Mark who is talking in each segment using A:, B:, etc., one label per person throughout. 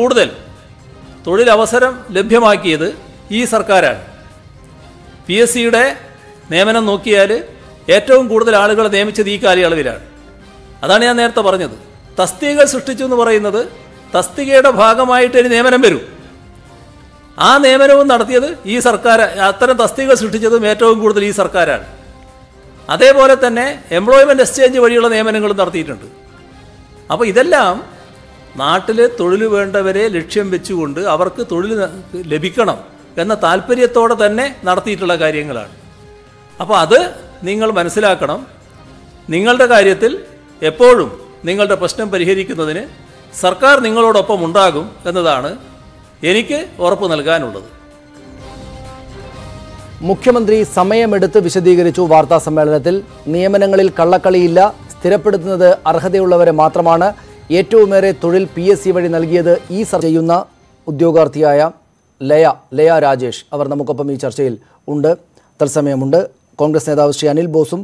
A: കൂടുതൽ തൊഴിലവസരം ലഭ്യമാക്കിയത് ഈ സർക്കാരാണ്. പി എസ് സിയുടെ നിയമനം നോക്കിയാൽ ഏറ്റവും കൂടുതൽ ആളുകളെ നിയമിച്ചത് ഈ കാലയളവിലാണ്. അതാണ് ഞാൻ നേരത്തെ പറഞ്ഞത്. തസ്തികകൾ സൃഷ്ടിച്ചു എന്ന് പറയുന്നത് തസ്തികയുടെ ഭാഗമായിട്ട് ഇനി നിയമനം വരും. ആ നിയമനവും നടത്തിയത് ഈ സർക്കാർ അത്തരം തസ്തികകൾ സൃഷ്ടിച്ചതും ഏറ്റവും കൂടുതൽ ഈ സർക്കാരാണ്. അതേപോലെ തന്നെ എംപ്ലോയ്മെന്റ് എക്സ്ചേഞ്ച് വഴിയുള്ള നിയമനങ്ങളും നടത്തിയിട്ടുണ്ട്. അപ്പോൾ ഇതെല്ലാം നാട്ടിൽ തൊഴിൽ വേണ്ടവരെ ലക്ഷ്യം വെച്ചുകൊണ്ട് അവർക്ക് തൊഴിൽ ലഭിക്കണം എന്ന താല്പര്യത്തോടെ തന്നെ നടത്തിയിട്ടുള്ള കാര്യങ്ങളാണ്. അപ്പോൾ അത് നിങ്ങൾ മനസ്സിലാക്കണം. നിങ്ങളുടെ കാര്യത്തിൽ എപ്പോഴും നിങ്ങളുടെ പ്രശ്നം പരിഹരിക്കുന്നതിന് സർക്കാർ നിങ്ങളോടൊപ്പം ഉണ്ടാകും എന്നതാണ് എനിക്ക് ഉറപ്പ് നൽകാനുള്ളത്.
B: മുഖ്യമന്ത്രി സമയമെടുത്ത് വിശദീകരിച്ചു വാർത്താ സമ്മേളനത്തിൽ. നിയമനങ്ങളിൽ കള്ളക്കളിയില്ല സ്ഥിരപ്പെടുത്തുന്നത് അർഹതയുള്ളവരെ മാത്രമാണ്. ഏറ്റവുമേറെ തൊഴിൽ പി എസ് സി വഴി നൽകിയത് ഈ സർ ചെയ്യുന്ന ഉദ്യോഗാർത്ഥിയായ ലയ ലയ രാജേഷ് അവർ നമുക്കൊപ്പം ഈ ചർച്ചയിൽ ഉണ്ട്. തത്സമയമുണ്ട്. കോൺഗ്രസ് നേതാവ് ശ്രീ അനിൽ ബോസും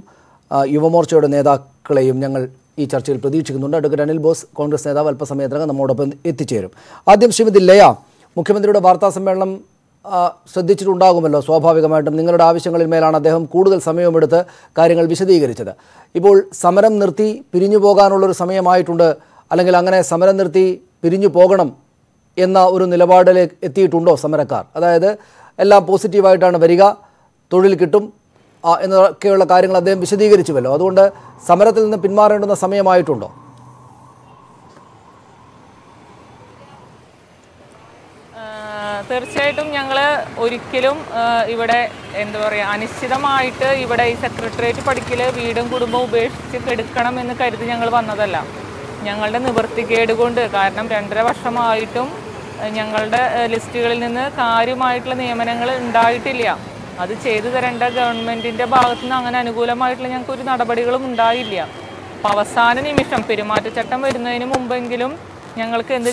B: യുവമോർച്ചയുടെ നേതാക്കളെയും ഞങ്ങൾ ഈ ചർച്ചയിൽ പ്രതീക്ഷിക്കുന്നുണ്ട്. അഡ്വക്കേറ്റ് അനിൽ ബോസ് കോൺഗ്രസ് നേതാവ് അല്പസമയത്തിനകം നമ്മോടൊപ്പം എത്തിച്ചേരും. ആദ്യം ശ്രീമതി ലയ മുഖ്യമന്ത്രിയുടെ വാർത്താ സമ്മേളനം ശ്രദ്ധിച്ചിട്ടുണ്ടാകുമല്ലോ സ്വാഭാവികമായിട്ടും. നിങ്ങളുടെ ആവശ്യങ്ങളിൽ മേലാണ് അദ്ദേഹം കൂടുതൽ സമയമെടുത്ത് കാര്യങ്ങൾ വിശദീകരിച്ചത്. ഇപ്പോൾ സമരം നിർത്തി പിരിഞ്ഞു പോകാനുള്ളൊരു സമയമായിട്ടുണ്ട് അല്ലെങ്കിൽ അങ്ങനെ സമരം നിർത്തി പിരിഞ്ഞു പോകണം എന്ന ഒരു നിലപാടിലേക്ക് എത്തിയിട്ടുണ്ടോ സമരക്കാർ? അതായത് എല്ലാം പോസിറ്റീവായിട്ടാണ് വരിക തൊഴിൽ കിട്ടും എന്നൊക്കെയുള്ള കാര്യങ്ങൾ അദ്ദേഹം വിശദീകരിച്ചുവല്ലോ. അതുകൊണ്ട് സമരത്തിൽ നിന്ന് പിന്മാറേണ്ടുന്ന സമയമായിട്ടുണ്ടോ?
C: തീർച്ചയായിട്ടും ഞങ്ങൾ ഒരിക്കലും ഇവിടെ എന്താ പറയുക അനിശ്ചിതമായിട്ട് ഇവിടെ ഈ സെക്രട്ടേറിയറ്റ് പഠിക്കൽ വീടും കുടുംബവും ഉപേക്ഷിച്ച് കെടുക്കണം എന്ന് കരുതി ഞങ്ങൾ വന്നതല്ല. ഞങ്ങളുടെ നിവൃത്തിക്കേട് കൊണ്ട് കാരണം രണ്ടര വർഷമായിട്ടും ഞങ്ങളുടെ ലിസ്റ്റുകളിൽ നിന്ന് കാര്യമായിട്ടുള്ള നിയമനങ്ങൾ ഉണ്ടായിട്ടില്ല. അത് ചെയ്തു തരേണ്ട ഗവൺമെന്റിന്റെ ഭാഗത്തു നിന്ന് അങ്ങനെ അനുകൂലമായിട്ടുള്ള ഞങ്ങൾക്ക് ഒരു നടപടികളും ഉണ്ടായില്ല. അപ്പോൾ അവസാന നിമിഷം പെരുമാറ്റച്ചട്ടം വരുന്നതിന് മുമ്പെങ്കിലും ഞങ്ങൾക്ക് എന്ത്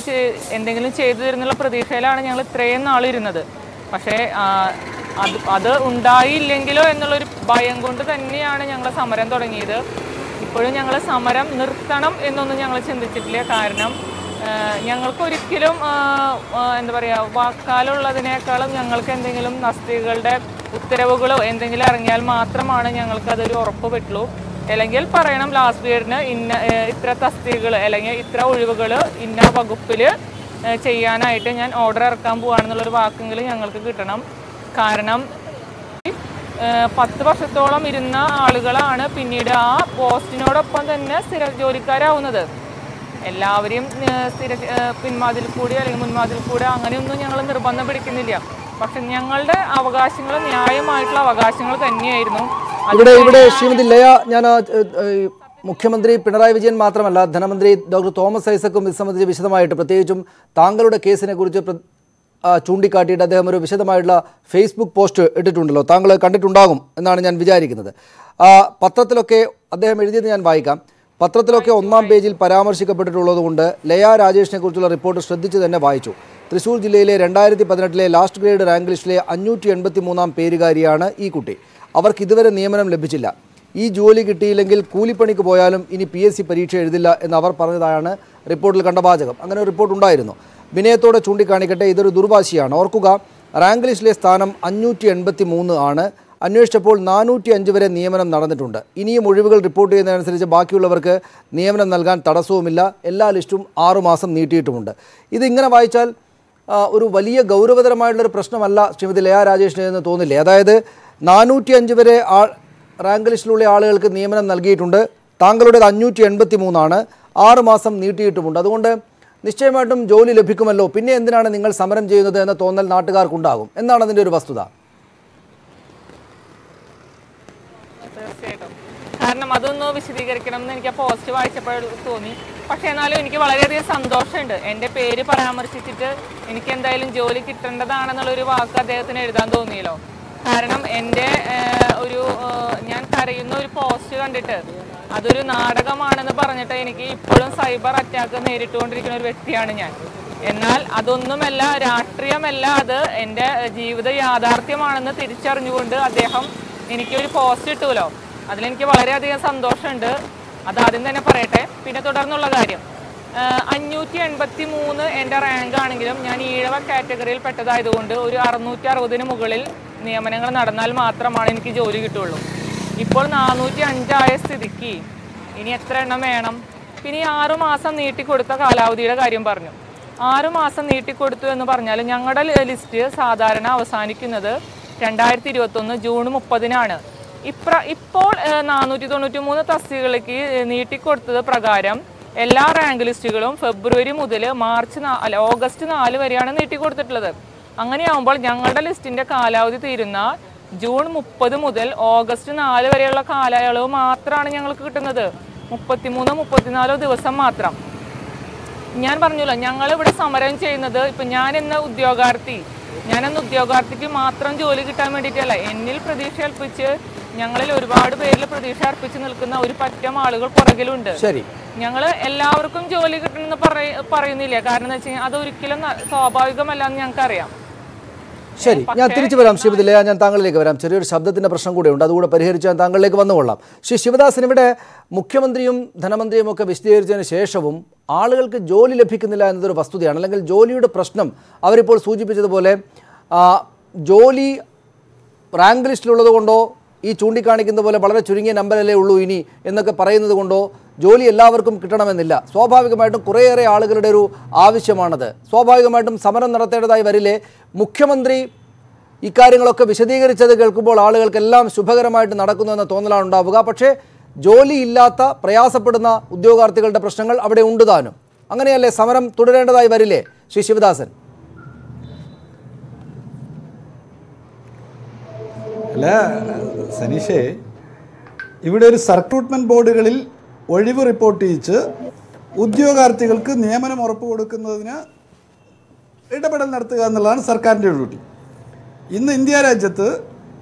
C: എന്തെങ്കിലും ചെയ്തു തരുന്നുള്ള പ്രതീക്ഷയിലാണ് ഞങ്ങൾ ഇത്രയും നാളിരുന്നത്. പക്ഷേ അത് അത് ഉണ്ടായില്ലെങ്കിലോ എന്നുള്ളൊരു ഭയം കൊണ്ട് തന്നെയാണ് ഞങ്ങൾ സമരം തുടങ്ങിയത്. ഇപ്പോഴും ഞങ്ങൾ സമരം നിർത്തണം എന്നൊന്നും ഞങ്ങൾ ചിന്തിച്ചിട്ടില്ല. കാരണം ഞങ്ങൾക്കൊരിക്കലും എന്താ പറയുക വാക്കാലുള്ളതിനേക്കാളും ഞങ്ങൾക്ക് എന്തെങ്കിലും തസ്തികകളുടെ ഉത്തരവുകളോ എന്തെങ്കിലും ഇറങ്ങിയാൽ മാത്രമാണ് ഞങ്ങൾക്ക് അതൊരു ഉറപ്പ് പറ്റുള്ളൂ അല്ലെങ്കിൽ പറയണം ലാസ്റ്റ് പീരീഡിന് ഇന്ന ഇത്ര തസ്തികകൾ അല്ലെങ്കിൽ ഇത്ര ഒഴിവുകൾ ഇന്ന വകുപ്പിൽ ചെയ്യാനായിട്ട് ഞാൻ ഓർഡർ ഇറക്കാൻ പോവാണെന്നുള്ളൊരു വാക്കെങ്കിലും ഞങ്ങൾക്ക് കിട്ടണം. കാരണം പത്ത് വർഷത്തോളം ഇരുന്ന ആളുകളാണ് പിന്നീട് ആ പോസ്റ്റിനോടൊപ്പം തന്നെ സ്ഥിര ജോലിക്കാരാവുന്നത്. എല്ലാവരെയും സ്ഥിര പിന്മാതിൽ കൂടി അല്ലെങ്കിൽ മുൻമാതിൽ കൂടി അങ്ങനെയൊന്നും ഞങ്ങൾ നിർബന്ധം പിടിക്കുന്നില്ല. പക്ഷെ ഞങ്ങളുടെ അവകാശങ്ങൾ ന്യായമായിട്ടുള്ള അവകാശങ്ങൾ തന്നെയായിരുന്നു.
B: ഇവിടെ ഇവിടെ ശ്രീമതി ലയ ഞാൻ മുഖ്യമന്ത്രി പിണറായി വിജയൻ മാത്രമല്ല ധനമന്ത്രി ഡോക്ടർ തോമസ് ഐസക്കും ഇത് സംബന്ധിച്ച് വിശദമായിട്ട് പ്രത്യേകിച്ചും താങ്കളുടെ കേസിനെ കുറിച്ച് ചൂണ്ടിക്കാട്ടിയിട്ട് അദ്ദേഹം ഒരു വിശദമായിട്ടുള്ള ഫേസ്ബുക്ക് പോസ്റ്റ് ഇട്ടിട്ടുണ്ടല്ലോ. താങ്കൾ കണ്ടിട്ടുണ്ടാകും എന്നാണ് ഞാൻ വിചാരിക്കുന്നത്. ആ, പത്രത്തിലൊക്കെ അദ്ദേഹം എഴുതിയത് ഞാൻ വായിക്കാം. പത്രത്തിലൊക്കെ ഒന്നാം പേജിൽ പരാമർശിക്കപ്പെട്ടിട്ടുള്ളതുകൊണ്ട് ലയ രാജേഷിനെ കുറിച്ചുള്ള റിപ്പോർട്ട് ശ്രദ്ധിച്ച് തന്നെ വായിച്ചു. തൃശൂർ ജില്ലയിലെ രണ്ടായിരത്തി പതിനെട്ടിലെ ലാസ്റ്റ് ഗ്രേഡ് റാങ്ക് ലിസ്റ്റിലെ അഞ്ഞൂറ്റി എൺപത്തി മൂന്നാം പേരുകാരിയാണ് ഈ കുട്ടി. അവർക്ക് ഇതുവരെ നിയമനം ലഭിച്ചില്ല. ഈ ജോലി കിട്ടിയില്ലെങ്കിൽ കൂലിപ്പണിക്ക് പോയാലും ഇനി പി എസ് സി പരീക്ഷ എഴുതില്ല എന്ന് അവർ പറഞ്ഞതാണ് റിപ്പോർട്ടിൽ കണ്ട വാചകം. അങ്ങനെ ഒരു റിപ്പോർട്ട് ഉണ്ടായിരുന്നു. വിനയത്തോടെ ചൂണ്ടിക്കാണിക്കട്ടെ ഇതൊരു ദുർവാശിയാണ്. ഓർക്കുക റാങ്ക് ലിസ്റ്റിലെ സ്ഥാനം അഞ്ഞൂറ്റി എൺപത്തി മൂന്ന് ആണ്. അന്വേഷിച്ചപ്പോൾ നാനൂറ്റി അഞ്ച് വരെ നിയമനം നടന്നിട്ടുണ്ട്. ഇനിയും ഒഴിവുകൾ റിപ്പോർട്ട് ചെയ്യുന്നതനുസരിച്ച് ബാക്കിയുള്ളവർക്ക് നിയമനം നൽകാൻ തടസ്സവുമില്ല. എല്ലാ ലിസ്റ്റും ആറുമാസം നീട്ടിയിട്ടുമുണ്ട്. ഇതിങ്ങനെ വായിച്ചാൽ ഒരു വലിയ ഗൗരവതരമായിട്ടുള്ളൊരു പ്രശ്നമല്ല ശ്രീമതി ലയ രാജേഷിന് എന്ന് തോന്നില്ലേ? അതായത് നാനൂറ്റി അഞ്ച് വരെ ആൾ റാങ്ക് ലിസ്റ്റിലുള്ള ആളുകൾക്ക് നിയമനം നൽകിയിട്ടുണ്ട്. താങ്കളുടേത് അഞ്ഞൂറ്റി എൺപത്തി മൂന്നാണ് ആറുമാസം നീട്ടിയിട്ടുമുണ്ട്. അതുകൊണ്ട് നിശ്ചയമായിട്ടും ജോലി ലഭിക്കുമല്ലോ. പിന്നെ എന്തിനാണ് നിങ്ങൾ സമരം ചെയ്യുന്നത് എന്ന തോന്നൽ നാട്ടുകാർക്കുണ്ടാകും. എന്നാണ് അതിന്റെ ഒരു വസ്തുത?
C: കാരണം അതൊന്നും വിശദീകരിക്കണം എന്ന് എനിക്ക് ആ പോസ്റ്റ് വായിച്ചപ്പോൾ തോന്നി. പക്ഷെ എന്നാലും എനിക്ക് വളരെയധികം സന്തോഷമുണ്ട്. എന്റെ പേര് പരാമർശിച്ചിട്ട് എനിക്ക് എന്തായാലും ജോലി കിട്ടേണ്ടതാണെന്നുള്ളൊരു വാക്ക് അദ്ദേഹത്തിന് എഴുതാൻ തോന്നിയല്ലോ. കാരണം എന്റെ ഒരു ഞാൻ കരയുന്ന ഒരു പോസ്റ്റ് കണ്ടിട്ട് അതൊരു നാടകമാണെന്ന് പറഞ്ഞിട്ട് എനിക്ക് ഇപ്പോഴും സൈബർ അറ്റാക്ക് നേരിട്ടുകൊണ്ടിരിക്കുന്ന ഒരു വ്യക്തിയാണ് ഞാൻ. എന്നാൽ അതൊന്നുമല്ല രാഷ്ട്രീയമല്ല അത് എന്റെ ജീവിത യാഥാർത്ഥ്യമാണെന്ന് തിരിച്ചറിഞ്ഞുകൊണ്ട് അദ്ദേഹം എനിക്കൊരു പോസ്റ്റ് ഇട്ടുമല്ലോ അതിലെനിക്ക് വളരെയധികം സന്തോഷമുണ്ട്. അത് ആദ്യം തന്നെ പറയട്ടെ. പിന്നെ തുടർന്നുള്ള കാര്യം. അഞ്ഞൂറ്റി എൺപത്തി മൂന്ന് എന്റെ റാങ്ക് ആണെങ്കിലും ഞാൻ ഈഴവ കാറ്റഗറിയിൽ പെട്ടതായതുകൊണ്ട് ഒരു അറുന്നൂറ്റി അറുപതിന് മുകളിൽ നിയമനങ്ങൾ നടന്നാൽ മാത്രമാണ് എനിക്ക് ജോലി കിട്ടുള്ളൂ ഇപ്പോൾ നാനൂറ്റി അഞ്ചായ സ്ഥിതിക്ക്. ഇനി എത്ര എണ്ണം വേണം? പിന്നെ ഈ ആറു മാസം നീട്ടിക്കൊടുത്ത കാലാവധിയുടെ കാര്യം പറഞ്ഞു. ആറു മാസം നീട്ടിക്കൊടുത്തു എന്ന് പറഞ്ഞാൽ ഞങ്ങളുടെ ലിസ്റ്റ് സാധാരണ അവസാനിക്കുന്നത് രണ്ടായിരത്തി ഇരുപത്തൊന്ന് ജൂൺ മുപ്പതിനാണ്. ഇപ്ര ഇപ്പോൾ നാനൂറ്റി തൊണ്ണൂറ്റി മൂന്ന് തസ്തികകളിലേക്ക് നീട്ടിക്കൊടുത്തത് പ്രകാരം എല്ലാ റാങ്ക് ലിസ്റ്റുകളും ഫെബ്രുവരി മുതൽ മാർച്ച് അല്ല ഓഗസ്റ്റ് നാല് വരെയാണ് നീട്ടിക്കൊടുത്തിട്ടുള്ളത് അങ്ങനെയാവുമ്പോൾ ഞങ്ങളുടെ ലിസ്റ്റിന്റെ കാലാവധി തീരുന്ന ജൂൺ മുപ്പത് മുതൽ ഓഗസ്റ്റ് നാല് വരെയുള്ള കാലയളവ് മാത്രമാണ് ഞങ്ങൾക്ക് കിട്ടുന്നത്. മുപ്പത്തിമൂന്നോ മുപ്പത്തിനാലോ ദിവസം മാത്രം. ഞാൻ പറഞ്ഞല്ലോ ഞങ്ങൾ ഇവിടെ സമരം ചെയ്യുന്നത് ഇപ്പം ഞാൻ എന്ന ഉദ്യോഗാർത്ഥി ഞാനെന്ന എന്ന ഉദ്യോഗാർത്ഥിക്ക് മാത്രം ജോലി കിട്ടാൻ വേണ്ടിയിട്ടല്ല. എന്നിൽ പ്രതീക്ഷ അർപ്പിച്ച് ഞങ്ങളിൽ ഒരുപാട് പേരിൽ പ്രതീക്ഷ അർപ്പിച്ച് നിൽക്കുന്ന ഒരു പറ്റം ആളുകൾ പുറകിലുണ്ട്.
B: ശരി.
C: ഞങ്ങൾ എല്ലാവർക്കും ജോലി കിട്ടണമെന്ന് പറയ പറയുന്നില്ല? കാരണം എന്ന് വെച്ച് കഴിഞ്ഞാൽ അത് ഒരിക്കലും സ്വാഭാവികമല്ല എന്ന് ഞങ്ങൾക്കറിയാം.
B: ശരി ഞാൻ തിരിച്ചു വരാം ലയ. ഞാൻ താങ്കളിലേക്ക് വരാം. ചെറിയൊരു ശബ്ദത്തിന്റെ പ്രശ്നം കൂടെയുണ്ട്. അതുകൂടെ പരിഹരിച്ച് ഞാൻ താങ്കളിലേക്ക് വന്നുകൊള്ളാം ശ്രീ ശിവദാസൻ ഇവിടെ മുഖ്യമന്ത്രിയും ധനമന്ത്രിയും ഒക്കെ വിശദീകരിച്ചതിന് ശേഷവും ആളുകൾക്ക് ജോലി ലഭിക്കുന്നില്ല എന്നതൊരു വസ്തുതയാണ്. അല്ലെങ്കിൽ ജോലിയുടെ പ്രശ്നം അവരിപ്പോൾ സൂചിപ്പിച്ചതുപോലെ ജോലി റാങ്ക് ലിസ്റ്റിലുള്ളത് കൊണ്ടോ ഈ ചൂണ്ടിക്കാണിക്കുന്ന പോലെ വളരെ ചുരുങ്ങിയ നമ്പരല്ലേ ഉള്ളൂ ഇനി എന്നൊക്കെ പറയുന്നത് കൊണ്ടോ ജോലി എല്ലാവർക്കും കിട്ടണമെന്നില്ല. സ്വാഭാവികമായിട്ടും കുറേയേറെ ആളുകളുടെ ഒരു ആവശ്യമാണത്. സ്വാഭാവികമായിട്ടും സമരം നടത്തേണ്ടതായി വരില്ലേ? മുഖ്യമന്ത്രി ഇക്കാര്യങ്ങളൊക്കെ വിശദീകരിച്ചത് കേൾക്കുമ്പോൾ ആളുകൾക്കെല്ലാം ശുഭകരമായിട്ട് നടക്കുന്നു എന്ന തോന്നലാണ് ഉണ്ടാവുക. പക്ഷേ ജോലിയില്ലാത്ത പ്രയാസപ്പെടുന്ന ഉദ്യോഗാർത്ഥികളുടെ പ്രശ്നങ്ങൾ അവിടെ ഉണ്ട് താനും. അങ്ങനെയല്ലേ സമരം തുടരേണ്ടതായി വരില്ലേ ശ്രീ ശിവദാസൻ?
D: അല്ല സനീഷേ ഇവിടെ ഒരു സർക്രൂട്ട്മെന്റ് ബോർഡുകളിൽ ഒഴിവ് റിപ്പോർട്ട് ചെയ്യിച്ച് ഉദ്യോഗാർത്ഥികൾക്ക് നിയമനം ഉറപ്പ് കൊടുക്കുന്നതിന് ഇടപെടൽ നടത്തുക എന്നുള്ളതാണ് സർക്കാരിന്റെ ഡ്യൂട്ടി ഇന്ന് ഇന്ത്യ രാജ്യത്ത്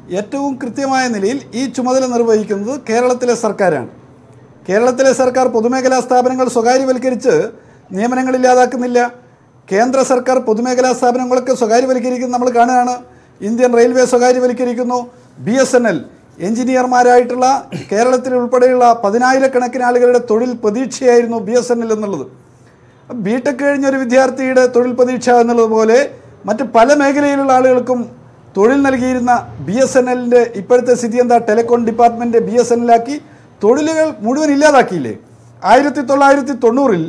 D: ഏറ്റവും കൃത്യമായ നിലയിൽ ഈ ചുമതല നിർവഹിക്കുന്നത് കേരളത്തിലെ സർക്കാരാണ്. കേരളത്തിലെ സർക്കാർ പൊതുമേഖലാ സ്ഥാപനങ്ങൾ സ്വകാര്യവൽക്കരിച്ച് നിയമനങ്ങൾ ഇല്ലാതാക്കുന്നില്ല. കേന്ദ്ര സർക്കാർ പൊതുമേഖലാ സ്ഥാപനങ്ങളൊക്കെ സ്വകാര്യവൽക്കരിക്കുന്നത് നമ്മൾ കാണുകയാണ്. ഇന്ത്യൻ റെയിൽവേ സ്വകാര്യവൽക്കരിക്കുന്നു. ബി എസ് എൻ എൽ എഞ്ചിനീയർമാരായിട്ടുള്ള കേരളത്തിൽ ഉൾപ്പെടെയുള്ള പതിനായിരക്കണക്കിന് ആളുകളുടെ തൊഴിൽ പ്രതീക്ഷയായിരുന്നു ബി എസ് എൻ എൽ എന്നുള്ളത്. ബി ടെക് കഴിഞ്ഞൊരു വിദ്യാർത്ഥിയുടെ തൊഴിൽ പ്രതീക്ഷ എന്നുള്ളതുപോലെ മറ്റ് പല മേഖലയിലുള്ള ആളുകൾക്കും തൊഴിൽ നൽകിയിരുന്ന ബി എസ് എൻ എല്ലിന്റെ ഇപ്പോഴത്തെ സ്ഥിതി എന്താ? Telecom department B S N എല്ലാക്കി തൊഴിലുകൾ മുഴുവൻ ഇല്ലാതാക്കിയില്ലേ? ആയിരത്തി തൊള്ളായിരത്തി തൊണ്ണൂറിൽ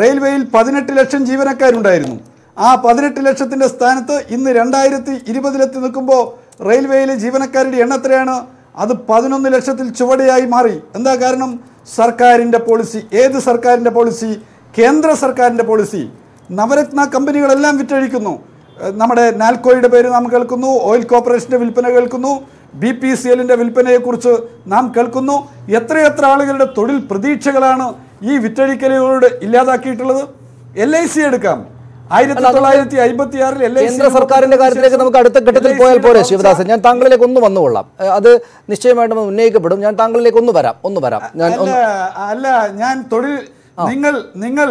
D: റെയിൽവേയിൽ പതിനെട്ട് ലക്ഷം ജീവനക്കാരുണ്ടായിരുന്നു. ആ പതിനെട്ട് ലക്ഷത്തിന്റെ സ്ഥാനത്ത് ഇന്ന് രണ്ടായിരത്തി ഇരുപതിലെത്തി നിൽക്കുമ്പോൾ റെയിൽവേയിലെ ജീവനക്കാരുടെ എണ്ണം എത്രയാണ്? അത് പതിനൊന്ന് ലക്ഷത്തിൽ ചുവടെയായി മാറി. എന്താ കാരണം? സർക്കാരിന്റെ പോളിസി. ഏത് സർക്കാരിന്റെ പോളിസി? കേന്ദ്ര സർക്കാരിന്റെ പോളിസി. നവരത്ന കമ്പനികളെല്ലാം വിറ്റഴിക്കുന്നു. നമ്മുടെ നാൽക്കോയുടെ പേര് നാം കേൾക്കുന്നു ഓയിൽ കോർപ്പറേഷന്റെ വിൽപ്പന കേൾക്കുന്നു ബി പി സി എല്ലിന്റെ വിൽപ്പനയെക്കുറിച്ച് നാം കേൾക്കുന്നു. എത്രയെത്ര ആളുകളുടെ തൊഴിൽ പ്രതീക്ഷകളാണ് ഈ വിറ്റഴിക്കലുകളോട് ഇല്ലാതാക്കിയിട്ടുള്ളത്? എൽ ഐ സി എടുക്കാം. ആയിരത്തി തൊള്ളായിരത്തി അമ്പത്തി ആറിൽ
B: കേന്ദ്ര സർക്കാരിന്റെ കാര്യത്തിലേക്ക് നമുക്ക് അടുത്ത ഘട്ടത്തിൽ പോയാൽ പോരെ ശിവദാസൻ? ഞാൻ താങ്കളിലേക്ക് ഒന്ന് വന്നുകൊള്ളാം അത് നിശ്ചയമായിട്ടും ഉന്നയിക്കപ്പെടും. ഞാൻ താങ്കളിലേക്ക് ഒന്ന് വരാം ഒന്ന് വരാം. ഞാൻ
D: അല്ല ഞാൻ തൊഴിൽ നിങ്ങൾ നിങ്ങൾ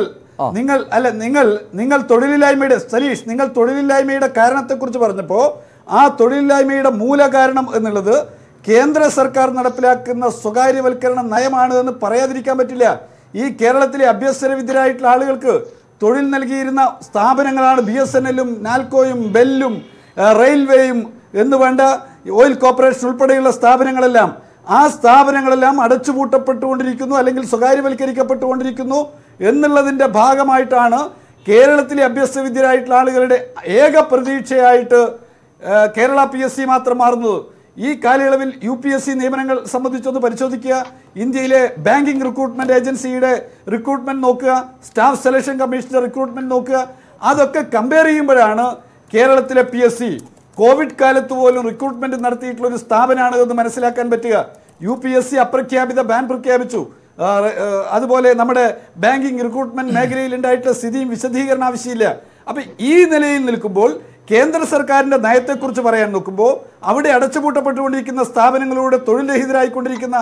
D: നിങ്ങൾ അല്ല നിങ്ങൾ നിങ്ങൾ തൊഴിലില്ലായ്മയുടെ സലീഷ് നിങ്ങൾ തൊഴിലില്ലായ്മയുടെ കാരണത്തെക്കുറിച്ച് പറഞ്ഞപ്പോൾ ആ തൊഴിലില്ലായ്മയുടെ മൂല കാരണം എന്നുള്ളത് കേന്ദ്ര സർക്കാർ നടപ്പിലാക്കുന്ന സ്വകാര്യവൽക്കരണ നയമാണ് എന്ന് പറയാതിരിക്കാൻ പറ്റില്ല. ഈ കേരളത്തിലെ അഭ്യസ്തരവിദ്യരായിട്ടുള്ള ആളുകൾക്ക് തൊഴിൽ നൽകിയിരുന്ന സ്ഥാപനങ്ങളാണ് ബി എസ് എൻ എല്ലും നാൽക്കോയും ബെല്ലും റെയിൽവേയും എന്ന് വേണ്ട ഓയിൽ കോർപ്പറേഷൻ ഉൾപ്പെടെയുള്ള സ്ഥാപനങ്ങളെല്ലാം. ആ സ്ഥാപനങ്ങളെല്ലാം അടച്ചുപൂട്ടപ്പെട്ടുകൊണ്ടിരിക്കുന്നു അല്ലെങ്കിൽ സ്വകാര്യവൽക്കരിക്കപ്പെട്ടുകൊണ്ടിരിക്കുന്നു എന്നുള്ളതിന്റെ ഭാഗമായിട്ടാണ് കേരളത്തിലെ അഭ്യസ്തവിദ്യരായിട്ടുള്ള ആളുകളുടെ ഏക പ്രതീക്ഷയായിട്ട് കേരള പി എസ് സി മാത്രം മാറുന്നത്. ഈ കാലയളവിൽ യു പി എസ് സി നിയമനങ്ങൾ സംബന്ധിച്ചൊന്ന് പരിശോധിക്കുക ഇന്ത്യയിലെ ബാങ്കിംഗ് റിക്രൂട്ട്മെന്റ് ഏജൻസിയുടെ റിക്രൂട്ട്മെന്റ് നോക്കുക സ്റ്റാഫ് സെലക്ഷൻ കമ്മീഷന്റെ റിക്രൂട്ട്മെന്റ് നോക്കുക അതൊക്കെ കമ്പയർ ചെയ്യുമ്പോഴാണ് കേരളത്തിലെ പി എസ് സി കോവിഡ് കാലത്ത് പോലും റിക്രൂട്ട്മെന്റ് നടത്തിയിട്ടുള്ള ഒരു സ്ഥാപനമാണ് എന്ന് മനസ്സിലാക്കാൻ പറ്റുക. യു പി എസ് സി അപ്രഖ്യാപിത ബാൻ പ്രഖ്യാപിച്ചു. അതുപോലെ നമ്മുടെ ബാങ്കിങ് റിക്രൂട്ട്മെന്റ് മേഖലയിൽ ഉണ്ടായിട്ടുള്ള സ്ഥിതിയും വിശദീകരണം ആവശ്യമില്ല. അപ്പൊ ഈ നിലയിൽ നിൽക്കുമ്പോൾ കേന്ദ്ര സർക്കാരിന്റെ നയത്തെക്കുറിച്ച് പറയാൻ നോക്കുമ്പോൾ അവിടെ അടച്ചുപൂട്ടപ്പെട്ടുകൊണ്ടിരിക്കുന്ന സ്ഥാപനങ്ങളിലൂടെ തൊഴിൽ രഹിതരായിക്കൊണ്ടിരിക്കുന്ന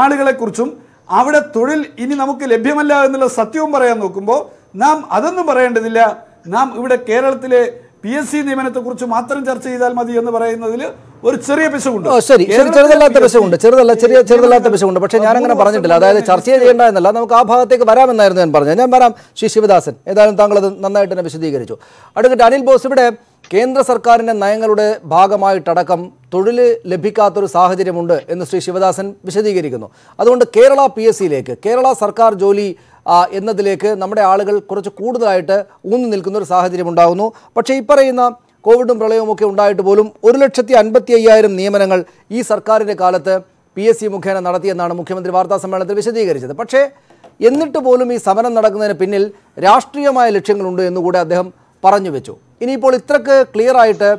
D: ആളുകളെക്കുറിച്ചും അവിടെ തൊഴിൽ ഇനി നമുക്ക് ലഭ്യമല്ല എന്നുള്ള സത്യവും പറയാൻ നോക്കുമ്പോൾ നാം അതൊന്നും പറയേണ്ടതില്ല. നാം ഇവിടെ കേരളത്തിലെ പി എസ് സി നിയമനത്തെക്കുറിച്ച് മാത്രം ചർച്ച ചെയ്താൽ മതി എന്ന് പറയുന്നതിൽ ഒരു ചെറിയ പിശകുണ്ട്.
B: ശരി. ശരി ചെറുതല്ലാത്ത പിശകുണ്ട്. ചെറുതല്ല ചെറിയ ചെറുതല്ലാത്ത പിശകുണ്ട്. പക്ഷേ ഞാൻ അങ്ങനെ പറഞ്ഞിട്ടില്ല. അതായത് ചർച്ച ചെയ്യേണ്ട എന്നല്ല. നമുക്ക് ആ ഭാഗത്തേക്ക് വരാമെന്നായിരുന്നു ഞാൻ പറഞ്ഞത്. ഞാൻ വരാം ശ്രീ ശിവദാസൻ. ഏതായാലും താങ്കൾ അത് നന്നായിട്ട് തന്നെ വിശദീകരിച്ചു. അടുത്തിട്ട് അനിൽ ബോസ് ഇവിടെ കേന്ദ്ര സർക്കാരിന്റെ നയങ്ങളുടെ ഭാഗമായിട്ടടക്കം തൊഴിൽ ലഭിക്കാത്തൊരു സാഹചര്യമുണ്ട് എന്ന് ശ്രീ ശിവദാസൻ വിശദീകരിക്കുന്നു. അതുകൊണ്ട് കേരള പി എസ് സിയിലേക്ക് കേരള സർക്കാർ ജോലി എന്നതിലേക്ക് നമ്മുടെ ആളുകൾ കുറച്ച് കൂടുതലായിട്ട് ഊന്നു നിൽക്കുന്ന ഒരു സാഹചര്യം ഉണ്ടാകുന്നു. പക്ഷേ ഈ പറയുന്ന കോവിഡും പ്രളയവും ഒക്കെ ഉണ്ടായിട്ട് പോലും ഒരു ലക്ഷത്തി അൻപത്തി അയ്യായിരം നിയമനങ്ങൾ ഈ സർക്കാരിന്റെ കാലത്ത് പി എസ് സി മുഖേന നടത്തിയെന്നാണ് മുഖ്യമന്ത്രി വാർത്താ സമ്മേളനത്തിൽ വിശദീകരിച്ചത്. പക്ഷേ എന്നിട്ട് പോലും ഈ സമരം നടക്കുന്നതിന് പിന്നിൽ രാഷ്ട്രീയമായ ലക്ഷ്യങ്ങളുണ്ട് എന്നുകൂടെ അദ്ദേഹം പറഞ്ഞു വെച്ചു. ഇനിയിപ്പോൾ ഇത്രക്ക്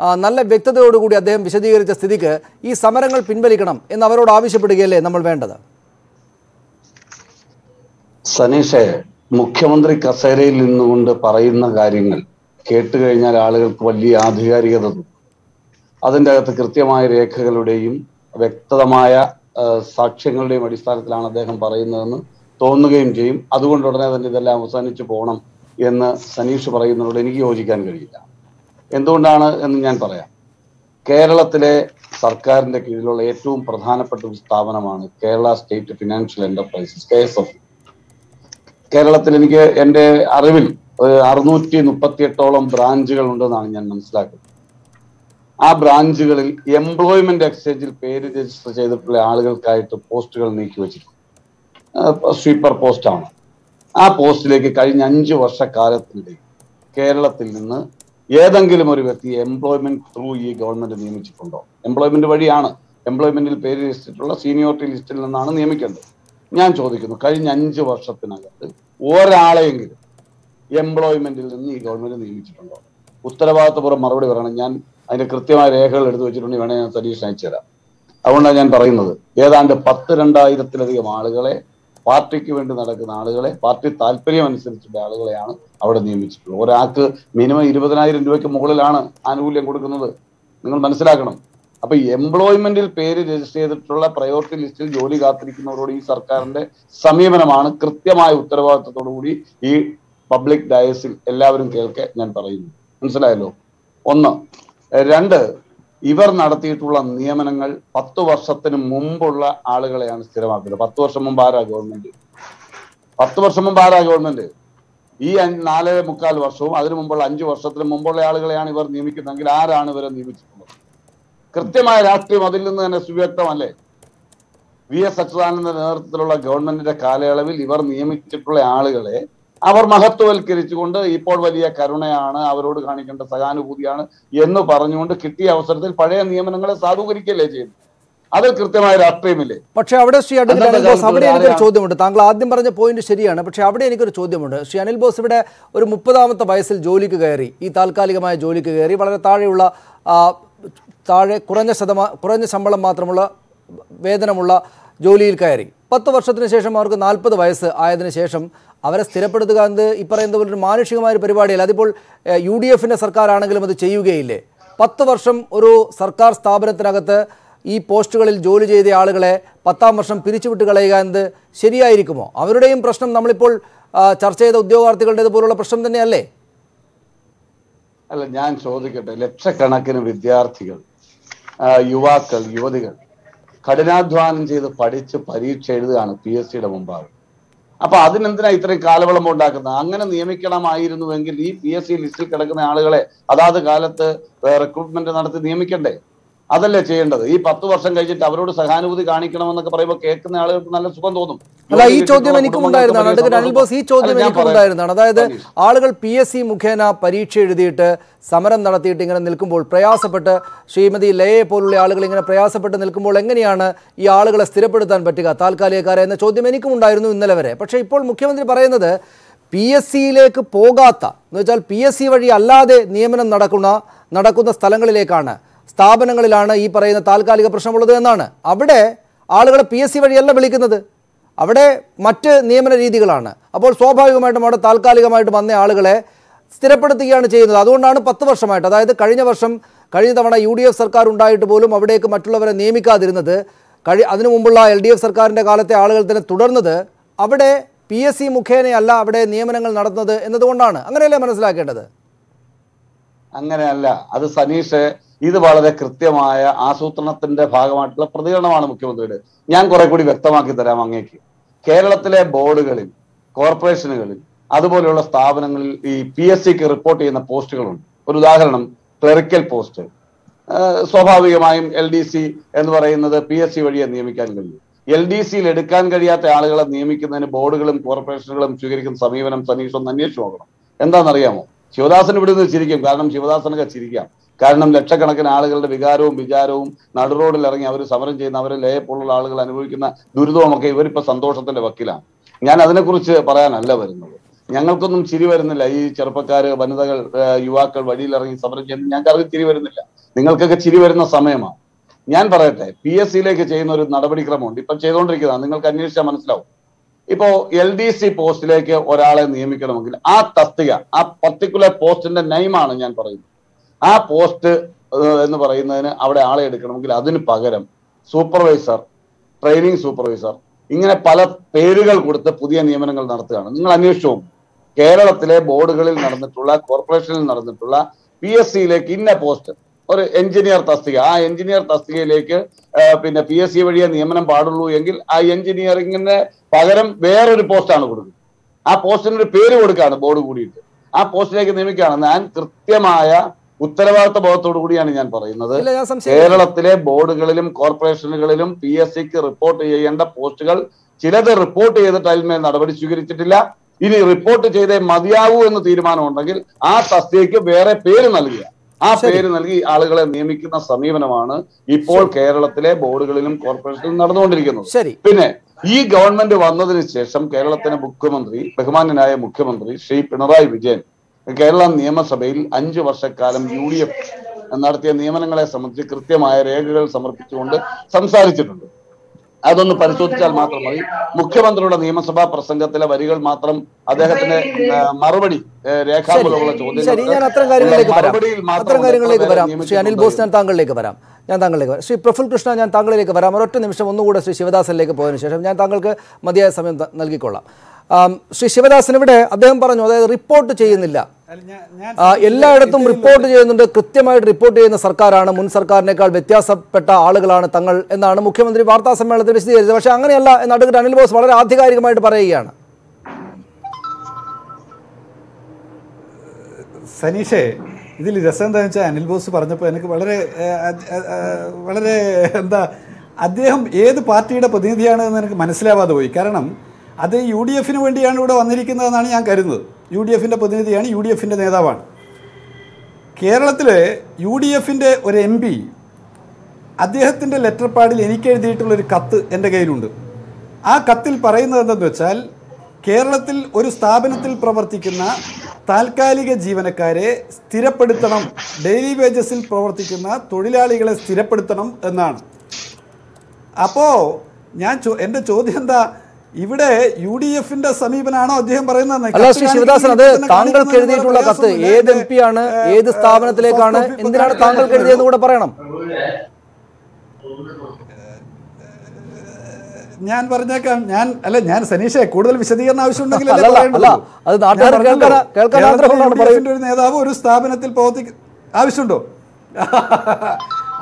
B: ആ, നല്ല വ്യക്തതയോടുകൂടി അദ്ദേഹം വിശദീകരിച്ച സ്ഥിതിക്ക് ഈ സമരങ്ങൾ പിൻവലിക്കണം എന്ന് അവരോട് ആവശ്യപ്പെടുകയല്ലേ നമ്മൾ വേണ്ടത്?
E: സനീഷെ മുഖ്യമന്ത്രി കസേരയിൽ നിന്നുകൊണ്ട് പറയുന്ന കാര്യങ്ങൾ കേട്ട് കഴിഞ്ഞാൽ ആളുകൾക്ക് വലിയ ആധികാരികത അതിന്റെ അകത്ത് കൃത്യമായ രേഖകളുടെയും വ്യക്തമായ സാക്ഷ്യങ്ങളുടെയും അടിസ്ഥാനത്തിലാണ് അദ്ദേഹം പറയുന്നതെന്ന് തോന്നുകയും ചെയ്യും. അതുകൊണ്ട് ഉടനെ തന്നെ ഇതെല്ലാം അവസാനിച്ചു പോകണം എന്ന് സനീഷ് പറയുന്നതിനോട് എനിക്ക് യോജിക്കാൻ കഴിയില്ല. എന്തുകൊണ്ടാണ് എന്ന് ഞാൻ പറയാം. കേരളത്തിലെ സർക്കാരിന്റെ കീഴിലുള്ള ഏറ്റവും പ്രധാനപ്പെട്ട ഒരു സ്ഥാപനമാണ് Kerala state financial enterprises K S F. കേരളത്തിൽ എനിക്ക് എന്റെ അറിവിൽ അറുന്നൂറ്റി മുപ്പത്തിയെട്ടോളം ബ്രാഞ്ചുകൾ ഉണ്ടെന്നാണ് ഞാൻ മനസ്സിലാക്കുന്നത്. ആ ബ്രാഞ്ചുകളിൽ എംപ്ലോയ്മെന്റ് എക്സ്ചേഞ്ചിൽ പേര് രജിസ്റ്റർ ചെയ്തിട്ടുള്ള ആളുകൾക്കായിട്ട് പോസ്റ്റുകൾ നീക്കി വെച്ചിട്ടുണ്ട് സ്വീപ്പർ പോസ്റ്റാണ് ആ പോസ്റ്റിലേക്ക് കഴിഞ്ഞ അഞ്ച് വർഷക്കാലത്തിനിടയിൽ കേരളത്തിൽ നിന്ന് ഏതെങ്കിലും ഒരു വ്യക്തി എംപ്ലോയ്മെന്റ് ത്രൂ ഈ ഗവൺമെന്റ് നിയമിച്ചിട്ടുണ്ടോ? എംപ്ലോയ്മെന്റ് വഴിയാണ്. എംപ്ലോയ്മെന്റിൽ പേര് രജിസ്റ്ററിട്ടുള്ള സീനിയോറിറ്റി ലിസ്റ്റിൽ നിന്നാണ് നിയമിക്കേണ്ടത്. ഞാൻ ചോദിക്കുന്നു കഴിഞ്ഞ അഞ്ച് വർഷത്തിനകത്ത് ഒരാളെയെങ്കിലും എംപ്ലോയ്മെന്റിൽ നിന്ന് ഈ ഗവൺമെന്റ് നിയമിച്ചിട്ടുണ്ടോ? ഉത്തരവാദിത്തപൂർവം മറുപടി പറയണം. ഞാൻ അതിന്റെ കൃത്യമായ രേഖകൾ എടുത്തു വെച്ചിട്ടുണ്ടെങ്കിൽ വേണേൽ ഞാൻ സതീഷ് അയച്ചു തരാം. അതുകൊണ്ടാണ് ഞാൻ പറയുന്നത് ഏതാണ്ട് പത്ത് രണ്ടായിരത്തിലധികം ആളുകളെ പാർട്ടിക്ക് വേണ്ടി നടക്കുന്ന ആളുകളെ പാർട്ടി താല്പര്യം അനുസരിച്ചുള്ള ആളുകളെയാണ് അവിടെ നിയമിച്ചിട്ടുള്ളത്. ഒരാൾക്ക് മിനിമം ഇരുപതിനായിരം രൂപയ്ക്ക് മുകളിലാണ് ആനുകൂല്യം കൊടുക്കുന്നത്. നിങ്ങൾ മനസ്സിലാക്കണം. അപ്പൊ എംപ്ലോയ്മെന്റിൽ പേര് രജിസ്റ്റർ ചെയ്തിട്ടുള്ള പ്രയോറിറ്റി ലിസ്റ്റിൽ ജോലി കാത്തിരിക്കുന്നവരോട് ഈ സർക്കാരിന്റെ സമീപനമാണ് കൃത്യമായ ഉത്തരവാദിത്തത്തോടു കൂടി ഈ പബ്ലിക് ഡയസിൽ എല്ലാവരും കേൾക്കെ ഞാൻ പറയുന്നു. മനസ്സിലായല്ലോ? ഒന്ന് രണ്ട് ഇവർ നടത്തിയിട്ടുള്ള നിയമനങ്ങൾ പത്ത് വർഷത്തിന് മുമ്പുള്ള ആളുകളെയാണ് സ്ഥിരമാക്കുന്നത്. പത്ത് വർഷം മുമ്പ് ആരാ ഗവൺമെന്റ്? പത്ത് വർഷം മുമ്പ് ആരാ ഗവൺമെന്റ്? ഈ നാല് മുക്കാൽ വർഷവും അതിനു മുമ്പുള്ള അഞ്ചു വർഷത്തിന് മുമ്പുള്ള ആളുകളെയാണ് ഇവർ നിയമിക്കുന്നതെങ്കിൽ ആരാണ് ഇവരെ നിയമിച്ചിട്ടുള്ളത് കൃത്യമായ രാഷ്ട്രീയം അതിൽ നിന്ന് തന്നെ സുവ്യക്തമല്ലേ? വി എസ് അച്യുതാനന്ദ നേതൃത്വത്തിലുള്ള ഗവൺമെന്റിന്റെ കാലയളവിൽ ഇവർ നിയമിച്ചിട്ടുള്ള ആളുകളെ അവർ മഹത്വവൽക്കരിച്ചുകൊണ്ട് ഇപ്പോൾ വലിയ കരുണയാണ് അവരോട് കാണിക്കേണ്ട സഹാനുഭൂതിയാണ് എന്ന് പറഞ്ഞുകൊണ്ട് കിട്ടിയ അവസരത്തിൽ പഴയ നിയമനങ്ങളെ സാധൂകരിക്കല്ലേ ചെയ്യുന്നത് അത് കൃത്യമായ രാഷ്ട്രീയമില്ലേ?
B: പക്ഷേ അവിടെ ശ്രീ അനിൽ ബോസ് അവിടെ എനിക്കൊരു ചോദ്യമുണ്ട്. താങ്കൾ ആദ്യം പറഞ്ഞ പോയിന്റ് ശരിയാണ്. പക്ഷേ അവിടെ എനിക്കൊരു ചോദ്യമുണ്ട്. ശ്രീ അനിൽ ബോസ് ഇവിടെ ഒരു മുപ്പതാമത്തെ വയസ്സിൽ ജോലിക്ക് കയറി ഈ താൽക്കാലികമായ ജോലിക്ക് കയറി വളരെ താഴെയുള്ള താഴെ കുറഞ്ഞ ശതമാ കുറഞ്ഞ ശമ്പളം മാത്രമുള്ള വേതനമുള്ള ജോലിയിൽ കയറി. പത്ത് വർഷത്തിന് ശേഷം അവർക്ക് നാൽപ്പത് വയസ്സ് ആയതിനു ശേഷം അവരെ സ്ഥിരപ്പെടുത്തുക എന്നത് ഈ പറയുന്ന പോലെ ഒരു മാനുഷികമായ പരിപാടിയല്ല. അതിപ്പോൾ യു ഡി എഫിന്റെ സർക്കാരാണെങ്കിലും അത് ചെയ്യുകയില്ലേ? പത്ത് വർഷം ഒരു സർക്കാർ സ്ഥാപനത്തിനകത്ത് ഈ പോസ്റ്റുകളിൽ ജോലി ചെയ്ത ആളുകളെ പത്താം വർഷം പിരിച്ചുവിട്ട് കളയുക എന്നത് ശരിയായിരിക്കുമോ? അവരുടെയും പ്രശ്നം നമ്മളിപ്പോൾ ചർച്ച ചെയ്ത ഉദ്യോഗാർത്ഥികളുടേത് പോലുള്ള പ്രശ്നം തന്നെയല്ലേ?
E: അല്ല ഞാൻ ചോദിക്കട്ടെ. ലക്ഷക്കണക്കിന് വിദ്യാർത്ഥികൾ യുവാക്കൾ യുവതികൾ കഠിനാധ്വാനം ചെയ്ത് പഠിച്ച് പരീക്ഷ എഴുതുകയാണ് പി എസ് സിയുടെ മുമ്പാകെ. അപ്പൊ അതിനെന്തിനാ ഇത്രയും കാലവളം ഉണ്ടാക്കുന്നത്? അങ്ങനെ നിയമിക്കണമായിരുന്നുവെങ്കിൽ ഈ പി എസ് സി ലിസ്റ്റിൽ കിടക്കുന്ന ആളുകളെ അതാത് കാലത്ത് റിക്രൂട്ട്മെന്റ് നടത്തി നിയമിക്കണ്ടേ? അതല്ലേ ചെയ്യേണ്ടത്? ഈ പത്ത് വർഷം കഴിഞ്ഞിട്ട് അവരോട് സഹാനുഭൂതി കാണിക്കണമെന്നൊക്കെ പറയുമ്പോൾ കേൾക്കുന്ന ആളുകൾക്ക് നല്ല സുഖം തോന്നും.
B: അല്ല ഈ ചോദ്യം എനിക്കും
E: ഉണ്ടായിരുന്നാണ്
B: അഡ്വക്കേറ്റ് അനിൽ ബോസ് ഈ ചോദ്യം എനിക്കും ഉണ്ടായിരുന്നാണ് അതായത് ആളുകൾ പി എസ് സി മുഖേന പരീക്ഷ എഴുതിയിട്ട് സമരം നടത്തിയിട്ട് ഇങ്ങനെ നിൽക്കുമ്പോൾ പ്രയാസപ്പെട്ട് ശ്രീമതി ലയെ പോലുള്ള ആളുകൾ ഇങ്ങനെ പ്രയാസപ്പെട്ട് നിൽക്കുമ്പോൾ എങ്ങനെയാണ് ഈ ആളുകളെ സ്ഥിരപ്പെടുത്താൻ പറ്റുക? താൽക്കാലികക്കാരെ എന്ന ചോദ്യം എനിക്കും ഉണ്ടായിരുന്നു ഇന്നലെ വരെ. പക്ഷേ ഇപ്പോൾ മുഖ്യമന്ത്രി പറയുന്നത് പി എസ് സിയിലേക്ക് പോകാത്ത എന്ന് വെച്ചാൽ പി എസ് സി വഴി അല്ലാതെ നിയമനം നടക്കുന്ന നടക്കുന്ന സ്ഥലങ്ങളിലേക്കാണ്. സ്ഥാപനങ്ങളിലാണ് ഈ പറയുന്ന താൽക്കാലിക പ്രശ്നമുള്ളത് എന്നാണ്. അവിടെ ആളുകളെ പി എസ് സി വഴിയല്ല വിളിക്കുന്നത്. അവിടെ മറ്റ് നിയമന രീതികളാണ്. അപ്പോൾ സ്വാഭാവികമായിട്ടും അവിടെ താൽക്കാലികമായിട്ട് വന്ന ആളുകളെ സ്ഥിരപ്പെടുത്തുകയാണ് ചെയ്യുന്നത്. അതുകൊണ്ടാണ് പത്ത് വർഷമായിട്ട് അതായത് കഴിഞ്ഞ വർഷം കഴിഞ്ഞ തവണ യു ഡി എഫ് സർക്കാർ ഉണ്ടായിട്ട് പോലും അവിടേക്ക് മറ്റുള്ളവരെ നിയമിക്കാതിരുന്നത് കഴി അതിനു മുമ്പുള്ള എൽ ഡി എഫ് സർക്കാരിന്റെ കാലത്തെ ആളുകൾ തന്നെ തുടർന്നത് അവിടെ പി എസ് സി മുഖേനയല്ല അവിടെ നിയമനങ്ങൾ നടത്തുന്നത് എന്നതുകൊണ്ടാണ്. അങ്ങനെയല്ലേ മനസ്സിലാക്കേണ്ടത്?
E: അങ്ങനെയല്ല. അത് സനീഷ് ഇത് വളരെ കൃത്യമായ ആസൂത്രണത്തിന്റെ ഭാഗമായിട്ടുള്ള പ്രതികരണമാണ് മുഖ്യമന്ത്രിയുടെ. ഞാൻ കുറെ കൂടി വ്യക്തമാക്കി തരാം അങ്ങേക്ക്. കേരളത്തിലെ ബോർഡുകളിൽ കോർപ്പറേഷനുകളിൽ അതുപോലെയുള്ള സ്ഥാപനങ്ങളിൽ ഈ പി എസ് സിക്ക് റിപ്പോർട്ട് ചെയ്യുന്ന പോസ്റ്റുകളുണ്ട്. ഒരു ഉദാഹരണം ക്ലറിക്കൽ പോസ്റ്റ് സ്വാഭാവികമായും എൽ ഡി സി എന്ന് പറയുന്നത് പി എസ് സി വഴിയെ നിയമിക്കാൻ കഴിയും. എൽ ഡി സിയിൽ എടുക്കാൻ കഴിയാത്ത ആളുകളെ നിയമിക്കുന്നതിന് ബോർഡുകളും കോർപ്പറേഷനുകളും സ്വീകരിക്കുന്ന സമീപനം സനീഷ് ഒന്ന് അന്വേഷിച്ച് നോക്കണം. എന്താണെന്നറിയാമോ? ശിവദാസൻ ഇവിടെ നിന്ന് ചിരിക്കും. കാരണം ശിവദാസനൊക്കെ ചിരിക്കാം. കാരണം ലക്ഷക്കണക്കിന് ആളുകളുടെ വികാരവും വിചാരവും നടുറോഡിൽ ഇറങ്ങി അവർ സമരം ചെയ്യുന്ന അവരെ ലയപ്പുള്ള ആളുകൾ അനുഭവിക്കുന്ന ദുരിതവുമൊക്കെ ഇവരിപ്പോ സന്തോഷത്തിന്റെ വക്കിലാണ്. ഞാൻ അതിനെക്കുറിച്ച് പറയാനല്ല വരുന്നത്. ഞങ്ങൾക്കൊന്നും ചിരി വരുന്നില്ല. ഈ ചെറുപ്പക്കാര് വനിതകൾ യുവാക്കൾ വഴിയിലിറങ്ങി സമരം ചെയ്യുന്ന ഞങ്ങൾക്ക് ചിരി വരുന്നില്ല. നിങ്ങൾക്കൊക്കെ ചിരി വരുന്ന സമയമാണ്. ഞാൻ പറയട്ടെ പി എസ് സിയിലേക്ക് ചെയ്യുന്ന ഒരു നടപടിക്രമമുണ്ട്. ഇപ്പം ചെയ്തുകൊണ്ടിരിക്കുന്നതാണ്. നിങ്ങൾക്ക് അന്വേഷിച്ചാൽ മനസ്സിലാവും. ഇപ്പോ എൽ ഡി സി പോസ്റ്റിലേക്ക് ഒരാളെ നിയമിക്കണമെങ്കിൽ ആ തസ്തിക ആ പർട്ടിക്കുലർ പോസ്റ്റിന്റെ നെയിമാണ് ഞാൻ പറയുന്നത്. ആ പോസ്റ്റ് എന്ന് പറയുന്നതിന് അവിടെ ആളെ എടുക്കണമെങ്കിൽ അതിന് പകരം സൂപ്പർവൈസർ ട്രെയിനിങ് സൂപ്പർവൈസർ ഇങ്ങനെ പല പേരുകൾ കൊടുത്ത് പുതിയ നിയമനങ്ങൾ നടത്തുകയാണ്. നിങ്ങൾ അന്വേഷിച്ചു കേരളത്തിലെ ബോർഡുകളിൽ നടന്നിട്ടുള്ള കോർപ്പറേഷനിൽ നടന്നിട്ടുള്ള പി എസ് സിയിലേക്ക് ഇന്ന പോസ്റ്റ് ഒരു എഞ്ചിനീയർ തസ്തിക. ആ എഞ്ചിനീയർ തസ്തികയിലേക്ക് പിന്നെ പി എസ് സി വഴിയെ നിയമനം പാടുള്ളൂ എങ്കിൽ ആ എഞ്ചിനീയറിംഗിന് പകരം വേറൊരു പോസ്റ്റാണ് കൊടുക്കുന്നത് ആ പോസ്റ്റിന് ഒരു പേര് കൊടുക്കുകയാണ് ബോർഡ് കൂടിയിട്ട്. ആ പോസ്റ്റിലേക്ക് നിയമിക്കുകയാണ്. ഞാൻ കൃത്യമായ ഉത്തരവാദിത്ത ബോധത്തോടു കൂടിയാണ് ഞാൻ പറയുന്നത്. കേരളത്തിലെ ബോർഡുകളിലും കോർപ്പറേഷനുകളിലും പി എസ് സിക്ക് റിപ്പോർട്ട് ചെയ്യേണ്ട പോസ്റ്റുകൾ ചിലത് റിപ്പോർട്ട് ചെയ്തിട്ട് അതിന്മേൽ നടപടി സ്വീകരിച്ചിട്ടില്ല. ഇനി റിപ്പോർട്ട് ചെയ്തേ മതിയാവൂ എന്ന് തീരുമാനമുണ്ടെങ്കിൽ ആ തസ്തികയ്ക്ക് വേറെ പേര് നൽകുക. ആ പേര് നൽകി ആളുകളെ നിയമിക്കുന്ന സമീപനമാണ് ഇപ്പോൾ കേരളത്തിലെ ബോർഡുകളിലും കോർപ്പറേഷനിലും നടന്നുകൊണ്ടിരിക്കുന്നത്. പിന്നെ ഈ ഗവൺമെന്റ് വന്നതിന് ശേഷം കേരളത്തിലെ മുഖ്യമന്ത്രി ബഹുമാന്യനായ മുഖ്യമന്ത്രി ശ്രീ പിണറായി വിജയൻ കേരള നിയമസഭയിൽ അഞ്ചു വർഷക്കാലം യു ഡി എഫ് നടത്തിയ നിയമനങ്ങളെ സംബന്ധിച്ച് കൃത്യമായ രേഖകൾ സമർപ്പിച്ചുകൊണ്ട് സംസാരിച്ചിട്ടുണ്ട്. അതൊന്ന് പരിശോധിച്ചാൽ മാത്രം മതി. മുഖ്യമന്ത്രിയുടെ നിയമസഭാ പ്രസംഗത്തിലെ വരികൾ മാത്രം അദ്ദേഹത്തിന്റെ മറുപടി രേഖാമൂലമുള്ള
B: ശരി
E: ചോദ്യം
B: അനിൽ ബോസ് ഞാൻ താങ്കളിലേക്ക് വരാം. ഞാൻ താങ്കളിലേക്ക് വരാം. ശ്രീ പ്രഫുൽ കൃഷ്ണ ഞാൻ താങ്കളിലേക്ക് വരാം. ഒരൊറ്റ നിമിഷം ഒന്നുകൂടെ ശ്രീ ശിവദാസനിലേക്ക് പോയതിനു ശേഷം ഞാൻ താങ്കൾക്ക് മതിയായ സമയം നൽകിക്കൊള്ളാം. ശ്രീ ശിവദാസൻ ഇവിടെ അദ്ദേഹം പറഞ്ഞു അതായത് റിപ്പോർട്ട് ചെയ്യുന്നില്ല. എല്ലായിടത്തും റിപ്പോർട്ട് ചെയ്യുന്നുണ്ട്. കൃത്യമായിട്ട് റിപ്പോർട്ട് ചെയ്യുന്ന സർക്കാരാണ്. മുൻ സർക്കാരിനേക്കാൾ വ്യത്യാസപ്പെട്ട ആളുകളാണ് തങ്ങൾ എന്നാണ് മുഖ്യമന്ത്രി വാർത്താ സമ്മേളനത്തിൽ വിശദീകരിച്ചത്. പക്ഷെ അങ്ങനെയല്ല എന്ന് അഡ്വക്കേറ്റ് അനിൽ ബോസ് വളരെ ആധികാരികമായിട്ട് പറയുകയാണ്.
D: സനീഷേ ഇതിൽ രസം എന്താണെന്ന് വെച്ചാൽ അനിൽ ബോസ് പറഞ്ഞപ്പോൾ എനിക്ക് വളരെ വളരെ എന്താ അദ്ദേഹം ഏത് പാർട്ടിയുടെ പ്രതിനിധിയാണ് എന്ന് എനിക്ക് മനസ്സിലാവാതെ പോയി. കാരണം അത് യു ഡി എഫിന് വേണ്ടിയാണ് ഇവിടെ വന്നിരിക്കുന്നതെന്നാണ് ഞാൻ കരുതുന്നത്. യു ഡി എഫിന്റെ പ്രതിനിധിയാണ് യു ഡി എഫിന്റെ നേതാവാണ്. കേരളത്തിൽ യു ഡി എഫിന്റെ ഒരു എം പി അദ്ദേഹത്തിന്റെ ലെറ്റർ പാഡിൽ എനിക്ക് എഴുതിയിട്ടുള്ളൊരു കത്ത് എന്റെ കയ്യിലുണ്ട്. ആ കത്തിൽ പറയുന്നത് എന്തെന്ന് വെച്ചാൽ കേരളത്തിൽ ഒരു സ്ഥാപനത്തിൽ പ്രവർത്തിക്കുന്ന താൽക്കാലിക ജീവനക്കാരെ സ്ഥിരപ്പെടുത്തണം ഡെയിലി വേജസിൽ പ്രവർത്തിക്കുന്ന തൊഴിലാളികളെ സ്ഥിരപ്പെടുത്തണം എന്നാണ്. അപ്പോൾ ഞാൻ ചോ- എന്റെ ചോദ്യം എന്താ? ഇവിടെ യു ഡി എഫിന്റെ സമീപനാണോ അദ്ദേഹം പറയുന്നത്
B: അല്ല ശ്രീ ശിവദാസൻ അത് താങ്കൾക്ക് എഴുതിയിട്ടുള്ള കത്ത്. ഏത് എം പി ആണ്? ഏത് സ്ഥാപനത്തിലേക്കാണ്? എന്തിനാണ് താങ്കൾക്ക് എഴുതിയെന്ന് കൂടെ പറയണം?
D: ഞാൻ പറഞ്ഞേക്കാം. ഞാൻ അല്ല ഞാൻ സനീഷെ കൂടുതൽ വിശദീകരണം ആവശ്യമുണ്ടെങ്കിൽ ഒരു നേതാവ് ഒരു സ്ഥാപനത്തിൽ പ്രവർത്തിക്ക ആവശ്യമുണ്ടോ?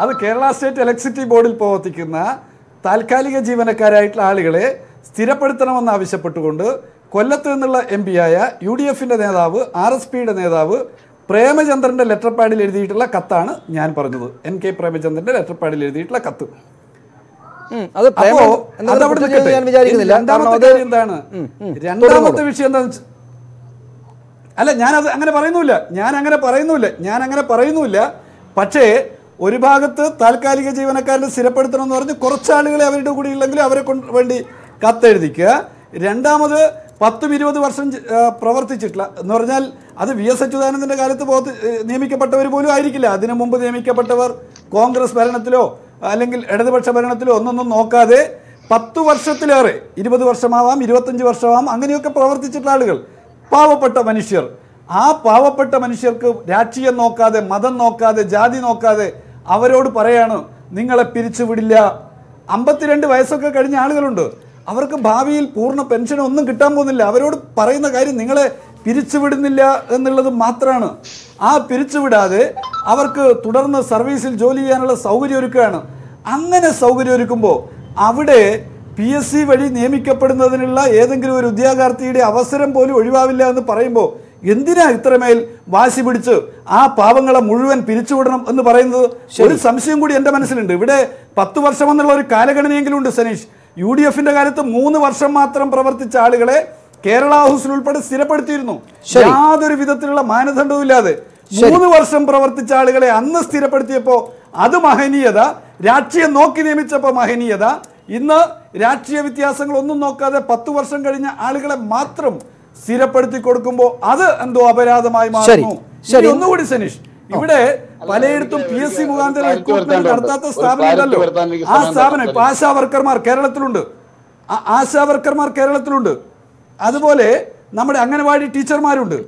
D: അത് കേരള സ്റ്റേറ്റ് ഇലക്ട്രിസിറ്റി ബോർഡിൽ പ്രവർത്തിക്കുന്ന താൽക്കാലിക ജീവനക്കാരായിട്ടുള്ള ആളുകളെ സ്ഥിരപ്പെടുത്തണമെന്ന് ആവശ്യപ്പെട്ടുകൊണ്ട് കൊല്ലത്ത് നിന്നുള്ള എം പിയായ യു ഡി എഫിന്റെ നേതാവ് ആർ എസ് പിയുടെ നേതാവ് പ്രേമചന്ദ്രന്റെ ലെറ്റർ പാഡിൽ എഴുതിയിട്ടുള്ള കത്താണ് ഞാൻ പറഞ്ഞത്. എൻ കെ പ്രേമചന്ദ്രന്റെ ലെറ്റർ പാഡിൽ എഴുതിയിട്ടുള്ള കത്ത്. രണ്ടാമത്തെ കാര്യം എന്താണ്. രണ്ടാമത്തെ വിഷയം എന്താണെന്ന് അല്ല ഞാനത് അങ്ങനെ പറയുന്നില്ല ഞാൻ അങ്ങനെ പറയുന്നില്ല ഞാൻ അങ്ങനെ പറയുന്നില്ല പക്ഷേ ഒരു ഭാഗത്ത് താൽക്കാലിക ജീവനക്കാരനെ സ്ഥിരപ്പെടുത്തണം എന്ന് പറഞ്ഞ് കുറച്ചാളുകളെ അവരുടെ കൂടെ ഇല്ലെങ്കിൽ അവരെ കൊണ്ട് വേണ്ടി കത്തെഴുതിക്കുക. രണ്ടാമത് പത്തും ഇരുപത് വർഷം പ്രവർത്തിച്ചിട്ടില്ല. എന്ന് പറഞ്ഞാൽ അത് വി എസ് അച്യുതാനന്ദന്റെ കാലത്ത് പോത്ത് നിയമിക്കപ്പെട്ടവർ പോലും ആയിരിക്കില്ല. അതിനു മുമ്പ് നിയമിക്കപ്പെട്ടവർ കോൺഗ്രസ് ഭരണത്തിലോ അല്ലെങ്കിൽ ഇടതുപക്ഷ ഭരണത്തിലോ ഒന്നൊന്നും നോക്കാതെ പത്ത് വർഷത്തിലേറെ ഇരുപത് വർഷമാവാം ഇരുപത്തഞ്ച് വർഷമാവാം അങ്ങനെയൊക്കെ പ്രവർത്തിച്ചിട്ടുള്ള ആളുകൾ. പാവപ്പെട്ട മനുഷ്യർ. ആ പാവപ്പെട്ട മനുഷ്യർക്ക് രാഷ്ട്രീയം നോക്കാതെ മതം നോക്കാതെ ജാതി നോക്കാതെ അവരോട് പറയാണ് നിങ്ങളെ പിരിച്ചുവിടില്ല. അമ്പത്തിരണ്ട് വയസ്സൊക്കെ കഴിഞ്ഞ ആളുകളുണ്ട്. അവർക്ക് ഭാവിയിൽ പൂർണ പെൻഷൻ ഒന്നും കിട്ടാൻ പോകുന്നില്ല. അവരോട് പറയുന്ന കാര്യം നിങ്ങളെ പിരിച്ചുവിടുന്നില്ല എന്നുള്ളത് മാത്രമാണ് ആ പിരിച്ചുവിടാതെ അവർക്ക് തുടർന്ന് സർവീസിൽ ജോലി ചെയ്യാനുള്ള സൗകര്യം ഒരുക്കുകയാണ് അങ്ങനെ സൗകര്യം ഒരുക്കുമ്പോൾ അവിടെ പി എസ് സി വഴി നിയമിക്കപ്പെടുന്നതിനുള്ള ഏതെങ്കിലും ഒരു ഉദ്യോഗാർത്ഥിയുടെ അവസരം പോലും ഒഴിവാവില്ല എന്ന് പറയുമ്പോൾ എന്തിനാ ഇത്രമേൽ വാശി പിടിച്ച് ആ പാവങ്ങളെ മുഴുവൻ പിരിച്ചുവിടണം എന്ന് പറയുന്നത്? ഒരു സംശയം കൂടി എന്റെ മനസ്സിലുണ്ട്. ഇവിടെ പത്ത് വർഷമെന്നുള്ള ഒരു കാലഗണനയെങ്കിലും ഉണ്ട് സനീഷ്. യു ഡി എഫിന്റെ കാലത്ത് മൂന്ന് വർഷം മാത്രം പ്രവർത്തിച്ച ആളുകളെ കേരള ഹൗസിൽ ഉൾപ്പെടെ സ്ഥിരപ്പെടുത്തിയിരുന്നു. യാതൊരു വിധത്തിലുള്ള മാനദണ്ഡവും ഇല്ലാതെ മൂന്ന് വർഷം പ്രവർത്തിച്ച ആളുകളെ അന്ന് സ്ഥിരപ്പെടുത്തിയപ്പോ അത് മഹനീയത രാഷ്ട്രീയം നോക്കി നിയമിച്ചപ്പോൾ മഹനീയത. ഇന്ന് രാഷ്ട്രീയ വ്യത്യാസങ്ങൾ ഒന്നും നോക്കാതെ പത്ത് വർഷം കഴിഞ്ഞ ആളുകളെ മാത്രം സ്ഥിരപ്പെടുത്തി കൊടുക്കുമ്പോൾ അത് എന്തോ അപരാധമായി മാറുന്നു. ഒന്നുകൂടി സനീഷ് ഇവിടെ പലയിടത്തും പി എസ് സി മുഖാന്തരം റിക്രൂട്ട്മെന്റ് നടത്താത്ത സ്ഥാപനം ഉണ്ടല്ലോ ആ സ്ഥാപനം ഇപ്പൊ ആശാ വർക്കർമാർ കേരളത്തിലുണ്ട്. ആ- ആശാ വർക്കർമാർ കേരളത്തിലുണ്ട്. അതുപോലെ നമ്മുടെ അംഗനവാടി ടീച്ചർമാരുണ്ട്.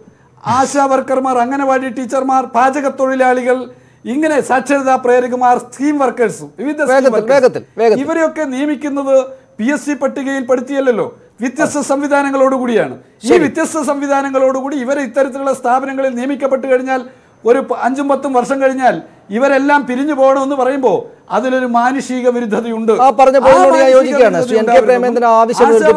D: ആശാ വർക്കർമാർ അംഗനവാടി ടീച്ചർമാർ പാചക തൊഴിലാളികൾ ഇങ്ങനെ സാക്ഷരതാ പ്രേരകമാർ സ്കീം വർക്കേഴ്സും വിവിധ. ഇവരെയൊക്കെ നിയമിക്കുന്നത് പി എസ് സി പട്ടികയിൽ പെടുത്തിയല്ലോ വ്യത്യസ്ത സംവിധാനങ്ങളോടുകൂടിയാണ്. ഈ വ്യത്യസ്ത സംവിധാനങ്ങളോടുകൂടി ഇവരെ ഇത്തരത്തിലുള്ള സ്ഥാപനങ്ങളിൽ നിയമിക്കപ്പെട്ടു കഴിഞ്ഞാൽ ഒരു അഞ്ചും പത്തും വർഷം കഴിഞ്ഞാൽ ഇവരെല്ലാം പിരിഞ്ഞു പോകണമെന്ന് പറയുമ്പോൾ അതിലൊരു മാനുഷിക വിരുദ്ധതയുണ്ട്.
B: ആ പറഞ്ഞ പോയിന്റിനോട് ഞാൻ യോജിക്കുകയാണ്. ശ്രീ എൻ കെ പ്രേമേന്ദ്രൻ ആവശ്യം അതും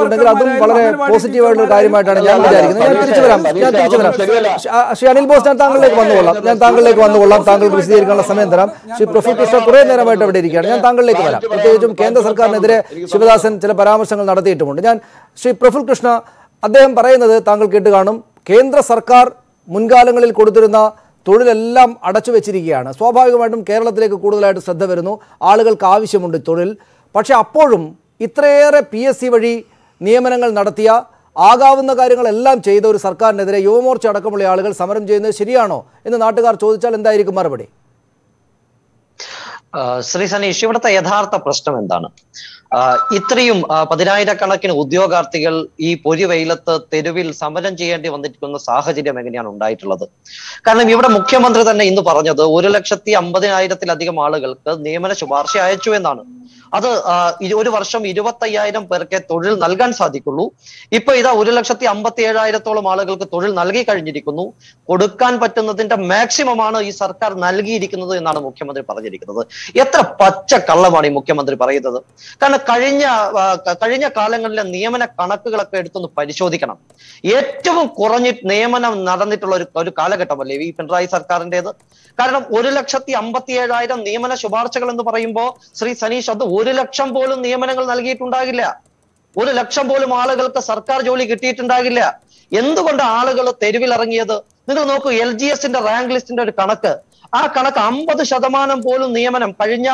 B: വളരെ കാര്യമായിട്ടാണ് ഞാൻ വിചാരിക്കുന്നത്. ഞാൻ
E: അല്ല,
B: തിരിച്ചു വരാം. ഞാൻ തിരിച്ചു വരാം. ശ്രീ- അനിൽ ബോസ് ഞാൻ താങ്കളിലേക്ക് വന്നുകൊള്ളാം ഞാൻ താങ്കളിലേക്ക് വന്നുകൊള്ളാം താങ്കൾക്ക് വിശദീകരിക്കാനുള്ള സമയം തരാം ശ്രീ പ്രഫുൽ കൃഷ്ണ കുറെ നേരമായിട്ട് അവിടെ ഇരിക്കുകയാണ്. ഞാൻ താങ്കളിലേക്ക് വരാം. പ്രത്യേകിച്ചും കേന്ദ്ര സർക്കാരിനെതിരെ ശിവദാസൻ ചില പരാമർശങ്ങൾ നടത്തിയിട്ടുമുണ്ട്. ഞാൻ ശ്രീ പ്രഫുൽ കൃഷ്ണ അദ്ദേഹം പറയുന്നത് താങ്കൾ കേട്ട് കാണും. കേന്ദ്ര സർക്കാർ മുൻകാലങ്ങളിൽ കൊടുത്തിരുന്ന തൊഴിലെല്ലാം അടച്ചു വെച്ചിരിക്കുകയാണ്. സ്വാഭാവികമായിട്ടും കേരളത്തിലേക്ക് കൂടുതലായിട്ട് ശ്രദ്ധ വരുന്നു. ആളുകൾക്ക് ആവശ്യമുണ്ട് തൊഴിൽ. പക്ഷേ അപ്പോഴും ഇത്രയേറെ പി എസ് സി വഴി നിയമനങ്ങൾ നടത്തിയ ആകാവുന്ന കാര്യങ്ങളെല്ലാം ചെയ്ത ഒരു സർക്കാരിനെതിരെ യുവമോർച്ച അടക്കമുള്ള ആളുകൾ സമരം ചെയ്യുന്നത് ശരിയാണോ എന്ന് നാട്ടുകാർ ചോദിച്ചാൽ എന്തായിരിക്കും മറുപടി?
F: ശ്രീ സനീഷ് ഇവിടുത്തെ യഥാർത്ഥ പ്രശ്നം എന്താണ്? ഇത്രയും പതിനായിരക്കണക്കിന് ഉദ്യോഗാർത്ഥികൾ ഈ പൊരിവെയിലത്ത് തെരുവിൽ സമരം ചെയ്യേണ്ടി വന്നിരിക്കുന്ന സാഹചര്യം എങ്ങനെയാണ് ഉണ്ടായിട്ടുള്ളത്? കാരണം ഇവിടെ മുഖ്യമന്ത്രി തന്നെ ഇന്ന് പറഞ്ഞത് ഒരു ലക്ഷത്തി അമ്പതിനായിരത്തിലധികം ആളുകൾക്ക് നിയമന ശുപാർശ അയച്ചു എന്നാണ്. അത് ഒരു വർഷം ഇരുപത്തയ്യായിരം പേർക്ക് തൊഴിൽ നൽകാൻ സാധിക്കുള്ളൂ. ഇപ്പൊ ഇതാ ഒരു ലക്ഷത്തി അമ്പത്തി ഏഴായിരത്തോളം ആളുകൾക്ക് തൊഴിൽ നൽകി കഴിഞ്ഞിരിക്കുന്നു. കൊടുക്കാൻ പറ്റുന്നതിന്റെ മാക്സിമം ആണ് ഈ സർക്കാർ നൽകിയിരിക്കുന്നത് എന്നാണ് മുഖ്യമന്ത്രി പറഞ്ഞിരിക്കുന്നത്. എത്ര പച്ച കള്ളമാണ് ഈ മുഖ്യമന്ത്രി പറയുന്നത്. കാരണം കഴിഞ്ഞ കഴിഞ്ഞ കാലങ്ങളിലെ നിയമന കണക്കുകളൊക്കെ എടുത്തൊന്ന് പരിശോധിക്കണം. ഏറ്റവും കുറഞ്ഞ നിയമനം നടന്നിട്ടുള്ള ഒരു ഒരു കാലഘട്ടമല്ലേ ഈ പിണറായി സർക്കാരിന്റെത് കാരണം ഒരു ലക്ഷത്തി അമ്പത്തി ഏഴായിരം നിയമന ശുപാർശകൾ എന്ന് പറയുമ്പോൾ ശ്രീ സനീഷ് അത് ഒരു ലക്ഷം പോലും നിയമനങ്ങൾ നൽകിയിട്ടുണ്ടാകില്ല. ഒരു ലക്ഷം പോലും ആളുകൾക്ക് സർക്കാർ ജോലി കിട്ടിയിട്ടുണ്ടാകില്ല. എന്തുകൊണ്ട് ആളുകൾ തെരുവിലിറങ്ങിയത്? നിങ്ങൾ നോക്കൂ എൽ ജി എസിന്റെ റാങ്ക് ലിസ്റ്റിന്റെ ഒരു കണക്ക്. ആ കണക്ക് അമ്പത് ശതമാനം പോലും നിയമനം കഴിഞ്ഞ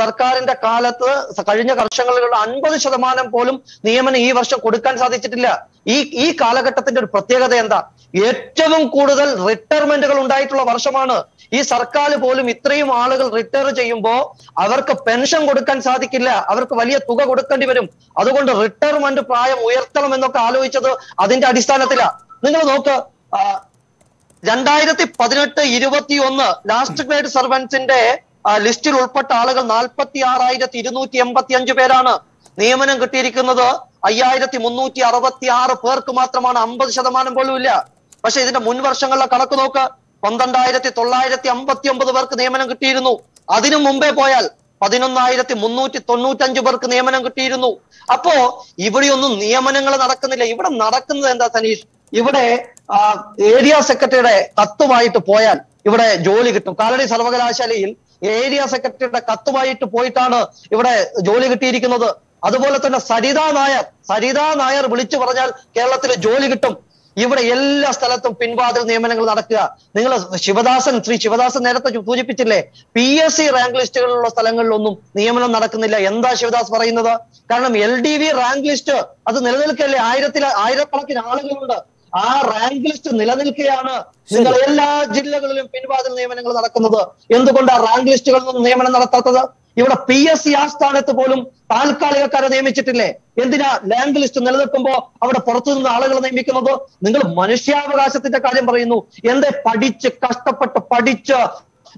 F: സർക്കാരിന്റെ കാലത്ത് കഴിഞ്ഞ വർഷങ്ങളിലുള്ള അൻപത് ശതമാനം പോലും നിയമനം ഈ വർഷം കൊടുക്കാൻ സാധിച്ചിട്ടില്ല. ഈ ഈ കാലഘട്ടത്തിന്റെ ഒരു പ്രത്യേകത എന്താ? ഏറ്റവും കൂടുതൽ റിട്ടയർമെന്റുകൾ ഉണ്ടായിട്ടുള്ള വർഷമാണ്. ഈ സർക്കാർ പോലും ഇത്രയും ആളുകൾ റിട്ടയർ ചെയ്യുമ്പോൾ അവർക്ക് പെൻഷൻ കൊടുക്കാൻ സാധിക്കില്ല. അവർക്ക് വലിയ തുക കൊടുക്കേണ്ടി വരും. അതുകൊണ്ട് റിട്ടയർമെന്റ് പ്രായം ഉയർത്തണം എന്നൊക്കെ ആലോചിച്ചത് അതിന്റെ അടിസ്ഥാനത്തിലാ. നിങ്ങൾ നോക്ക് രണ്ടായിരത്തി പതിനെട്ട് ഇരുപത്തി ഒന്ന് ലാസ്റ്റ് ഗ്രേഡ് സർവൻസിന്റെ ലിസ്റ്റിൽ ഉൾപ്പെട്ട ആളുകൾ നാൽപ്പത്തി ആറായിരത്തി ഇരുന്നൂറ്റി എൺപത്തി അഞ്ച് പേരാണ്. നിയമനം കിട്ടിയിരിക്കുന്നത് അയ്യായിരത്തി മുന്നൂറ്റി അറുപത്തി ആറ് പേർക്ക് മാത്രമാണ് അമ്പത് ശതമാനം പോലും ഇല്ല പക്ഷെ ഇതിന്റെ മുൻ വർഷങ്ങളിലെ കണക്ക് നോക്ക്. പന്ത്രണ്ടായിരത്തി തൊള്ളായിരത്തി അമ്പത്തി ഒമ്പത് പേർക്ക് നിയമനം കിട്ടിയിരുന്നു. അതിനു മുമ്പേ പോയാൽ പതിനൊന്നായിരത്തി മുന്നൂറ്റി തൊണ്ണൂറ്റഞ്ച് പേർക്ക് നിയമനം കിട്ടിയിരുന്നു. അപ്പോ ഇവിടെയൊന്നും നിയമനങ്ങൾ നടക്കുന്നില്ല. ഇവിടെ നടക്കുന്നത് എന്താ സനീഷ്? ഇവിടെ ഏരിയ സെക്രട്ടറിയുടെ കത്തുമായിട്ട് പോയാൽ ഇവിടെ ജോലി കിട്ടും. കാലടി സർവകലാശാലയിൽ ഏരിയ സെക്രട്ടറിയുടെ കത്തുമായിട്ട് പോയിട്ടാണ് ഇവിടെ ജോലി കിട്ടിയിരിക്കുന്നത്. അതുപോലെ തന്നെ സരിത നായർ സരിത നായർ വിളിച്ചു പറഞ്ഞാൽ കേരളത്തിൽ ജോലി കിട്ടും. ഇവിടെ എല്ലാ സ്ഥലത്തും പിൻവാതിൽ നിയമനങ്ങൾ നടക്കുക. നിങ്ങൾ ശിവദാസൻ ശ്രീ ശിവദാസൻ നേരത്തെ സൂചിപ്പിച്ചില്ലേ? പി എസ് സി റാങ്ക് ലിസ്റ്റുകളിലുള്ള സ്ഥലങ്ങളിലൊന്നും നിയമനം നടക്കുന്നില്ല. എന്താ ശിവദാസ് പറയുന്നത്? കാരണം L D V rank list അത് നിലനിൽക്കല്ലേ? ആയിരത്തിൽ ആയിരക്കണക്കിന് ആളുകളുണ്ട്. ആ റാങ്ക് ലിസ്റ്റ് നിലനിൽക്കുകയാണ് നിങ്ങൾ എല്ലാ ജില്ലകളിലും പിൻവാതിൽ നിയമനങ്ങൾ നടക്കുന്നത്. എന്തുകൊണ്ട് ആ റാങ്ക് ലിസ്റ്റുകളിൽ നിയമനം നടത്താത്തത്? ഇവിടെ പി എസ് സി ആസ്ഥാനത്ത് പോലും താൽക്കാലികക്കാരെ നിയമിച്ചിട്ടില്ലേ? എന്തിനാ ലാങ്ക് ലിസ്റ്റ് നിലനിൽക്കുമ്പോ അവിടെ പുറത്തു നിന്ന് ആളുകളെ നിയമിക്കുന്നത്? നിങ്ങൾ മനുഷ്യാവകാശത്തിന്റെ കാര്യം പറയുന്നു. എന്തേ പഠിച്ച് കഷ്ടപ്പെട്ട് പഠിച്ച്